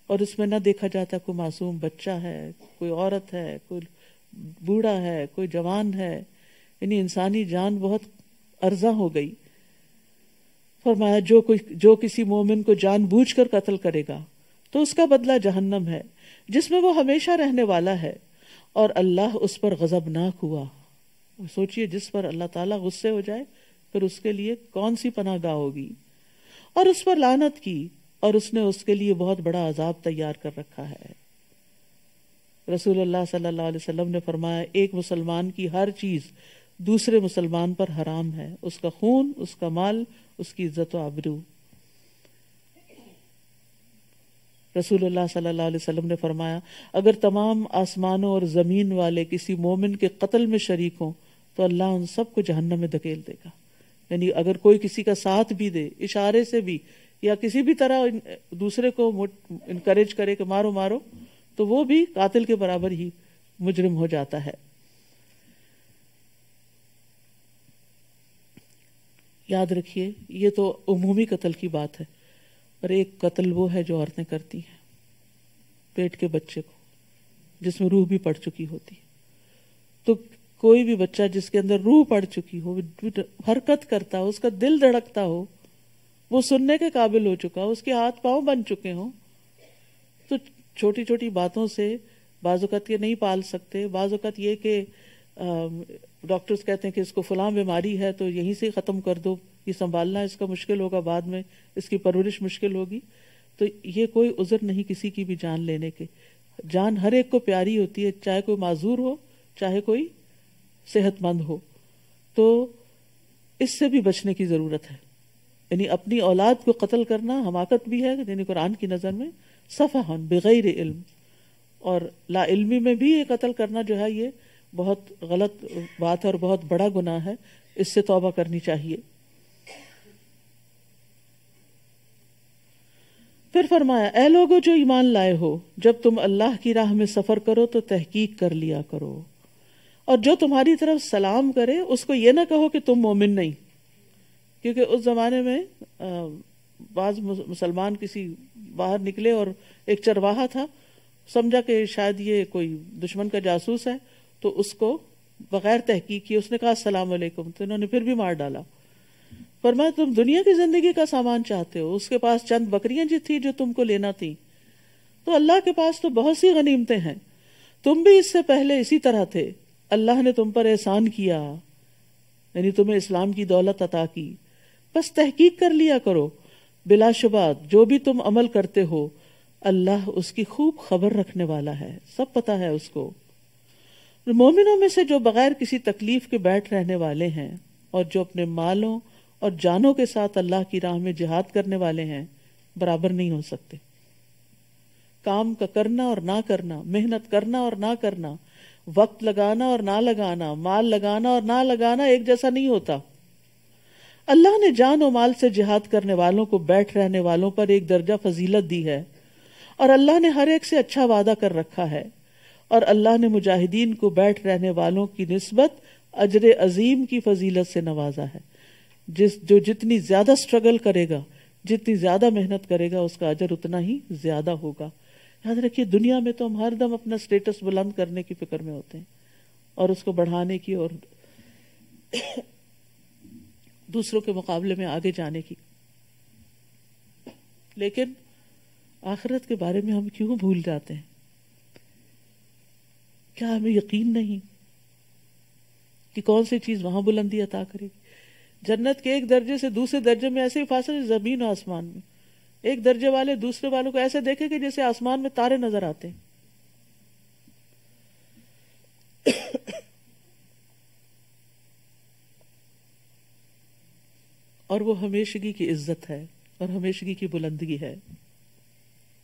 और उसमें न देखा जाता कोई मासूम बच्चा है, कोई औरत है, कोई बूढ़ा है, कोई जवान है। यानी इंसानी जान बहुत अर्जा हो गई। फरमाया, जो कोई, जो किसी मोमिन को जान बूझ कर कत्ल करेगा तो उसका बदला जहन्नम है, जिसमें वो हमेशा रहने वाला है, और अल्लाह उस पर गजबनाक हुआ। सोचिए, जिस पर अल्लाह ताला गुस्से हो जाए, फिर उसके लिए कौन सी पनागाह होगी? और उस पर लानत की, और उसने उसके लिए बहुत बड़ा अजाब तैयार कर रखा है। रसूलुल्लाह सल्लल्लाहु अलैहि वसल्लम ने फरमाया, एक मुसलमान की हर चीज़ दूसरे मुसलमान पर हराम है। उसका खून, उसका माल, उसकी इज़्ज़त आबरू। रसूलुल्लाह सल्लल्लाहु ने फरमाया, अगर तमाम आसमानों और ज़मीन वाले किसी मोमिन के कत्ल में शरीक हों तो अल्लाह उन सबको जहन्नम में धकेल देगा। यानी अगर कोई किसी का साथ भी दे, इशारे से भी, या किसी भी तरह दूसरे को इनकरेज करे कि मारो मारो तो वो भी कातिल के बराबर ही मुजरिम हो जाता है। याद रखिए, ये तो उमूमी कत्ल की बात है। पर एक कत्ल वो है जो औरतें करती हैं, पेट के बच्चे को, जिसमें रूह भी पड़ चुकी होती है। तो कोई भी बच्चा जिसके अंदर रूह पड़ चुकी हो, हरकत करता हो, उसका दिल धड़कता हो, वो सुनने के काबिल हो चुका हो, उसके हाथ पाँव बन चुके हो तो छोटी छोटी बातों से बाजुकत ये नहीं पाल सकते। बाजुकत ये कि डॉक्टर्स कहते हैं कि इसको फलां बीमारी है तो यहीं से ख़त्म कर दो। ये संभालना इसका मुश्किल होगा, बाद में इसकी परवरिश मुश्किल होगी। तो ये कोई उज़र नहीं किसी की भी जान लेने के। जान हर एक को प्यारी होती है, चाहे कोई माजूर हो, चाहे कोई सेहतमंद हो। तो इससे भी बचने की ज़रूरत है। यानी अपनी औलाद को कत्ल करना हमाकत भी है, यानी कुरान की नज़र में, सफ़ाहन बग़ैर इल्म। और ला इल्मी में भी ये कत्ल करना जो है, ये बहुत गलत बात है और बहुत बड़ा गुनाह है। इससे तौबा करनी चाहिए। फिर फरमाया ए लोगो, जो ईमान लाए हो, जब तुम अल्लाह की राह में सफ़र करो तो तहकीक कर लिया करो। और जो तुम्हारी तरफ़ सलाम करे, उसको ये ना कहो कि तुम मोमिन नहीं। क्योंकि उस जमाने में बाज मुसलमान किसी बाहर निकले और एक चरवाहा था, समझा कि शायद ये कोई दुश्मन का जासूस है तो उसको बगैर तहकीक की उसने कहा वालेकुम तो इन्होंने फिर भी मार डाला। पर मैं तुम दुनिया की ज़िंदगी का सामान चाहते हो। उसके पास चंद बकरियाँ जी थी जो तुमको लेना थी। तो अल्लाह के पास तो बहुत सी गनीमतें हैं। तुम भी इससे पहले इसी तरह थे। अल्लाह ने तुम पर एहसान किया। यानी तुम्हें इस्लाम की दौलत अता की। बस तहकीक कर लिया करो। बिलाशुबा, जो भी तुम अमल करते हो, अल्लाह उसकी खूब खबर रखने वाला है। सब पता है उसको। मोमिनों में से जो बगैर किसी तकलीफ़ के बैठ रहने वाले हैं और जो अपने मालों और जानों के साथ अल्लाह की राह में जिहाद करने वाले हैं, बराबर नहीं हो सकते। काम का करना और ना करना, मेहनत करना और ना करना, वक्त लगाना और ना लगाना, माल लगाना और ना लगाना एक जैसा नहीं होता। अल्लाह ने जान और माल से जिहाद करने वालों को बैठ रहने वालों पर एक दर्जा फजीलत दी है, और अल्लाह ने हर एक से अच्छा वादा कर रखा है, और अल्लाह ने मुजाहिदीन को बैठ रहने वालों की नस्बत अजर अजीम की फजीलत से नवाजा है। जिस, जो जितनी ज़्यादा स्ट्रगल करेगा, जितनी ज़्यादा मेहनत करेगा, उसका अजर उतना ही ज़्यादा होगा। याद रखिए, दुनिया में तो हम हर दम अपना स्टेटस बुलंद करने की फ़िक्र में होते हैं और उसको बढ़ाने की और दूसरों के मुकाबले में आगे जाने की। लेकिन आखिरत के बारे में हम क्यों भूल जाते हैं? क्या हमें यकीन नहीं कि कौन सी चीज़ वहाँ बुलंदी अता करेगी? जन्नत के एक दर्जे से दूसरे दर्जे में ऐसे ही फासले ज़मीन और आसमान में। एक दर्जे वाले दूसरे वालों को ऐसे देखे कि जैसे आसमान में तारे नज़र आते हैं। और वो हमेशगी की इज़्ज़त है और हमेशगी की बुलंदगी है।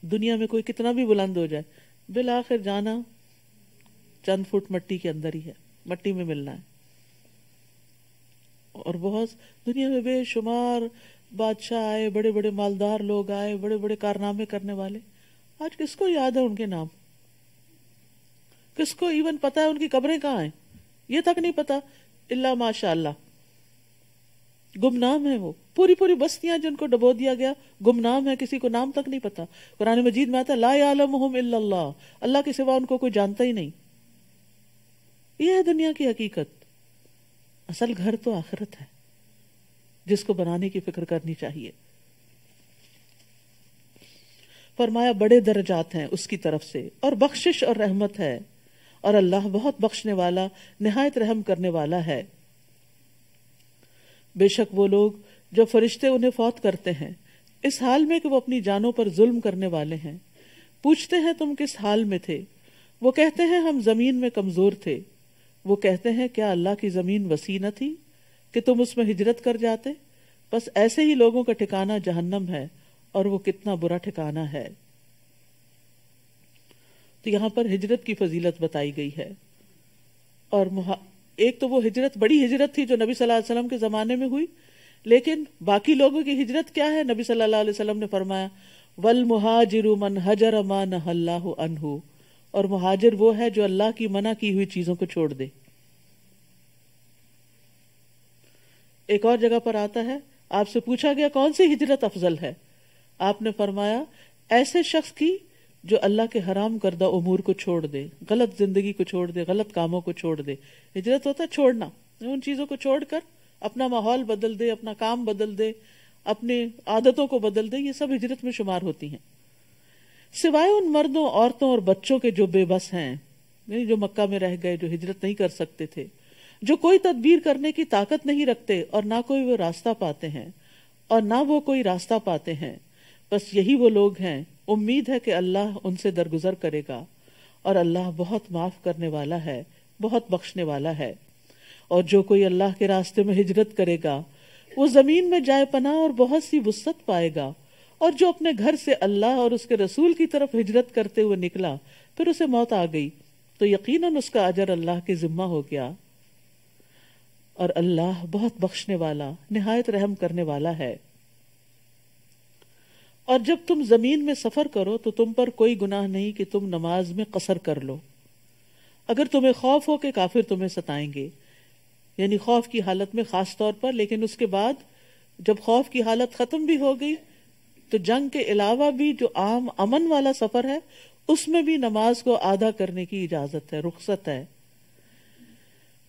दुनिया में कोई कितना भी बुलंद हो जाए, बिल आखिर जाना चंद फुट मट्टी के अंदर ही है, मट्टी में मिलना है। और बहुत दुनिया में बेशुमार बादशाह आए बड़े बड़े मालदार लोग आए बड़े बड़े कारनामे करने वाले। आज किसको याद है उनके नाम? किसको इवन पता है उनकी कब्रें कहाँ हैं? ये तक नहीं पता। इल्ला माशा गुमनाम है वो। पूरी पूरी बस्तियाँ जिनको डबो दिया गया, गुमनाम है, किसी को नाम तक नहीं पता। कुरान मजीद में आता ला आलम अल्लाह अल्लाह के सिवा उनको कोई जानता ही नहीं। यह है दुनिया की हकीकत। असल घर तो आखिरत है, जिसको बनाने की फ़िक्र करनी चाहिए। फरमाया, बड़े दर्जात हैं उसकी तरफ़ से, और बख्शिश और रहमत है, और अल्लाह बहुत बख्शने वाला, निहायत रहम करने वाला है। बेशक वो लोग जो फरिश्ते उन्हें फौत करते हैं, इस हाल में कि वो अपनी जानों पर जुल्म करने वाले हैं, पूछते हैं तुम किस हाल में थे? वो कहते हैं, हम ज़मीन में कमज़ोर थे वो कहते हैं, क्या अल्लाह की ज़मीन वसी न थी कि तुम उसमें हिजरत कर जाते? बस ऐसे ही लोगों का ठिकाना जहन्नम है और वो कितना बुरा ठिकाना है। तो यहाँ पर हिजरत की फजीलत बताई गई है। और एक तो वो हिजरत, बड़ी हिजरत थी जो नबी सल्लल्लाहु अलैहि वसल्लम के जमाने में हुई, लेकिन बाकी लोगों की हिजरत क्या है? नबी सल्लल्लाहु अलैहि वसल्लम ने फरमाया, वल मुहाजिर मन हजर मान अनहु। और मुहाजिर वो है जो अल्लाह की मना की हुई चीज़ों को छोड़ दे। एक और जगह पर आता है, आपसे पूछा गया कौन सी हिजरत अफजल है? आपने फरमाया, ऐसे शख्स की जो अल्लाह के हराम करदा उमूर को छोड़ दे, गलत ज़िंदगी को छोड़ दे, गलत कामों को छोड़ दे। हिजरत होता है छोड़ना, उन चीज़ों को छोड़कर अपना माहौल बदल दे, अपना काम बदल दे, अपनी आदतों को बदल दे, ये सब हिजरत में शुमार होती हैं। सिवाय उन मर्दों, औरतों और बच्चों के जो बेबस हैं, यानी जो मक्का में रह गए, जो हिजरत नहीं कर सकते थे, जो कोई तदबीर करने की ताकत नहीं रखते और ना कोई वो रास्ता पाते हैं और ना वो कोई रास्ता पाते हैं। बस यही वो लोग हैं, उम्मीद है कि अल्लाह उनसे दरगुजर करेगा और अल्लाह बहुत माफ़ करने वाला है, बहुत बख्शने वाला है। और जो कोई अल्लाह के रास्ते में हिजरत करेगा, वो ज़मीन में जाए पना और बहुत सी वसत पाएगा। और जो अपने घर से अल्लाह और उसके रसूल की तरफ़ हिजरत करते हुए निकला, फिर उसे मौत आ गई। तो यकीनन उसका अजर अल्लाह के जिम्मा हो गया। और अल्लाह बहुत बख्शने वाला, निहायत रहम करने वाला है। और जब तुम ज़मीन में सफ़र करो तो तुम पर कोई गुनाह नहीं कि तुम नमाज़ में कसर कर लो। अगर तुम्हें खौफ हो कि काफिर तुम्हें सताएँगे। यानी खौफ की हालत में खास तौर पर, लेकिन उसके बाद जब खौफ की हालत खत्म भी हो गई तो जंग के अलावा भी जो आम, अमन वाला सफ़र है, उसमें भी नमाज़ को आधा करने की इजाज़त है, रुख्सत है।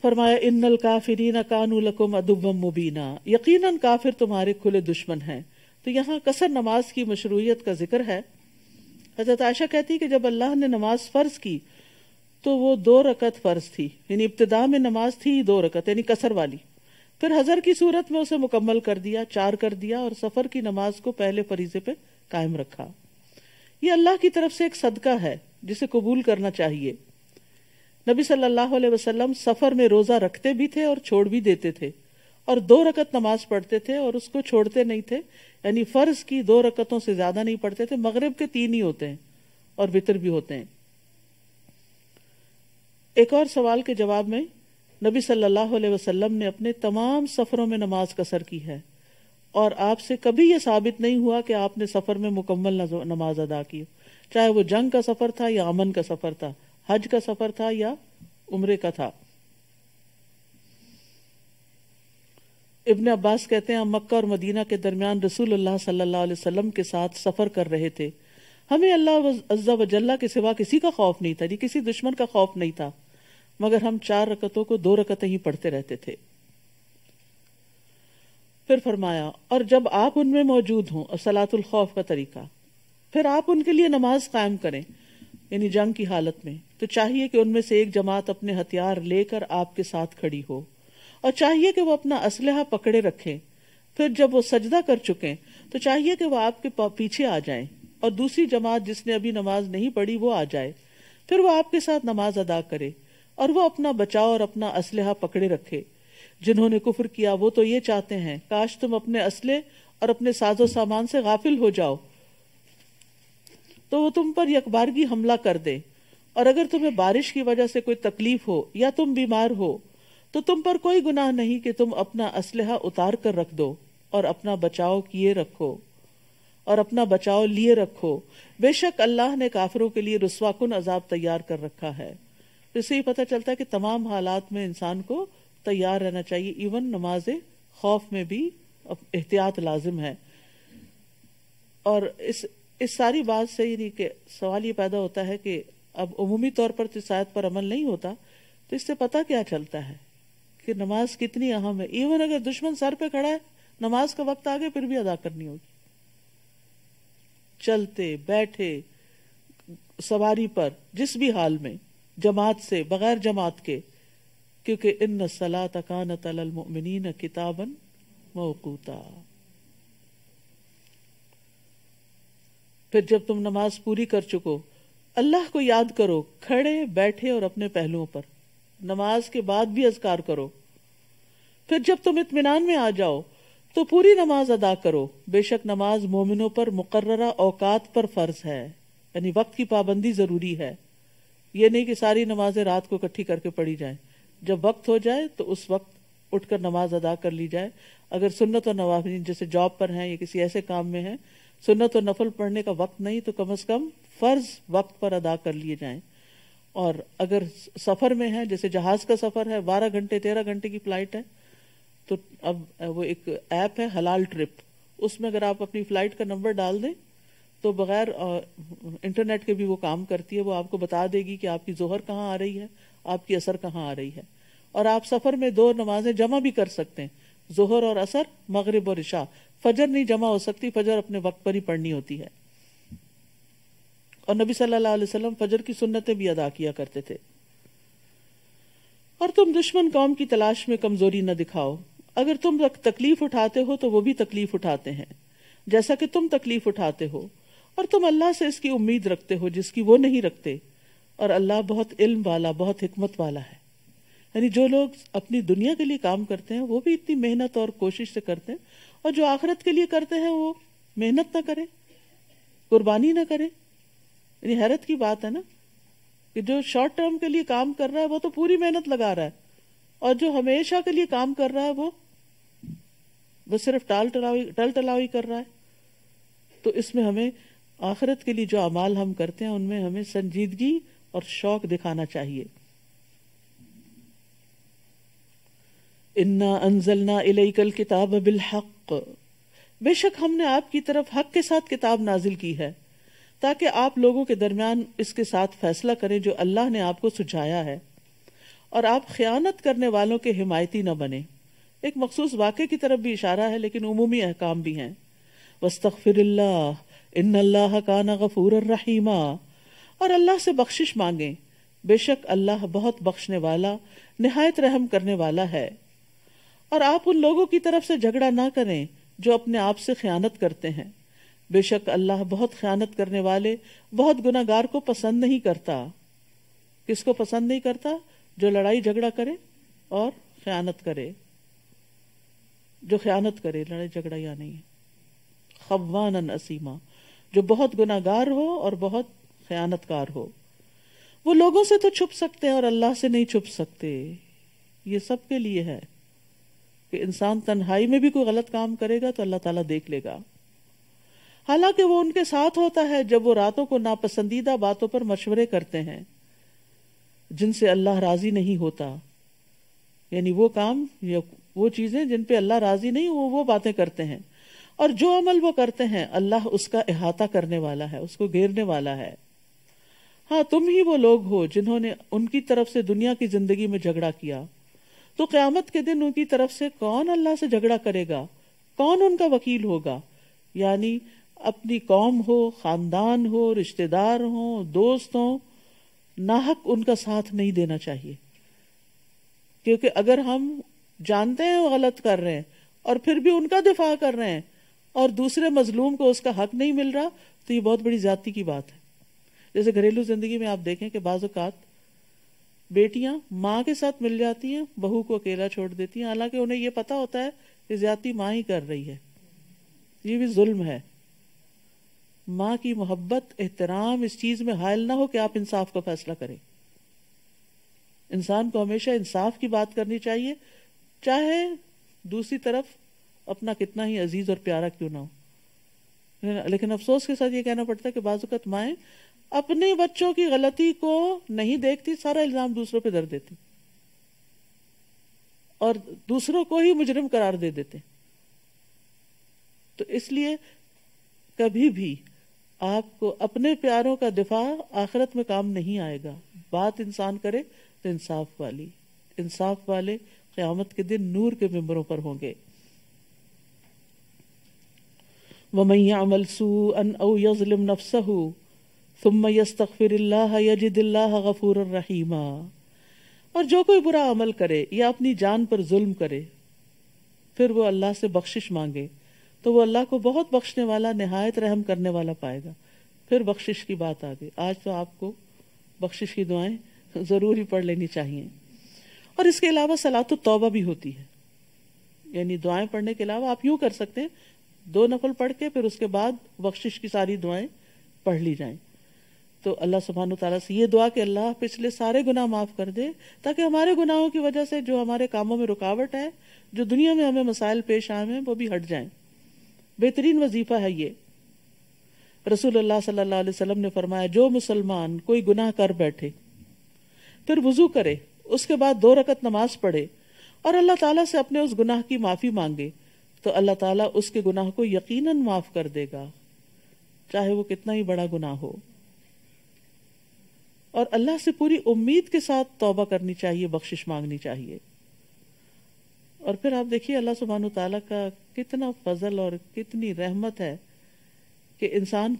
फरमाया, इन्नल काफिरीन कानू लकुम अदुबम मुबीना। यकीनन काफिर तुम्हारे खुले दुश्मन हैं। तो यहाँ कसर नमाज़ की मशरूयत का ज़िक्र है। हज़रत आयशा कहती है कि जब अल्लाह ने नमाज़ फ़र्ज़ की तो वो दो रकत फ़र्ज़ थी। यानी इब्तदा में नमाज़ थी, दो रकत, यानी कसर वाली। फिर हजर की सूरत में उसे मुकम्मल कर दिया, चार कर दिया और सफ़र की नमाज़ को पहले फरीजे पे कायम रखा। ये अल्लाह की तरफ़ से एक सदका है जिसे कबूल करना चाहिए। नबी सल्लल्लाहु अलैहि वसल्लम सफ़र में रोजा रखते भी थे और छोड़ भी देते थे और दो रकत नमाज़ पढ़ते थे और उसको छोड़ते नहीं थे। यानी फ़र्ज़ की दो रकतों से ज़्यादा नहीं पढ़ते थे, मगरब के तीन ही होते हैं और वितर भी होते हैं। एक और सवाल के जवाब में नबी सल्लल्लाहु अलैहि वसल्लम ने अपने तमाम सफरों में नमाज़ कसर की है। और आपसे कभी यह साबित नहीं हुआ कि आपने सफ़र में मुकम्मल नमाज़ अदा की। चाहे वो जंग का सफ़र था या अमन का सफ़र था, हज का सफ़र था या उम्र का था। इब्ने अब्बास कहते हैं, हम मक्का और मदीना के दरमियान रसूल अल्लाह सल्लल्लाहु अलैहि वसल्लम के साथ सफ़र कर रहे थे। हमें अल्लाह अज्जा वजल्ला के सिवा किसी का खौफ नहीं था, जी किसी दुश्मन का खौफ नहीं था। मगर हम चार रकतों को दो रकतें ही पढ़ते रहते थे। फिर फरमाया, और जब आप उनमें मौजूद हों और सलातुल खौफ का तरीका, फिर आप उनके लिए नमाज़ कायम करें, यानी जंग की हालत में। तो चाहिए कि उनमें से एक जमात अपने हथियार लेकर आपके साथ खड़ी हो, और चाहिए कि वो अपना असलहा पकड़े रखें। फिर जब वो सजदा कर चुके तो चाहिए कि वो आपके पीछे आ जाएँ, और दूसरी जमात जिसने अभी नमाज़ नहीं पढ़ी, वो आ जाए। फिर वो आपके साथ नमाज़ अदा करे और वो अपना बचाव और अपना असलहा पकड़े रखे। जिन्होंने कुफर किया, वो तो ये चाहते हैं, काश तुम अपने असले और अपने साजो सामान से गाफिल हो जाओ। तो वो तुम पर यकबारगी हमला कर दे। और अगर तुम्हें बारिश की वजह से कोई तकलीफ़ हो या तुम बीमार हो तो तुम पर कोई गुनाह नहीं कि तुम अपना असलहा उतार कर रख दो और अपना बचाव किए रखो। और अपना बचाव लिए रखो। बेशक अल्लाह ने काफिरों के लिए रसवाकुन अजाब तैयार कर रखा है। तो इससे ही पता चलता है कि तमाम हालात में इंसान को तैयार रहना चाहिए। इवन नमाज़ खौफ में भी एहतियात लाजिम है। और इस इस सारी बात से यानी कि सवाल ये पैदा होता है कि अब उमूमी तौर पर तो शायद पर अमल नहीं होता तो इससे पता क्या चलता है कि नमाज़ कितनी अहम है। इवन अगर दुश्मन सर पे खड़ा है, नमाज़ का वक्त आ गया, फिर भी अदा करनी होगी। चलते, बैठे, सवारी पर, जिस भी हाल में। जमात से, बगैर जमात के, क्योंकि इन सलात तकान तलमिन किताबन मौकूता। फिर जब तुम नमाज़ पूरी कर चुको, अल्लाह को याद करो, खड़े बैठे और अपने पहलुओं पर। नमाज़ के बाद भी अजकार करो। फिर जब तुम इतमान में आ जाओ तो पूरी नमाज़ अदा करो। बेशक नमाज़ मोमिनों पर मुकर्रा औकात पर फ़र्ज़ है, यानी वक्त की पाबंदी ज़रूरी है। ये नहीं कि सारी नमाजें रात को इकट्ठी करके पढ़ी जाए। जब वक्त हो जाए तो उस वक्त उठकर नमाज़ अदा कर ली जाए। अगर सुन्नत और नवाफिन जैसे जॉब पर हैं या किसी ऐसे काम में है, सुन्नत और नफल पढ़ने का वक्त नहीं तो कम अज कम फ़र्ज़ वक्त पर अदा कर लिए जाए। और अगर सफ़र में है, जैसे जहाज़ का सफ़र है, बारह घंटे, तेरह घंटे की फ़्लाइट है तो अब वो एक ऐप है, हलाल ट्रिप। उसमें अगर आप अपनी फ़्लाइट का नंबर डाल दें तो बगैर इंटरनेट के भी वो काम करती है, वो आपको बता देगी कि आपकी जोहर कहाँ आ रही है, आपकी असर कहाँ आ रही है। और आप सफ़र में दो नमाजें जमा भी कर सकते हैं, जोहर और असर, मगरब और इशा। फजर नहीं जमा हो सकती, फजर अपने वक्त पर ही पढ़नी होती है। और नबी सल्लल्लाहु अलैहि वसल्लम फजर की सुन्नतें भी अदा किया करते थे। और तुम दुश्मन कौम की तलाश में कमज़ोरी न दिखाओ। अगर तुम तकलीफ़ उठाते हो तो वो भी तकलीफ़ उठाते हैं। जैसा कि तुम तकलीफ़ उठाते हो और तुम अल्लाह से इसकी उम्मीद रखते हो, जिसकी वो नहीं रखते। और अल्लाह बहुत इल्म वाला, बहुत हिकमत वाला है। यानी जो लोग अपनी दुनिया के लिए काम करते हैं, वो भी इतनी मेहनत और कोशिश से करते हैं, और जो आखिरत के लिए करते हैं, वो मेहनत ना करें, कुर्बानी ना करें। यानी हैरत की बात है ना, कि जो शॉर्ट टर्म के लिए काम कर रहा है, वो तो पूरी मेहनत लगा रहा है। और जो हमेशा के लिए काम कर रहा है, वो वो सिर्फ़ टाल टलावी, टल टलावी कर रहा है। तो इसमें हमें आखिरत के लिए जो अमाल हम करते हैं, उनमें हमें संजीदगी और शौक दिखाना चाहिए। इन्ना अनजलना इलेकल किताब बिल हक बेशक हमने आपकी तरफ़ हक के साथ किताब नाजिल की है, ताकि आप लोगों के दरमियान इसके साथ फैसला करें जो अल्लाह ने आपको सुझाया है। और आप ख्यानत करने वालों के हिमायती न बने। एक मखसूस वाक़े की तरफ़ भी इशारा है, लेकिन उमूमी अहकाम भी हैं। वस्तफ़िर इन अल्लाह काना गफूर रहीमा और अल्लाह से बख्शिश मांगे। बेशक अल्लाह बहुत बख्शने वाला, निहायत रहम करने वाला है। और आप उन लोगों की तरफ़ से झगड़ा ना करें जो अपने आप से ख्यानत करते हैं। बेशक अल्लाह बहुत ख्यानत करने वाले, बहुत गुनागार को पसंद नहीं करता। किसको पसंद नहीं करता? जो लड़ाई झगड़ा करे और ख्यानत करे। जो ख्यानत करे, लड़ाई झगड़ा या नहीं। खवान असीमा। जो बहुत गुनागार हो और बहुत ख्यानतकार हो। वो लोगों से तो छुप सकते हैं और अल्लाह से नहीं छुप सकते। ये सबके लिए है कि इंसान तन्हाई में भी कोई गलत काम करेगा तो अल्लाह ताला देख लेगा। हालाँकि वो उनके साथ होता है जब वो रातों को नापसंदीदा बातों पर मशवरे करते हैं, जिनसे अल्लाह राज़ी नहीं होता। यानी वो काम, या वो चीज़ें जिन पे अल्लाह राज़ी नहीं, वो वो बातें करते हैं। और जो अमल वो करते हैं, अल्लाह उसका अहाता करने वाला है, उसको घेरने वाला है। हाँ तुम ही वो लोग हो जिन्होंने उनकी तरफ़ से दुनिया की ज़िंदगी में झगड़ा किया। तो क्यामत के दिन उनकी तरफ़ से कौन अल्लाह से झगड़ा करेगा? कौन उनका वकील होगा? यानी अपनी कौम हो, खानदान हो, रिश्तेदार हो, दोस्त हो, नाहक उनका साथ नहीं देना चाहिए। क्योंकि अगर हम जानते हैं वो गलत कर रहे हैं और फिर भी उनका दिफा कर रहे हैं और दूसरे मजलूम को उसका हक नहीं मिल रहा तो ये बहुत बड़ी जाति की बात है। जैसे घरेलू ज़िंदगी में आप देखें कि बाजुकात बेटियाँ माँ के साथ मिल जाती हैं, बहू को अकेला छोड़ देती हैं। हालाँकि उन्हें ये पता होता है कि ज़्यादा माँ ही कर रही है। ये भी जुल्म है। माँ की मोहब्बत, एहतराम, इस चीज़ में हायल ना हो कि आप इंसाफ का फैसला करें। इंसान को हमेशा इंसाफ की बात करनी चाहिए, चाहे दूसरी तरफ़ अपना कितना ही अज़ीज़ और प्यारा क्यों ना हो। लेकिन अफसोस के साथ ये कहना पड़ता है कि बाजुकत माए अपने बच्चों की गलती को नहीं देखती, सारा इल्ज़ाम दूसरों पे धर देती। और दूसरों को ही मुजरिम करार दे देते। तो इसलिए कभी भी आपको अपने प्यारों का दिफा आखिरत में काम नहीं आएगा। बात इंसान करे तो इंसाफ वाली। इंसाफ वाले क्यामत के दिन नूर के मेम्बरों पर होंगे। वमैया अमल सू अन औ यजलिम नफसहू सुम्म यस्तगफिरिल्लाह गफूर रहीमा और जो कोई बुरा अमल करे या अपनी जान पर जुल्म करे फिर वो अल्लाह से बख्शिश मांगे तो वो अल्लाह को बहुत बख्शने वाला नहायत रहम करने वाला पाएगा फिर बख्शिश की बात आ गई आज तो आपको बख्शिश की दुआएँ ज़रूर ही पढ़ लेनी चाहिए और इसके अलावा सलात तौबा भी होती है यानी दुआएँ पढ़ने के अलावा आप यूँ कर सकते हैं दो नफल पढ़ के, फिर उसके बाद बख्शिश की सारी दुआएँ पढ़ ली जाएँ। तो अल्लाह सुबहान तला से ये दुआ कि अल्लाह पिछले सारे गुनाह माफ़ कर दे, ताकि हमारे गुनाहों की वजह से जो हमारे कामों में रुकावट है, जो दुनिया में हमें मसाइल पेश आए हैं, वो भी हट जाएँ। बेहतरीन वजीफा है ये। रसूल अल्लाह सल्लल्लाहु अलैहि वसल्लम ने फरमाया, जो मुसलमान कोई गुनाह कर बैठे, फिर वज़ू करे, उसके बाद दो रकत नमाज़ पढ़े, और अल्लाह ताला से अपने उस गुनाह की माफ़ी मांगे तो अल्लाह ताला उसके गुनाह को यकीनन माफ़ कर देगा, चाहे वो कितना ही बड़ा गुनाह हो। और अल्लाह से पूरी उम्मीद के साथ तौबा करनी चाहिए, बख्शिश मांगनी चाहिए। और फिर आप देखिए, अल्लाह सुबहान ताला का कितना फजल और कितनी रहमत है कि इंसान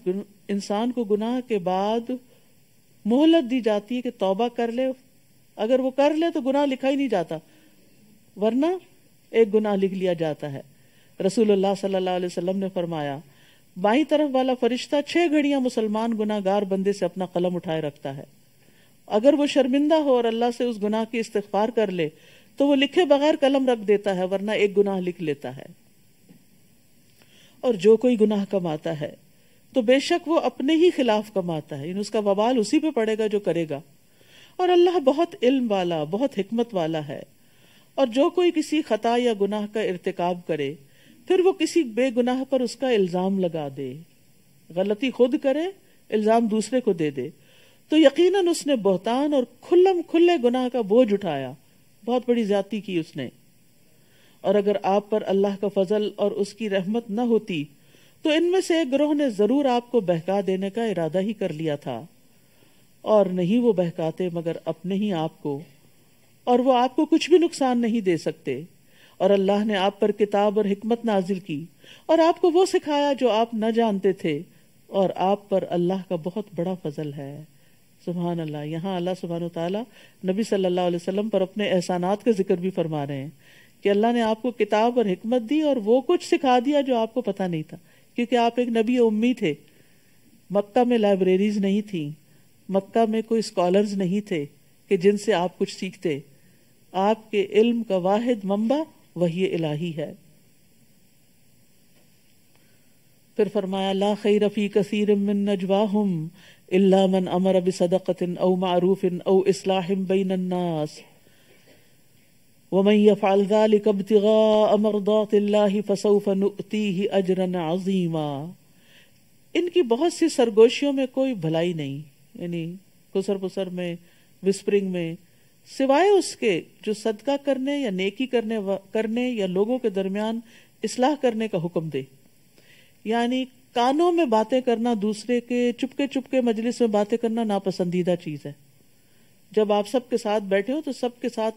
इंसान को गुनाह के बाद मोहलत दी जाती है कि तौबा कर ले। अगर वो कर ले तो गुनाह लिखा ही नहीं जाता, वरना एक गुनाह लिख लिया जाता है। रसूलुल्लाह सल्लल्लाहु ने फरमाया, बाई तरफ़ वाला फरिश्ता छह घड़ियाँ मुसलमान गुनाहगार बंदे से अपना कलम उठाए रखता है। अगर वो शर्मिंदा हो और अल्लाह से उस गुनाह की इस्तफार कर ले तो वो लिखे बगैर कलम रख देता है, वरना एक गुनाह लिख लेता है। और जो कोई गुनाह कमाता है तो बेशक वो अपने ही खिलाफ कमाता है उसका बवाल उसी पे पड़ेगा जो करेगा। और अल्लाह बहुत इल्म वाला, बहुत हिकमत वाला है, और जो कोई किसी खता या गुनाह का इरतकाब करे फिर वो किसी बेगुनाह पर उसका इल्ज़ाम लगा दे। गलती खुद करे, इल्ज़ाम दूसरे को दे दे। तो यकीनन उसने बोहतान और खुल्लम खुल्ले गुनाह का बोझ उठाया। बहुत बड़ी ज़्यादा की उसने। और अगर आप पर अल्लाह का फजल और उसकी रहमत न होती तो इनमें से एक ग्रोह ने ज़रूर आपको बहका देने का इरादा ही कर लिया था। और नहीं वो बहकाते मगर अपने ही आप को। और वो आपको कुछ भी नुकसान नहीं दे सकते। और अल्लाह ने आप पर किताब और हिकमत नाजिल की और आपको वो सिखाया जो आप न जानते थे और आप पर अल्लाह का बहुत बड़ा फजल है। सुबहान अल्लाह यहाँ अल्लाह सुबहान ताला नबी सल्लल्लाहु अलैहि वसल्लम पर अपने एहसानात का ज़िक्र भी फरमा रहे हैं कि अल्लाह ने आपको किताब और हिकमत दी और वो कुछ सिखा दिया जो आपको पता नहीं था। क्योंकि आप एक नबी उम्मी थे। मक्का में लाइब्रेरीज नहीं थी। मक्का में कोई स्कॉलर्स नहीं थे कि जिनसे आप कुछ सीखते। आपके इल्म का वाहिद मंबा वही इलाही है। फिर फरमाया, ला खैर रफी कसीर मिन नजवाहुम इल्ला मन अमर बिसदक़तिन औ मारूफिन औ इस्लाहिम बैन अन्नास वमन यफअल ज़ालिक इब्तिगाअ मरदातिल्लाहि फसौफ नुअतीहि अजरन अज़ीमा। इनकी बहुत सी सरगोशियों में कोई भलाई नहीं, यानी खुसर पुसर में, विस्परिंग में सिवाय उसके जो सदका करने या नेकी करने करने या लोगों के दरमियान इसलाह करने का हुक्म दे। यानी कानों में बातें करना दूसरे के चुपके चुपके मजलिस में बातें करना नापसंदीदा चीज़ है। जब आप सबके साथ बैठे हो तो सबके साथ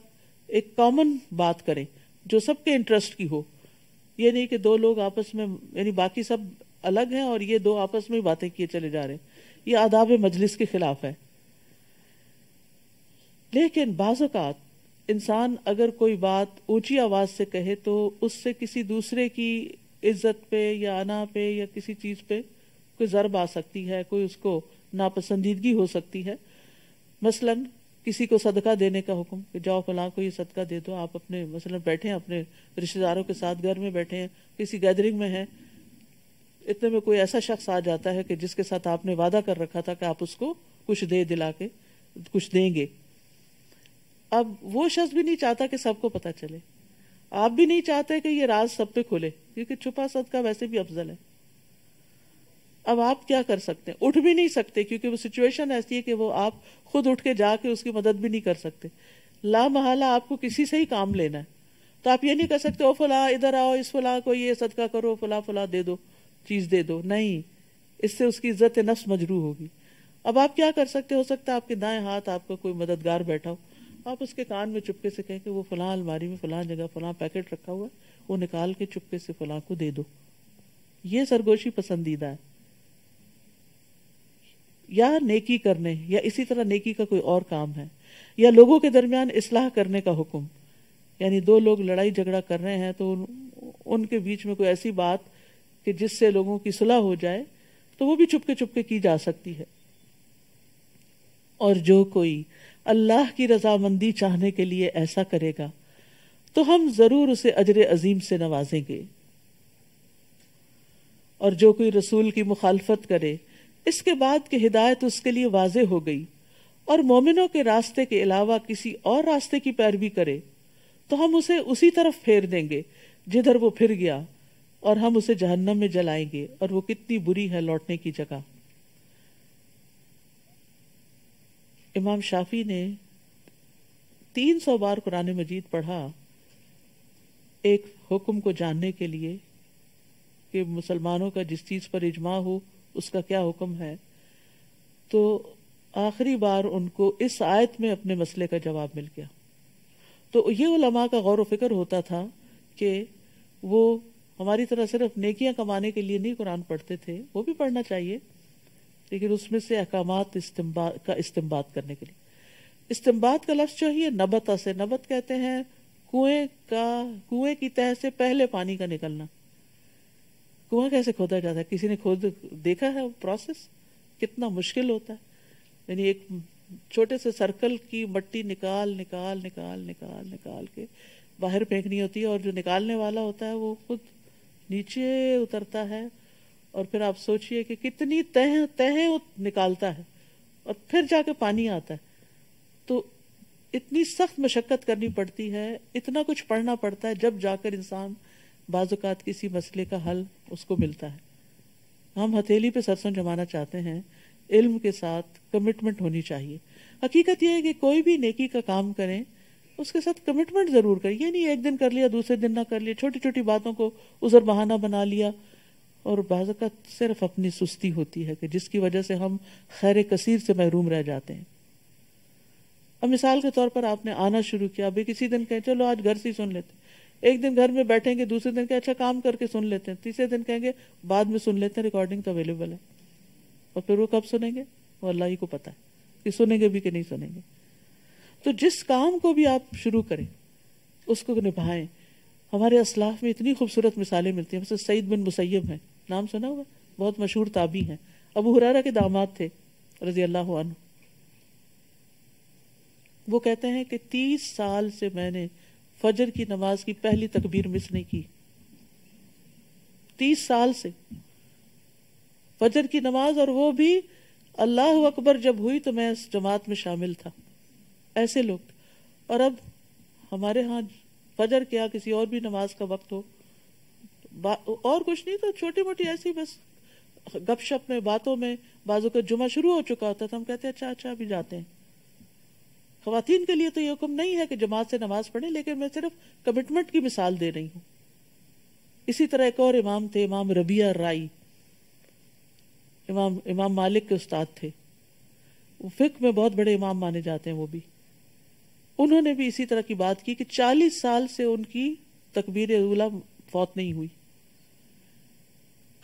एक कॉमन बात करें, जो सबके इंटरेस्ट की हो। ये नहीं कि दो लोग आपस में, यानी बाकी सब अलग हैं और ये दो आपस में बातें किए चले जा रहे हैं। ये आदाब मजलिस के खिलाफ है। लेकिन बाज़ात, इंसान अगर कोई बात ऊँची आवाज़ से कहे तो उससे किसी दूसरे की इज़्ज़त पे या अना पे या किसी चीज़ पे कोई जरब आ सकती है, कोई उसको नापसंदीदगी हो सकती है। मसलन, किसी को सदका देने का हुक्म कि जाओ फलां को ये सदका दे दो, आप अपने मसलन बैठे हैं, अपने रिश्तेदारों के साथ घर में बैठे हैं, किसी गैदरिंग में हैं। इतने में कोई ऐसा शख्स आ जाता है कि जिसके साथ आपने वादा कर रखा था कि आप उसको कुछ दे दिला के, कुछ देंगे। अब वो शख्स भी नहीं चाहता कि सबको पता चले। आप भी नहीं चाहते कि ये राज सब पे खुले, क्योंकि छुपा सदका वैसे भी अफजल है। अब आप क्या कर सकते? हैं उठ भी नहीं सकते, क्योंकि वो सिचुएशन ऐसी है कि वो आप खुद उठ के जाके उसकी मदद भी नहीं कर सकते। ला महाला आपको किसी से ही काम लेना है। तो आप ये नहीं कर सकते, ओ फला, इधर आओ, इस फला को ये सदका करो फला फला, दे दो, चीज़ दे दो। नहीं, इससे उसकी इज़्ज़त नफ्स मजरू होगी। अब आप क्या कर सकते? हो सकता है आपके दाएँ हाथ आपका कोई मददगार बैठा हो। आप उसके कान में चुपके से कहें कि वो फला अलमारी में फला जगह फला पैकेट रखा हुआ है वो निकाल के चुपके से फला को दे दो। ये सरगोशी पसंदीदा है। या नेकी करने या इसी तरह नेकी का कोई और काम है या लोगों के दरमियान इसलाह करने का हुक्म। यानी दो लोग लड़ाई झगड़ा कर रहे हैं तो उन, उनके बीच में कोई ऐसी बात कि जिससे लोगों की सुलह हो जाए तो वो भी चुपके चुपके की जा सकती है। और जो कोई अल्लाह की रजामंदी चाहने के लिए ऐसा करेगा तो हम ज़रूर उसे अजर अजीम से नवाजेंगे। और जो कोई रसूल की मुखालफत करे, इसके बाद की हिदायत उसके लिए वाज हो गई, और मोमिनों के रास्ते के अलावा किसी और रास्ते की पैरवी करे तो हम उसे उसी तरफ़ फेर देंगे, जिधर वो फिर गया, और हम उसे जहन्नम में जलाएँगे, और वो कितनी बुरी है लौटने की जगह। इमाम शाफी ने तीन सौ बार कुरान मजीद पढ़ा, एक हुक्म को जानने के लिए कि मुसलमानों का जिस चीज़ पर इजमा हो, उसका क्या हुक्म है। तो आखिरी बार उनको इस आयत में अपने मसले का जवाब मिल गया। तो ये उलमा का गौर फ़िक्र होता था कि वो हमारी तरह सिर्फ़ नेकियाँ कमाने के लिए नहीं कुरान पढ़ते थे, वो भी पढ़ना चाहिए। लेकिन उसमें से अहकाम का इस्तेमाल करने के लिए। इस्तेमाल का लफ्ज जो है नबता से। नबत कहते हैं, कुएँ का, कुएँ की तह से पहले पानी का निकलना। कुआँ कैसे खोदा जाता है? किसी ने खोद, देखा है प्रोसेस कितना मुश्किल होता है। यानी एक छोटे से सर्कल की मट्टी निकाल निकाल निकाल निकाल निकाल के बाहर फेंकनी होती है और जो निकालने वाला होता है वो खुद नीचे उतरता है। और फिर आप सोचिए कि कितनी तह तह वो निकालता है और फिर जाके पानी आता है। तो इतनी सख्त मशक्कत करनी पड़ती है, इतना कुछ पढ़ना पड़ता है, जब जाकर इंसान बाजुकात किसी मसले का हल उसको मिलता है। हम हथेली पे सरसों जमाना चाहते हैं, इल्म के साथ कमिटमेंट होनी चाहिए। हकीकत यह है कि कोई भी नेकी का काम करें, उसके साथ कमिटमेंट ज़रूर करें। ये नहीं एक दिन कर लिया, दूसरे दिन ना कर लिया छोटी छोटी बातों को उजर बहाना बना लिया और बाज़त सिर्फ़ अपनी सुस्ती होती है कि जिसकी वजह से हम खैर कसीर से महरूम रह जाते हैं। अब मिसाल के तौर पर आपने आना शुरू किया, अभी किसी दिन कहें, चलो आज घर से ही सुन लेते एक दिन घर में बैठेंगे, दूसरे दिन के अच्छा काम करके सुन लेते हैं। तीसरे दिन कहेंगे, बाद में सुन लेते हैं रिकॉर्डिंग तो अवेलेबल है। और फिर वो कब सुनेंगे? वो अल्लाह ही को पता है कि सुनेंगे भी कि नहीं सुनेंगे। तो जिस काम को भी आप शुरू करें, उसको निभाएँ। हमारे असलाफ में इतनी खूबसूरत मिसालें मिलती हैं। जैसे सईद बिन मुसैब हैं। नाम सुना हुआ? बहुत मशहूर ताबी हैं। अबू हुरारा के दामाद थे रज़ी अल्लाह वो कहते हैं कि तीस साल से मैंने फजर की नमाज़ की पहली तकबीर मिस नहीं की। तीस साल से फजर की नमाज़ और वो भी अल्लाह अकबर जब हुई तो मैं इस जमात में शामिल था। ऐसे लोग। और अब हमारे यहाँ फजर क्या किसी और भी नमाज़ का वक्त हो। और कुछ नहीं तो छोटी मोटी ऐसी बस गपशप में, बातों में, बाजू का जुमा शुरू हो चुका होता तो हम कहते हैं अच्छा अच्छा अभी जाते हैं। खातन के लिए तो ये हुक्म नहीं है कि जमात से नमाज़ पढ़े, लेकिन मैं सिर्फ़ कमिटमेंट की मिसाल दे रही हूँ। इसी तरह एक और इमाम थे, इमाम रबिया राई। इमाम इमाम मालिक के उस्ताद थे। फिक में बहुत बड़े इमाम माने जाते हैं वो भी। उन्होंने भी इसी तरह की बात की कि 40 साल से उनकी तकबीर उला फौत नहीं हुई।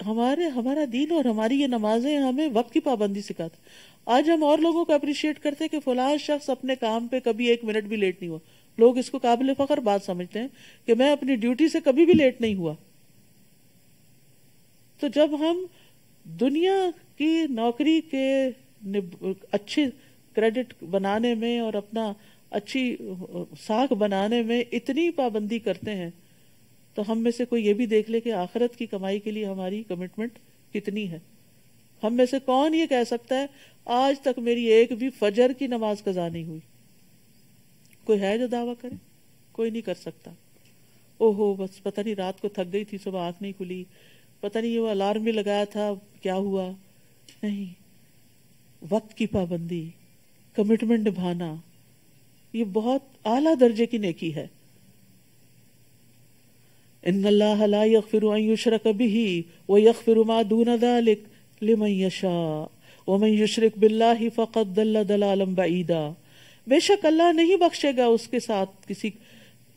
हमारे, हमारा दीन और हमारी ये नमाजें हमें वक्त की पाबंदी सिखाते। आज हम और लोगों को अप्रिशिएट करते हैं कि फलाह शख्स अपने काम पे कभी एक मिनट भी लेट नहीं हुआ। लोग इसको काबिल फखर बात समझते हैं कि मैं अपनी ड्यूटी से कभी भी लेट नहीं हुआ। तो जब हम दुनिया की नौकरी के अच्छे क्रेडिट बनाने में और अपना अच्छी साख बनाने में इतनी पाबंदी करते हैं तो हम में से कोई ये भी देख ले कि आखिरत की कमाई के लिए हमारी कमिटमेंट कितनी है। हम में से कौन ये कह सकता है, आज तक मेरी एक भी फजर की नमाज़ कजा नहीं हुई। कोई है जो दावा करे? कोई नहीं कर सकता। ओहो, बस पता नहीं, रात को थक गई थी, सुबह आँख नहीं खुली। पता नहीं वो अलार्म भी लगाया था, क्या हुआ? नहीं। वक्त की पाबंदी कमिटमेंट निभाना। ये बहुत आला दर्जे की नेकी है। इन यशरक बिही व यकफिर मा दून दालिक लिमन यशा। वमन युशरक बिल्लाहि फकद दल्ल दलालम बईदा। बेशक अल्लाह नहीं बख्शेगा उसके साथ किसी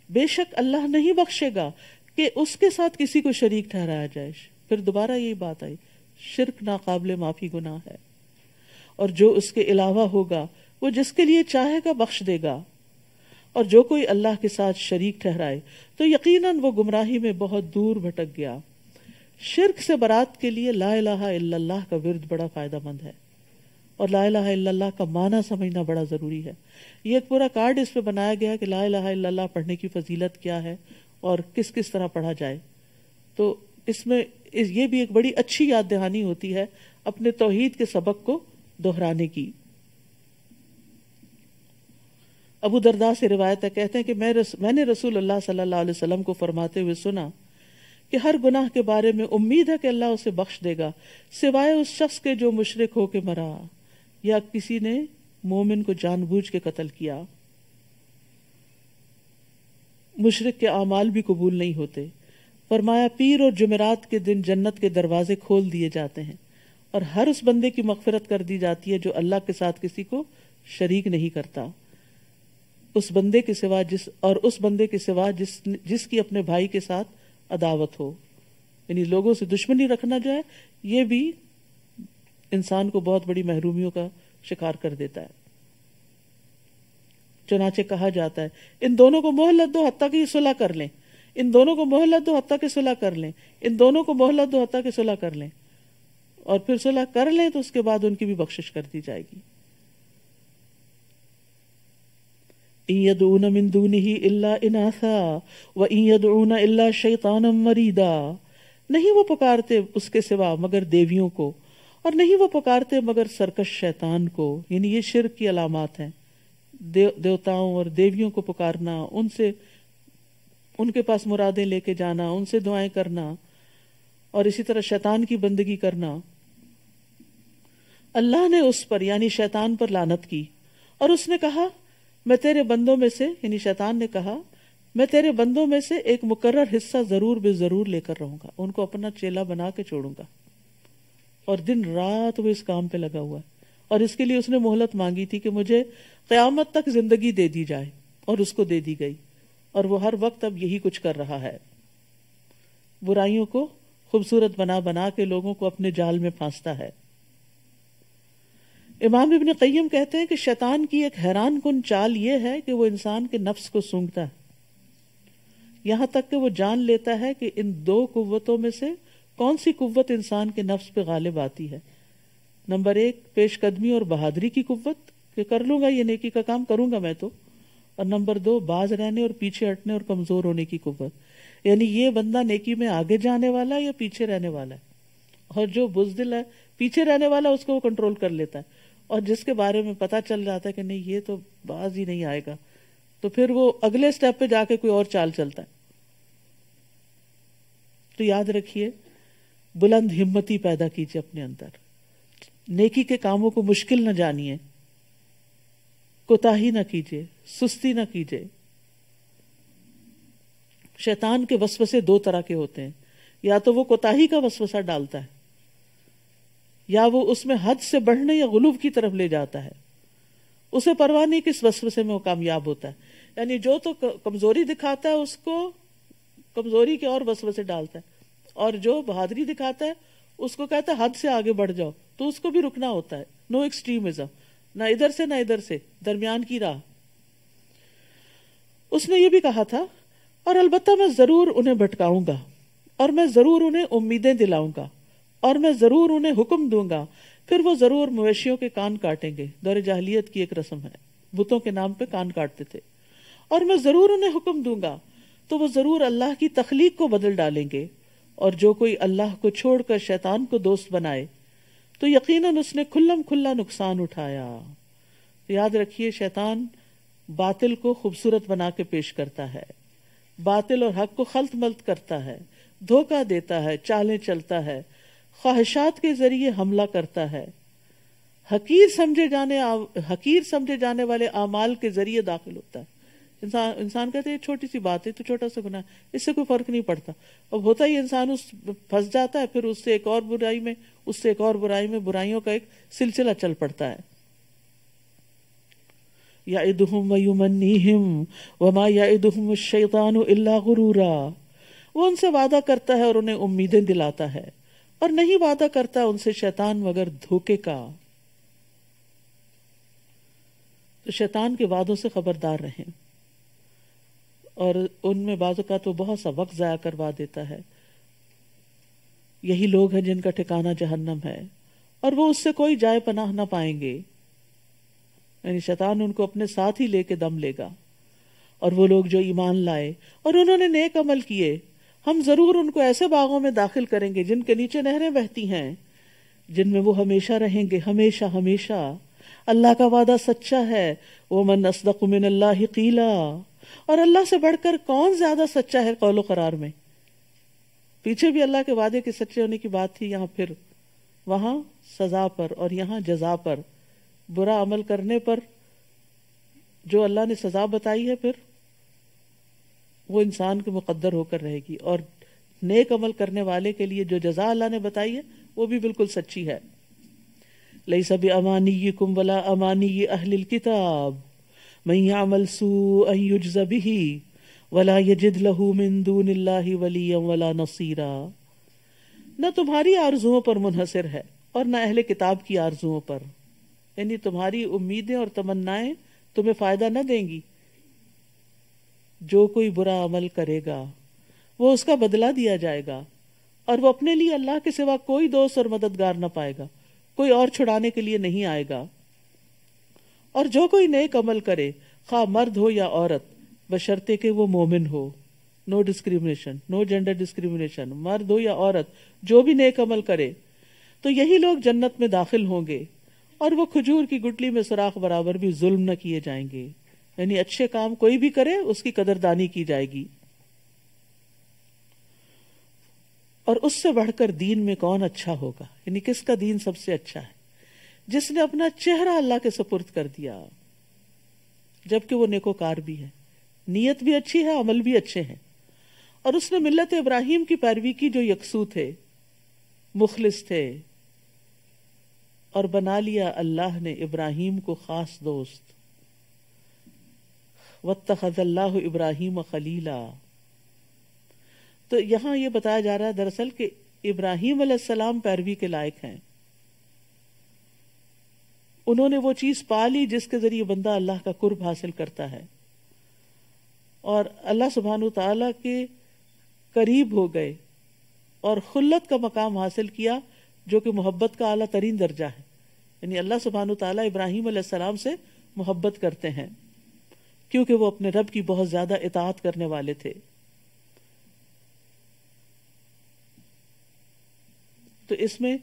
बेशक अल्लाह नहीं बख्शेगा कि उसके साथ किसी को शरीक ठहराया जाए। फिर दोबारा यही बात आई, शिरक नाकाबले माफ़ी गुनाह है। और जो उसके अलावा होगा वो जिसके लिए चाहेगा बख्श देगा। और जो कोई अल्लाह के साथ शरीक ठहराए तो यकीनन वो गुमराही में बहुत दूर भटक गया। शिरक से बरात के लिए ला का विरद बड़ा फायदामंद है। और ला का माना समझना बड़ा ज़रूरी है। ये एक पूरा कार्ड इस पे बनाया गया कि ला पढ़ने की फजीलत क्या है और किस किस तरह पढ़ा जाए। तो इसमें इस, ये भी एक बड़ी अच्छी याद दहानी होती है अपने तोहीद के सबक को दोहराने की। अबू दरदा से रिवायत है कहते हैं कि मैं रस, मैंने रसूल अल्लाह सल्लल्लाहु अलैहि वसल्लम को फरमाते हुए सुना कि हर गुनाह के बारे में उम्मीद है कि अल्लाह उसे बख्श देगा सिवाय उस शख्स के जो मुशरक होके मरा या किसी ने मोमिन को जानबूझ के कत्ल किया। मुशरक के अमाल भी कबूल नहीं होते। फरमाया पीर और जुमेरात के दिन जन्नत के दरवाजे खोल दिए जाते हैं और हर उस बंदे की मगफरत कर दी जाती है जो अल्लाह के साथ किसी को शरीक नहीं करता। उस बंदे के सिवा जिस, और उस बंदे के सिवा जिस, जिसकी अपने भाई के साथ अदावत हो। यानी लोगों से दुश्मनी रखना जो है, ये भी इंसान को बहुत बड़ी महरूमियों का शिकार कर देता है। चुनाचे कहा जाता है, इन दोनों को मोहलत दो हत्या की सुलह कर लें। इन दोनों को मोहलत दो हत्या की सुलह कर लें। इन दोनों को मोहलत दो हत्या की सुलह कर लें। और फिर सुलह कर लें तो उसके बाद उनकी भी बख्शिश कर दी जाएगी। ईयदून मिन दूनिही इल्ला इनासा व ईयदून इल्ला शैतानम मरीदा नहीं वो पुकारते उसके सिवा मगर देवियों को और नहीं वो पुकारते मगर सरकश शैतान को यानी ये शिरक की अलामत हैं। देव, देवताओं और देवियों को पुकारना उनसे उनके पास मुरादें लेके जाना उनसे दुआएँ करना और इसी तरह शैतान की बंदगी करना। अल्लाह ने उस पर यानी शैतान पर लानत की और उसने कहा मैं तेरे बंदों में से, यानी शैतान ने कहा, मैं तेरे बंदों में से एक मुकर्र हिस्सा ज़रूर बे ज़रूर लेकर रहूँगा। उनको अपना चेला बना के छोड़ूँगा। और दिन रात वो इस काम पे लगा हुआ है। और इसके लिए उसने मोहलत मांगी थी कि मुझे क्यामत तक ज़िंदगी दे दी जाए और उसको दे दी गई। और वो हर वक्त अब यही कुछ कर रहा है। बुराइयों को खूबसूरत बना बना के लोगों को अपने जाल में फांसता है। इमाम इबन कय्यम कहते हैं कि शैतान की एक हैरान कन चाल यह है कि वो इंसान के नफ्स को सूंघता है। यहाँ तक कि वो जान लेता है कि इन दो कुव्वतों में से कौन सी कुव्वत इंसान के नफ्स पे गालिब आती है। नंबर एक, पेशकदमी और बहादुरी की कुव्वत, कि कर लूँगा, ये नेकी का काम करूँगा मैं तो। और नंबर दो, बाज रहने और पीछे हटने और कमज़ोर होने की कुव्वत। यानी ये बंदा नेकी में आगे जाने वाला है या पीछे रहने वाला है? और जो बुजदिल है, पीछे रहने वाला, उसको वो कंट्रोल कर लेता है। और जिसके बारे में पता चल जाता है कि नहीं, ये तो बाज ही नहीं आएगा। तो फिर वो अगले स्टेप पे जाके कोई और चाल चलता है। तो याद रखिए, बुलंद हिम्मती पैदा कीजिए अपने अंदर। नेकी के कामों को मुश्किल न जानिए। कोताही ना कीजिए, सुस्ती ना कीजिए। शैतान के वसवसे दो तरह के होते हैं। या तो वो कोताही का वसवसा डालता है या वो उसमें हद से बढ़ने या गुलूब की तरफ़ ले जाता है। उसे परवाह नहीं किस वसवसे में वो कामयाब होता है। यानी जो तो कमज़ोरी दिखाता है उसको, कमज़ोरी के और वसवसे डालता है। और जो बहादुरी दिखाता है, उसको कहता है, हद से आगे बढ़ जाओ। तो उसको भी रुकना होता है। नो एक्सट्रीमिज्म ना इधर से, ना इधर से। दरमियान की राह। उसने ये भी कहा था, और अलबत्ता मैं ज़रूर उन्हें भटकाऊँगा, और मैं ज़रूर उन्हें उम्मीदें दिलाऊँगा। और मैं ज़रूर उन्हें हुक्म दूँगा। फिर वो ज़रूर मवेशियों के कान काटेंगे। दौर जाहलियत की एक रस्म है। बुतों के नाम पे कान काटते थे। और मैं ज़रूर उन्हें हुक्म दूँगा। तो वो ज़रूर अल्लाह की तखलीक को बदल डालेंगे। और जो कोई अल्लाह को छोड़कर शैतान को दोस्त बनाए तो यकीनन उसने खुल्लम खुल्ला नुकसान उठाया। तो याद रखिए, शैतान बातिल को खूबसूरत बना के पेश करता है। बातिल और हक को खल्त मल्त करता है। धोखा देता है। चालें चलता है। ख्वाहिशात के ज़रिए हमला करता है। हकीर समझे जाने हकीर समझे जाने वाले अमाल के ज़रिए दाखिल होता है। इंसान इंसान कहते हैं छोटी सी बात है तो छोटा सा गुना इससे कोई फ़र्क नहीं पड़ता। अब होता ही इंसान उस, फंस जाता है, फिर उससे एक और बुराई में, उससे एक और बुराई में, बुराइयों का एक सिलसिला चल पड़ता है। या इदहुम वयुमन्नीहिम वमा या इदहुम शैतान इल्ला गुरूरा। वो उनसे वादा करता है और उन्हें उम्मीदें दिलाता है। और नहीं वादा करता उनसे शैतान मगर धोखे का। तो शैतान के वादों से खबरदार रहें। और उनमें बाजू का तो बहुत सा वक्त ज़ाया करवा देता है। यही लोग हैं जिनका ठिकाना जहन्नम है। और वो उससे कोई जाए पनाह ना पाएँगे। यानी शैतान उनको अपने साथ ही लेके दम लेगा। और वो लोग जो ईमान लाए, और उन्होंने नेक अमल किए हम ज़रूर उनको ऐसे बागों में दाखिल करेंगे जिनके नीचे नहरें बहती हैं, जिनमें वो हमेशा रहेंगे, हमेशा हमेशा। अल्लाह का वादा सच्चा है वो मन असदक मिन अल्लाह कीला। और अल्लाह से बढ़कर कौन ज़्यादा सच्चा है कौलो करार में? पीछे भी अल्लाह के वादे के सच्चे होने की बात थी, यहाँ फिर वहाँ सजा पर और यहाँ जजा पर, बुरा अमल करने पर जो अल्लाह ने सजा बताई है फिर वो इंसान के मुकद्दर होकर रहेगी। और नेक अमल करने वाले के लिए जो जजा अल्लाह ने बताई है, वो भी बिल्कुल सच्ची है। लई सब अमानी कुम वला अमानी अहलिल किताब। मैं अमल सू अयुजबिही वला यजिद लहू मिन दूनिल्लाहि वलियम वला नसीरा। न तुम्हारी आरजुओं पर मुनहसर है, और न अहले किताब की आरजुओं पर। यानी तुम्हारी उम्मीदें और तमन्नाएँ तुम्हें फ़ायदा न देंगी। जो कोई बुरा अमल करेगा, वो उसका बदला दिया जाएगा, और वो अपने लिए अल्लाह के सिवा कोई दोस्त और मददगार न पाएगा, कोई और छुड़ाने के लिए नहीं आएगा। और जो कोई नेक अमल करे खा मर्द हो या औरत, बशर्ते के वो मोमिन हो। No discrimination no gender discrimination मर्द हो या औरत, जो भी नेक अमल करे तो यही लोग जन्नत में दाखिल होंगे, और वो खजूर की गुटली में सुराख बराबर भी जुल्म न किए जाएँगे। यानी अच्छे काम कोई भी करे, उसकी कदरदानी की जाएगी। और उससे बढ़कर दीन में कौन अच्छा होगा? यानी किसका दीन सबसे अच्छा है? जिसने अपना चेहरा अल्लाह के सपुर्द कर दिया, जबकि वो नेकोकार भी है। नीयत भी अच्छी है, अमल भी अच्छे हैं। और उसने मिल्लत इब्राहिम की पैरवी की जो यकसू थे, मुखलिस थे, और बना लिया अल्लाह ने इब्राहिम को खास दोस्त। वत्तल्लाह इब्राहिम खलीला। तो यहाँ ये बताया जा रहा है, दरअसल कि इब्राहिम सलाम पैरवी के लायक हैं। उन्होंने वो चीज़ पा ली जिसके ज़रिए बंदा अल्लाह का कुर्ब हासिल करता है। और अल्लाह सुबहान तला के करीब हो गए और खुल्लत का मकाम हासिल किया, जो कि मोहब्बत का आला तरीन दर्जा है। यानी अल्लाह सुबहान तला इब्राहिम सलाम से मोहब्बत करते हैं। क्योंकि वो अपने रब की बहुत ज़्यादा इतात करने वाले थे। तो इसमें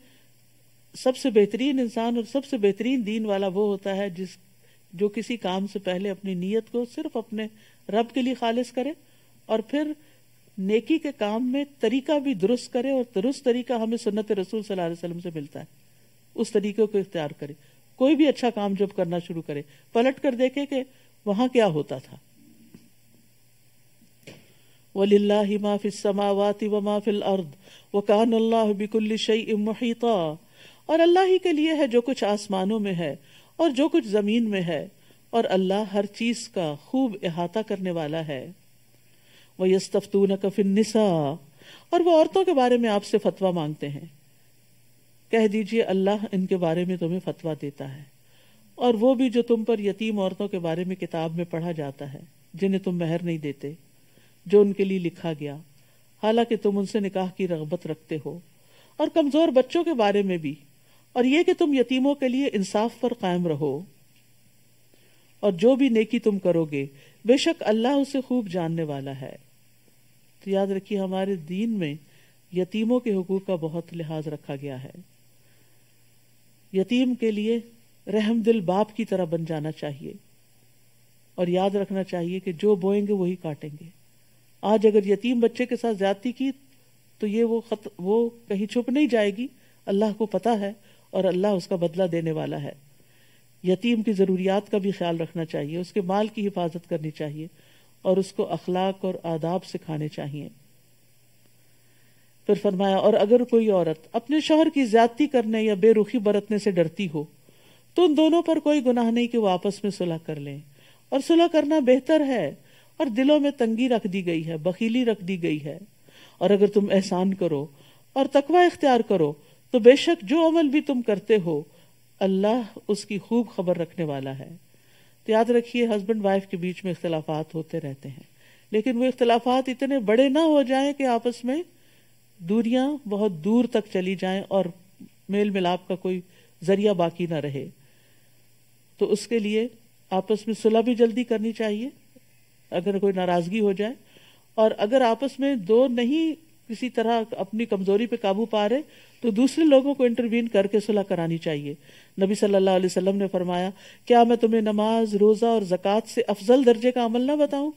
सबसे बेहतरीन इंसान और सबसे बेहतरीन दीन वाला वो होता है जिस, जो किसी काम से पहले अपनी नीयत को सिर्फ़ अपने रब के लिए खालिज करे और फिर नेकी के काम में तरीका भी दुरुस्त करे और दुरुस्त तरीका हमें सुन्नत रसूल सल्लल्लाहु अलैहि वसल्लम से मिलता है। उस तरीके को इख्तियार करे। कोई भी अच्छा काम जब करना शुरू करे, पलट कर देखे कि वहाँ क्या होता था? वलिल्लाहि मा फिस समावाति व मा फिल अर्द, व कान अल्लाह और अल्लाह ही के लिए है जो कुछ आसमानों में है और जो कुछ ज़मीन में है, और अल्लाह हर चीज़ का खूब अहाता करने वाला है। वह यस्तफ्तून कफिन निसा, और वो औरतों के बारे में आपसे फतवा मांगते हैं। कह दीजिए, अल्लाह इनके बारे में तुम्हें फतवा देता है। और वो भी जो तुम पर यतीम औरतों के बारे में किताब में पढ़ा जाता है, जिन्हें तुम मेहर नहीं देते, जो उनके लिए लिखा गया। हालाँकि तुम उनसे निकाह की रगबत रखते हो, और कमज़ोर बच्चों के बारे में भी, और ये कि तुम यतीमों के लिए इंसाफ पर कायम रहो। और जो भी नेकी तुम करोगे, बेशक अल्लाह उसे खूब जानने वाला है। तो याद रखिए, हमारे दीन में यतीमों के हकूक का बहुत लिहाज रखा गया है। यतीम के लिए रहम दिल बाप की तरह बन जाना चाहिए। और याद रखना चाहिए कि जो बोएँगे वही काटेंगे। आज अगर यतीम बच्चे के साथ ज्यादती की तो ये वो खत, वो कहीं छुप नहीं जाएगी। अल्लाह को पता है और अल्लाह उसका बदला देने वाला है। यतीम की ज़रूरियात का भी ख्याल रखना चाहिए, उसके माल की हिफाजत करनी चाहिए और उसको अखलाक और आदाब सिखाने चाहिए। फिर फरमाया, और अगर कोई औरत अपने शोहर की ज्यादती करने या बेरुखी बरतने से डरती हो तो उन दोनों पर कोई गुनाह नहीं कि वो आपस में सुलह कर लें। और सुलह करना बेहतर है। और दिलों में तंगी रख दी गई है, बखीली रख दी गई है। और अगर तुम एहसान करो और तकवा इख्तियार करो तो बेशक जो अमल भी तुम करते हो, अल्लाह उसकी खूब खबर रखने वाला है। तो याद रखिए हस्बैंड वाइफ के बीच में इख्तलाफात होते रहते हैं। लेकिन वो इख्तलाफात इतने बड़े ना हो जाएँ कि आपस में दूरियाँ बहुत दूर तक चली जाएँ और मेल मिलाप का कोई ज़रिया बाकी ना रहे। तो उसके लिए आपस में सुलह भी जल्दी करनी चाहिए, अगर कोई नाराज़गी हो जाए। और अगर आपस में दो नहीं किसी तरह अपनी कमज़ोरी पे काबू पा रहे तो दूसरे लोगों को इंटरवीन करके सुलह करानी चाहिए। नबी सल्लल्लाहु अलैहि वसल्लम ने फरमाया, क्या मैं तुम्हें नमाज़, रोजा और जक़ात से अफजल दर्जे का अमल ना बताऊँ?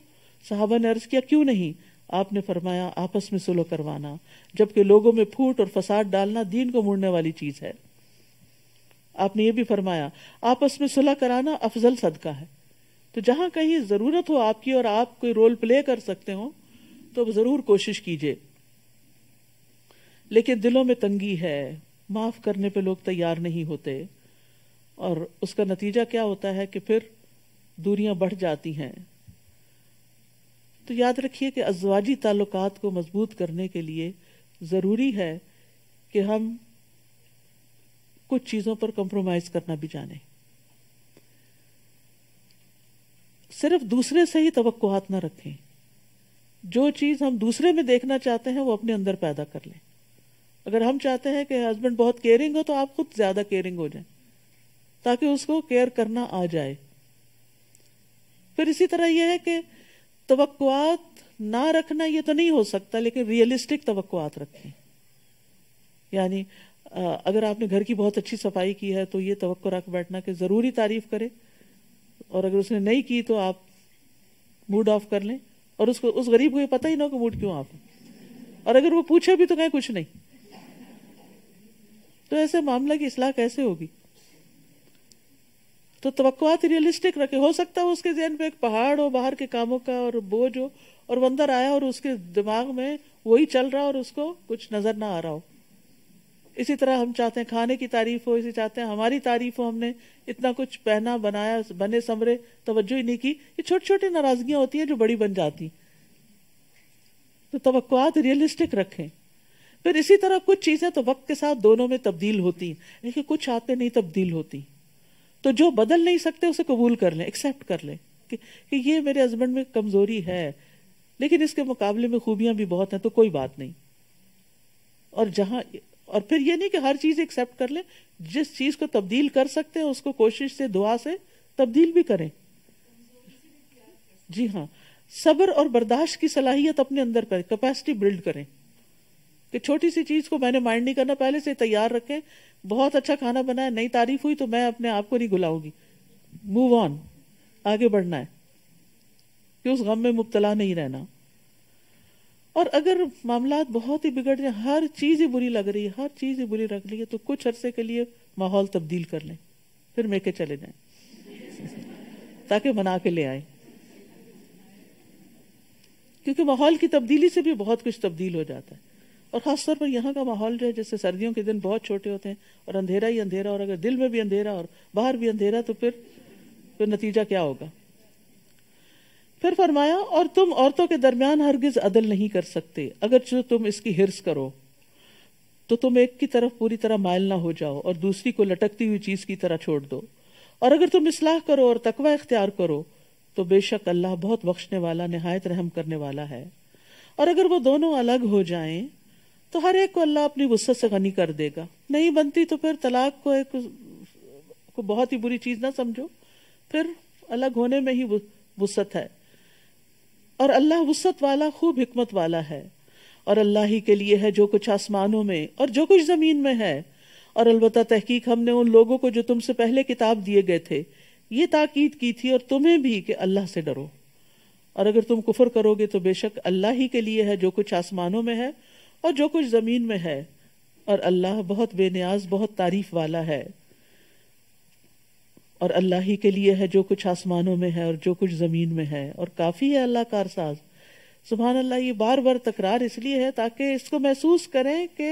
साहबा ने अर्ज़ किया, क्यों नहीं? आपने फरमाया, आपस में सुलह करवाना, जबकि लोगों में फूट और फसाद डालना दीन को मुड़ने वाली चीज़ है। आपने ये भी फरमाया, आपस में सुलह कराना अफजल सदका है। तो जहाँ कहीं ज़रूरत हो आपकी और आप कोई रोल प्ले कर सकते हो तो ज़रूर कोशिश कीजिए। लेकिन दिलों में तंगी है, माफ़ करने पे लोग तैयार नहीं होते। और उसका नतीजा क्या होता है कि फिर दूरियाँ बढ़ जाती हैं। तो याद रखिए कि अजवाजी ताल्लुकात को मज़बूत करने के लिए ज़रूरी है कि हम कुछ चीज़ों पर कंप्रोमाइज करना भी जाने। सिर्फ़ दूसरे से ही तवक्कुआत ना रखें। जो चीज़ हम दूसरे में देखना चाहते हैं, वो अपने अंदर पैदा कर लें। अगर हम चाहते हैं कि हस्बैंड बहुत केयरिंग हो तो आप खुद ज़्यादा केयरिंग हो जाए, ताकि उसको केयर करना आ जाए। फिर इसी तरह यह है कि तवक्कुआत ना रखना ये तो नहीं हो सकता, लेकिन रियलिस्टिक तवक्कुआत रखें। यानी अगर आपने घर की बहुत अच्छी सफ़ाई की है तो ये तवक्को रख बैठना कि ज़रूरी तारीफ़ करे। और अगर उसने नहीं की तो आप मूड ऑफ़ कर लें। और उसको, उस गरीब को ये पता ही ना कि मूड क्यों ऑफ़ और अगर वो पूछे भी तो कहें कुछ नहीं। तो ऐसे मामला की इसलाह कैसे होगी? तो तो रियलिस्टिक रखे। हो सकता है उसके जहन पे एक पहाड़ हो, बाहर के कामों का और बोझ हो, और वो अंदर आया और उसके दिमाग में वही चल रहा और उसको कुछ नज़र ना आ रहा हो। इसी तरह हम चाहते हैं खाने की तारीफ़ हो इसी चाहते हैं हमारी तारीफ़ हो हमने इतना कुछ पहना बनाया बने समरे तवज्जो ही नहीं की। ये छोटी छोटी नाराजगियाँ होती हैं जो बड़ी बन जाती तो तो रियलिस्टिक रखें। फिर इसी तरह कुछ चीज़ें तो वक्त के साथ दोनों में तब्दील होती लेकिन कुछ आते नहीं तब्दील होती तो जो बदल नहीं सकते उसे कबूल कर लें एक्सेप्ट कर लें कि, कि ये मेरे हस्बैंड में कमज़ोरी है। लेकिन इसके मुकाबले में खूबियाँ भी बहुत हैं तो कोई बात नहीं। और जहाँ और फिर ये नहीं कि हर चीज़ एक्सेप्ट कर ले, जिस चीज़ को तब्दील कर सकते हैं, उसको कोशिश से, दुआ से तब्दील भी करें। जी हाँ सब्र और बर्दाश्त की सलाहियत अपने अंदर करें कैपेसिटी बिल्ड करें। कि छोटी सी चीज़ को मैंने माइंड नहीं करना, पहले से तैयार रखें, बहुत अच्छा खाना बनाया नई तारीफ़ हुई तो मैं अपने आप को नहीं गुलाऊँगी मूव ऑन आगे बढ़ना है। कि उस गम में मुबतला नहीं रहना। और अगर मामला बहुत ही बिगड़ जाए, हर चीज़ ही बुरी लग रही है, हर चीज़ ही बुरी लग रही है तो कुछ अरसे के लिए माहौल तब्दील कर लें, फिर मेके चले जाए, ताकि मना के ले आए। क्योंकि माहौल की तब्दीली से भी बहुत कुछ तब्दील हो जाता है। और खासतौर पर यहाँ का माहौल जो है, जैसे सर्दियों के दिन बहुत छोटे होते हैं, और अंधेरा ही अंधेरा, और अगर दिल में भी अंधेरा और बाहर भी अंधेरा तो फिर फिर नतीजा क्या होगा? फिर फरमाया, और तुम औरतों के दरमियान हरगिज अदल नहीं कर सकते। अगर जो तुम इसकी हिर्स करो तो तुम एक की तरफ़ पूरी तरह मायल ना हो जाओ और दूसरी को लटकती हुई चीज़ की तरह छोड़ दो। और अगर तुम इसलाह करो और तकवा इख्तियार करो तो बेशक अल्लाह बहुत बख्शने वाला, नहायत रहम करने वाला है। और अगर वो दोनों अलग हो जाएँ तो हर एक को अल्लाह अपनी वसत से गनी कर देगा। नहीं बनती तो फिर तलाक को एक, को बहुत ही बुरी चीज़ ना समझो। फिर अलग होने में ही वसत है। और अल्लाह वसत वाला, खूब हिकमत वाला है। और अल्लाह ही के लिए है जो कुछ आसमानों में और जो कुछ ज़मीन में है। और अलबत्ता तहकीक हमने उन लोगों को जो तुमसे पहले किताब दिए गए थे, ये ताकीद की थी और तुम्हें भी कि अल्लाह से डरो। और अगर तुम कुफर करोगे तो बेशक अल्लाह ही के लिए है जो कुछ आसमानों में है और जो कुछ ज़मीन में है। और अल्लाह बहुत बेनियाज, बहुत तारीफ़ वाला है। और अल्लाह ही के लिए है जो कुछ आसमानों में है और जो कुछ ज़मीन में है और काफ़ी है अल्लाह कारसाज सुबह अल्लाह ये बार बार तकरार इसलिए है ताकि इसको महसूस करें कि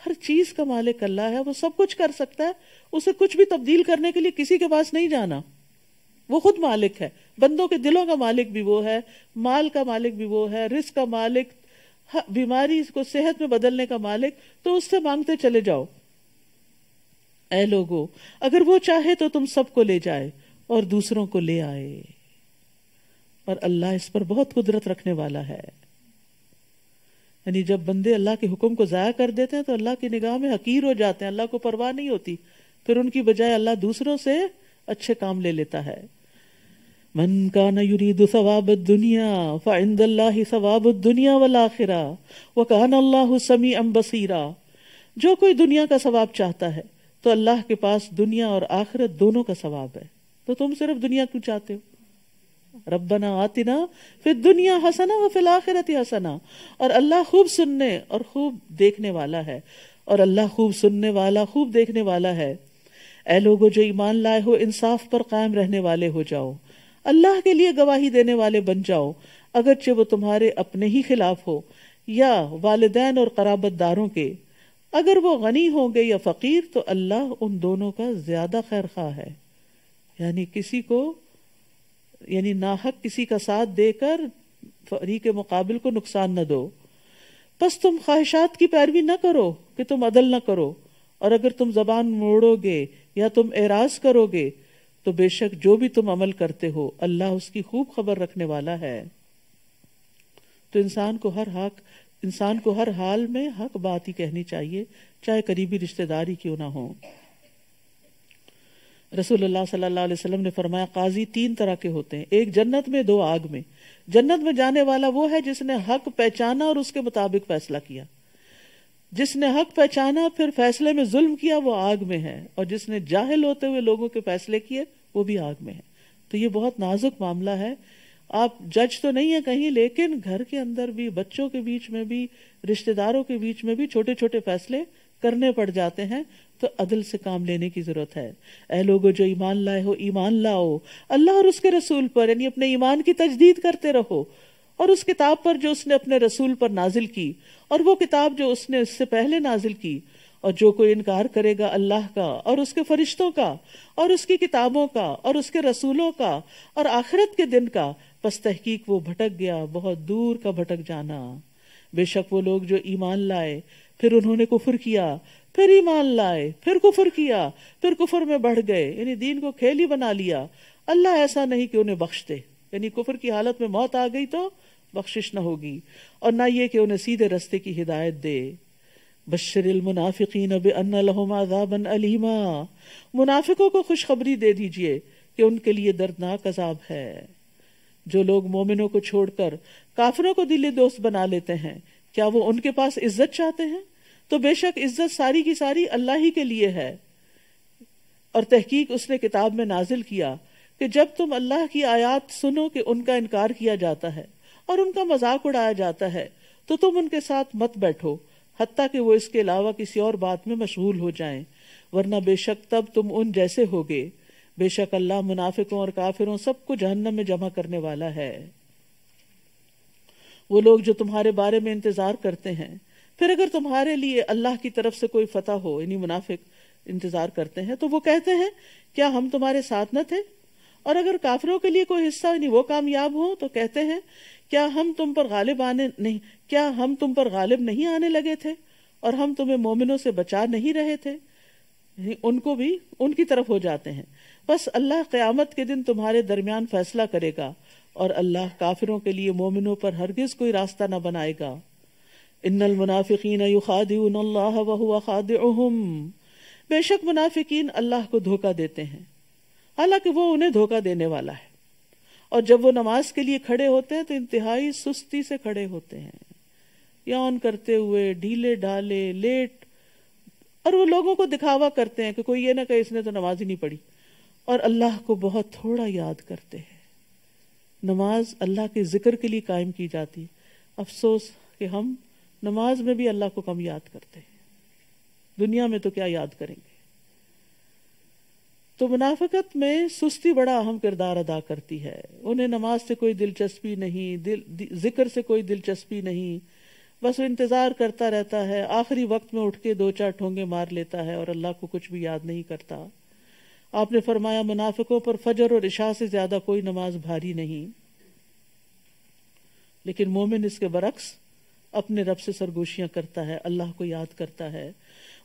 हर चीज़ का मालिक अल्लाह है, वो सब कुछ कर सकता है, उसे कुछ भी तब्दील करने के लिए किसी के पास नहीं जाना। वो खुद मालिक है, बंदों के दिलों का मालिक भी वो है, माल का मालिक भी वो है रिस्क का मालिक बीमारी को सेहत में बदलने का मालिक तो उससे मांगते चले जाओ। ऐ लोगो, अगर वो चाहे तो तुम सबको ले जाए और दूसरों को ले आए। और अल्लाह इस पर बहुत कुदरत रखने वाला है। यानी जब बंदे अल्लाह के हुक्म को जाया कर देते हैं तो अल्लाह की निगाह में हकीर हो जाते हैं, अल्लाह को परवाह नहीं होती। फिर उनकी बजाय अल्लाह दूसरों से अच्छे काम ले लेता है। मन का युरीदु सवाब दुनिया सवाब दुनिया आखिरा अल्लाह समी अम बसीरा। जो कोई दुनिया का सवाब चाहता है तो अल्लाह के पास दुनिया और आखिरत दोनों का सवाब है। तो तुम सिर्फ़ दुनिया क्यों चाहते हो? रब्बना आतिना फिर दुनिया हसना व फिल आखिरत हसना। और अल्लाह खूब सुनने और खूब देखने वाला है। और अल्लाह खूब सुनने वाला, खूब देखने वाला है। ए लोगो, जो ईमान लाए हो, इंसाफ पर कायम रहने वाले हो जाओ। अल्लाह के लिए गवाही देने वाले बन जाओ। अगरचे वो तुम्हारे अपने ही खिलाफ हो, या वालदेन और कराबतदारों के। अगर वो गनी होंगे या फकीर तो अल्लाह उन दोनों का ज़्यादा खैर खा है। यानी किसी को, यानी नाहक किसी का साथ देकर फरी के मुकाबिल को नुकसान न दो। बस तुम ख्वाहिशात की पैरवी न करो कि तुम अदल न करो। और अगर तुम जबान मोड़ोगे या तुम एराज करोगे तो बेशक जो भी तुम अमल करते हो, अल्लाह उसकी खूब खबर रखने वाला है। तो इंसान को हर हक इंसान को हर हाल में हक बात ही कहनी चाहिए, चाहे करीबी रिश्तेदारी क्यों ना हो। रसूलुल्लाह सल्लल्लाहु अलैहि वसल्लम ने फरमाया, काजी तीन तरह के होते हैं। एक, जन्नत में, दो, आग में। जन्नत में जाने वाला वो है जिसने हक पहचाना और उसके मुताबिक फैसला किया। जिसने हक पहचाना, फिर फैसले में जुल्म किया, वो आग में है। और जिसने जाहिल होते हुए लोगों के फैसले किए, वो भी आग में है। तो ये बहुत नाजुक मामला है। आप जज तो नहीं है कहीं, लेकिन घर के अंदर भी, बच्चों के बीच में भी, रिश्तेदारों के बीच में भी छोटे छोटे फैसले करने पड़ जाते हैं तो अदल से काम लेने की ज़रूरत है। ए लोगो, जो ईमान लाए हो, ईमान लाओ। अल्लाह और उसके रसूल पर, यानी अपने ईमान की तजदीद करते रहो। और उस किताब पर जो उसने अपने रसूल पर नाजिल की, और वो किताब जो उसने उससे पहले नाजिल की, और जो कोई इनकार करेगा अल्लाह का, और उसके फरिश्तों का, और उसकी किताबों का, और उसके रसूलों का, और आखिरत के दिन का बस तहकीक वो भटक गया, बहुत दूर का भटक जाना। बेशक वो लोग जो ईमान लाए, फिर उन्होंने कुफर किया, फिर ईमान लाए, फिर कुफर किया, फिर कुफर में बढ़ गए, यानी दीन को खेल ही बना लिया। अल्लाह ऐसा नहीं कि उन्हें बख्श दे यानी कुफर की हालत में मौत आ गई तो बख्शिश न होगी, और ना ये कि उन्हें सीधे रस्ते की हिदायत दे। बशरिल मुनाफिकीन अजाबन अलीमा। मुनाफिकों को खुशखबरी दे दीजिए कि उनके लिए दर्दनाक अजाब है। जो लोग मोमिनों को छोड़कर काफिरों को दिली दोस्त बना लेते हैं, क्या वो उनके पास इज़्ज़त चाहते हैं? तो बेशक इज़्ज़त सारी की सारी अल्लाह ही के लिए है। और तहकीक उसने किताब में नाजिल किया कि जब तुम अल्लाह की आयात सुनो कि उनका इनकार किया जाता है और उनका मज़ाक उड़ाया जाता है तो तुम उनके साथ मत बैठो हत्या कि वो इसके अलावा किसी और बात में मशगूल हो जाएँ, वरना बेशक तब तुम उन जैसे होगे बेशक अल्लाह मुनाफिकों और काफिरों सबको जहन्नम में जमा करने वाला है। वो लोग जो तुम्हारे बारे में इंतज़ार करते हैं, फिर अगर तुम्हारे लिए अल्लाह की तरफ़ से कोई फतह हो, यानी मुनाफिक इंतज़ार करते हैं तो वो कहते हैं, क्या हम तुम्हारे साथ न थे? और अगर काफिरों के लिए कोई हिस्सा वो कामयाब हो तो कहते हैं, क्या हम तुम पर गालिब आने नहीं, क्या हम तुम पर गालिब नहीं आने लगे थे? और हम तुम्हें मोमिनों से बचा नहीं रहे थे? उनको भी उनकी तरफ़ हो जाते हैं। बस अल्लाह क़यामत के दिन तुम्हारे दरमियान फैसला करेगा और अल्लाह काफिरों के लिए मोमिनों पर हरगिज कोई रास्ता न बनाएगा। इन्नल मुनाफिकीन खादिउहुम बेशक मुनाफिकीन अल्लाह को धोखा देते हैं। हालाँकि वो उन्हें धोखा देने वाला है। और जब वो नमाज़ के लिए खड़े होते हैं तो इंतहाई सुस्ती से खड़े होते हैं। यौन करते हुए ढीले ढाले लेट और वो लोगों को दिखावा करते हैं कि कोई ये ना कहे, इसने तो नमाज़ ही नहीं पढ़ी। और अल्लाह को बहुत थोड़ा याद करते हैं। नमाज़ अल्लाह के ज़िक्र के लिए कायम की जाती है। अफसोस कि हम नमाज़ में भी अल्लाह को कम याद करते हैं। दुनिया में तो क्या याद करेंगे? तो मुनाफिकत में सुस्ती बड़ा अहम किरदार अदा करती है। उन्हें नमाज़ से कोई दिलचस्पी नहीं, दिल ज़िक्र से कोई दिलचस्पी नहीं। बस वो इंतज़ार करता रहता है। आखिरी वक्त में उठ के दो चार ठोंगे मार लेता है और अल्लाह को कुछ भी याद नहीं करता। आपने फरमाया, मुनाफिकों पर फजर और इशा से ज़्यादा कोई नमाज़ भारी नहीं। लेकिन मोमिन इसके बरक्स अपने रब से सरगोशियाँ करता है, अल्लाह को याद करता है।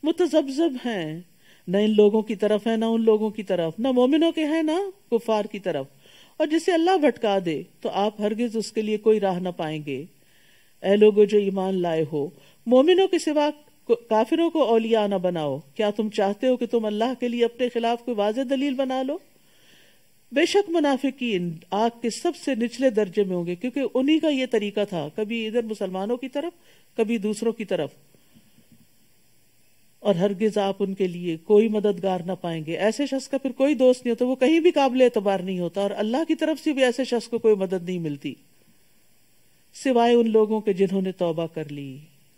मुतजबजब हैं, न इन लोगों की तरफ़ है, ना उन लोगों की तरफ़। ना मोमिनों के हैं, ना कुफार की तरफ़। और जिसे अल्लाह भटका दे तो आप हरगिज उसके लिए कोई राह ना पाएँगे। ए लोगो, जो ईमान लाए हो। मोमिनों के सिवा काफिरों को औलिया ना बनाओ। क्या तुम चाहते हो कि तुम अल्लाह के लिए अपने खिलाफ कोई वाज दलील बना लो? बेशक मुनाफिकीन आग के सबसे निचले दर्जे में होंगे, क्योंकि उन्हीं का ये तरीका था, कभी इधर मुसलमानों की तरफ़, कभी दूसरों की तरफ़। और हरगिज आप उनके लिए कोई मददगार ना पाएँगे। ऐसे शख्स का फिर कोई दोस्त नहीं होता, वो कहीं भी काबिल एतबार नहीं होता, और अल्लाह की तरफ़ से भी ऐसे शख्स को कोई मदद नहीं मिलती। सिवाय उन लोगों के जिन्होंने तौबा कर ली,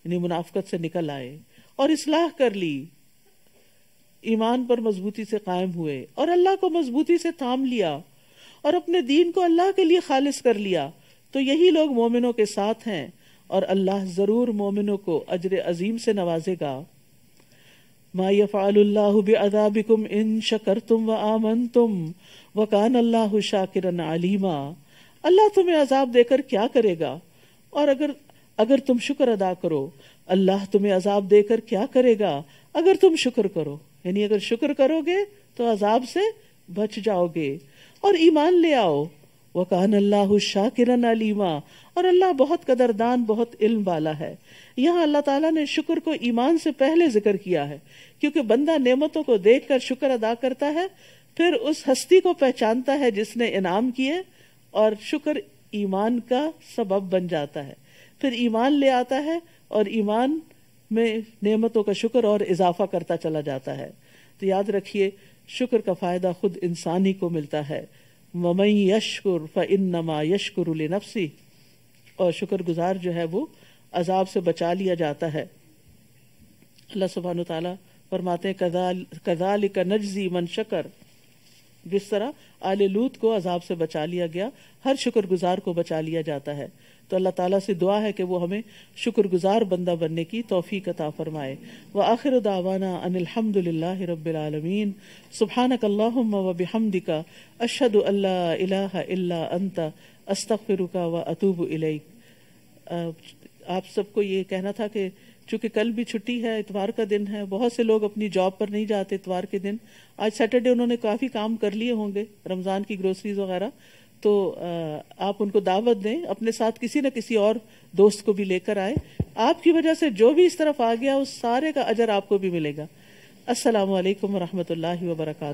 यानी मुनाफ्त से निकल आए और इसलाह कर ली। ईमान पर मजबूती से कायम हुए और अल्लाह को मजबूती से थाम लिया और अपने दीन को अल्लाह के लिए खालिस कर लिया। तो यही लोग मोमिनों के साथ हैं और अल्लाह ज़रूर मोमिनों को अजर अजीम से नवाजेगा। मा यफ़ालुल्लाहु इन शकर तुम व आमन तुम वकान अल्लाह शाकिरन अलीमा। अल्लाह तुम्हें अजाब देकर क्या करेगा? और अगर अगर तुम शुक्र अदा करो, अल्लाह तुम्हें अजाब देकर क्या करेगा? अगर तुम शुक्र करो, यानी अगर शुक्र करोगे तो अजाब से बच जाओगे। और ईमान ले आओ। वकान अल्लाह शाकिरन अलीमा। और अल्लाह बहुत कदरदान, बहुत इल्म वाला है। यहाँ अल्लाह ताला ने शुक्र को ईमान से पहले ज़िक्र किया है, क्योंकि बंदा नेमतों को देखकर शुक्र अदा करता है, फिर उस हस्ती को पहचानता है जिसने इनाम किए और शुक्र ईमान का सबब बन जाता है। फिर ईमान ले आता है और ईमान में नेमतों का शुक्र और इजाफा करता चला जाता है। तो याद रखिए, शुक्र का फ़ायदा खुद इंसान ही को मिलता है। ममई यशकुर इन नमा यशकुर नफसी और शुक्र गुजार जो है वो अजाब से बचा लिया जाता है। अल्लाह सुबहान तला फरमाते कदाल कदाल का नजजी मन शकर। जिस तरह आले लूत को अजाब से बचा लिया गया, हर शुक्रगुजार को बचा लिया जाता है। तो अल्लाह ताला से दुआ है कि वो हमें शुक्रगुजार बंदा बनने की तोफ़ी अता फरमाए। व आखिर दावाना अनिलहमदिल्ला रबालमीन सुबहानक अल्लाहुम्मा व बिहमदिका। अशहदु अल्ला इलाहा इल्ला अंता। अस्तगफिरुका व अतूबु इलैक। आप सबको ये कहना था कि चूँकि कल भी छुट्टी है, इतवार का दिन है, बहुत से लोग अपनी जॉब पर नहीं जाते इतवार के दिन। आज सैटरडे उन्होंने काफ़ी काम कर लिए होंगे, रमज़ान की ग्रोसरीज वगैरह। तो आप उनको दावत दें, अपने साथ किसी न किसी और दोस्त को भी लेकर आए। आपकी वजह से जो भी इस तरफ़ आ गया, उस सारे का अजर आपको भी मिलेगा। असलकम वरहमल वर्का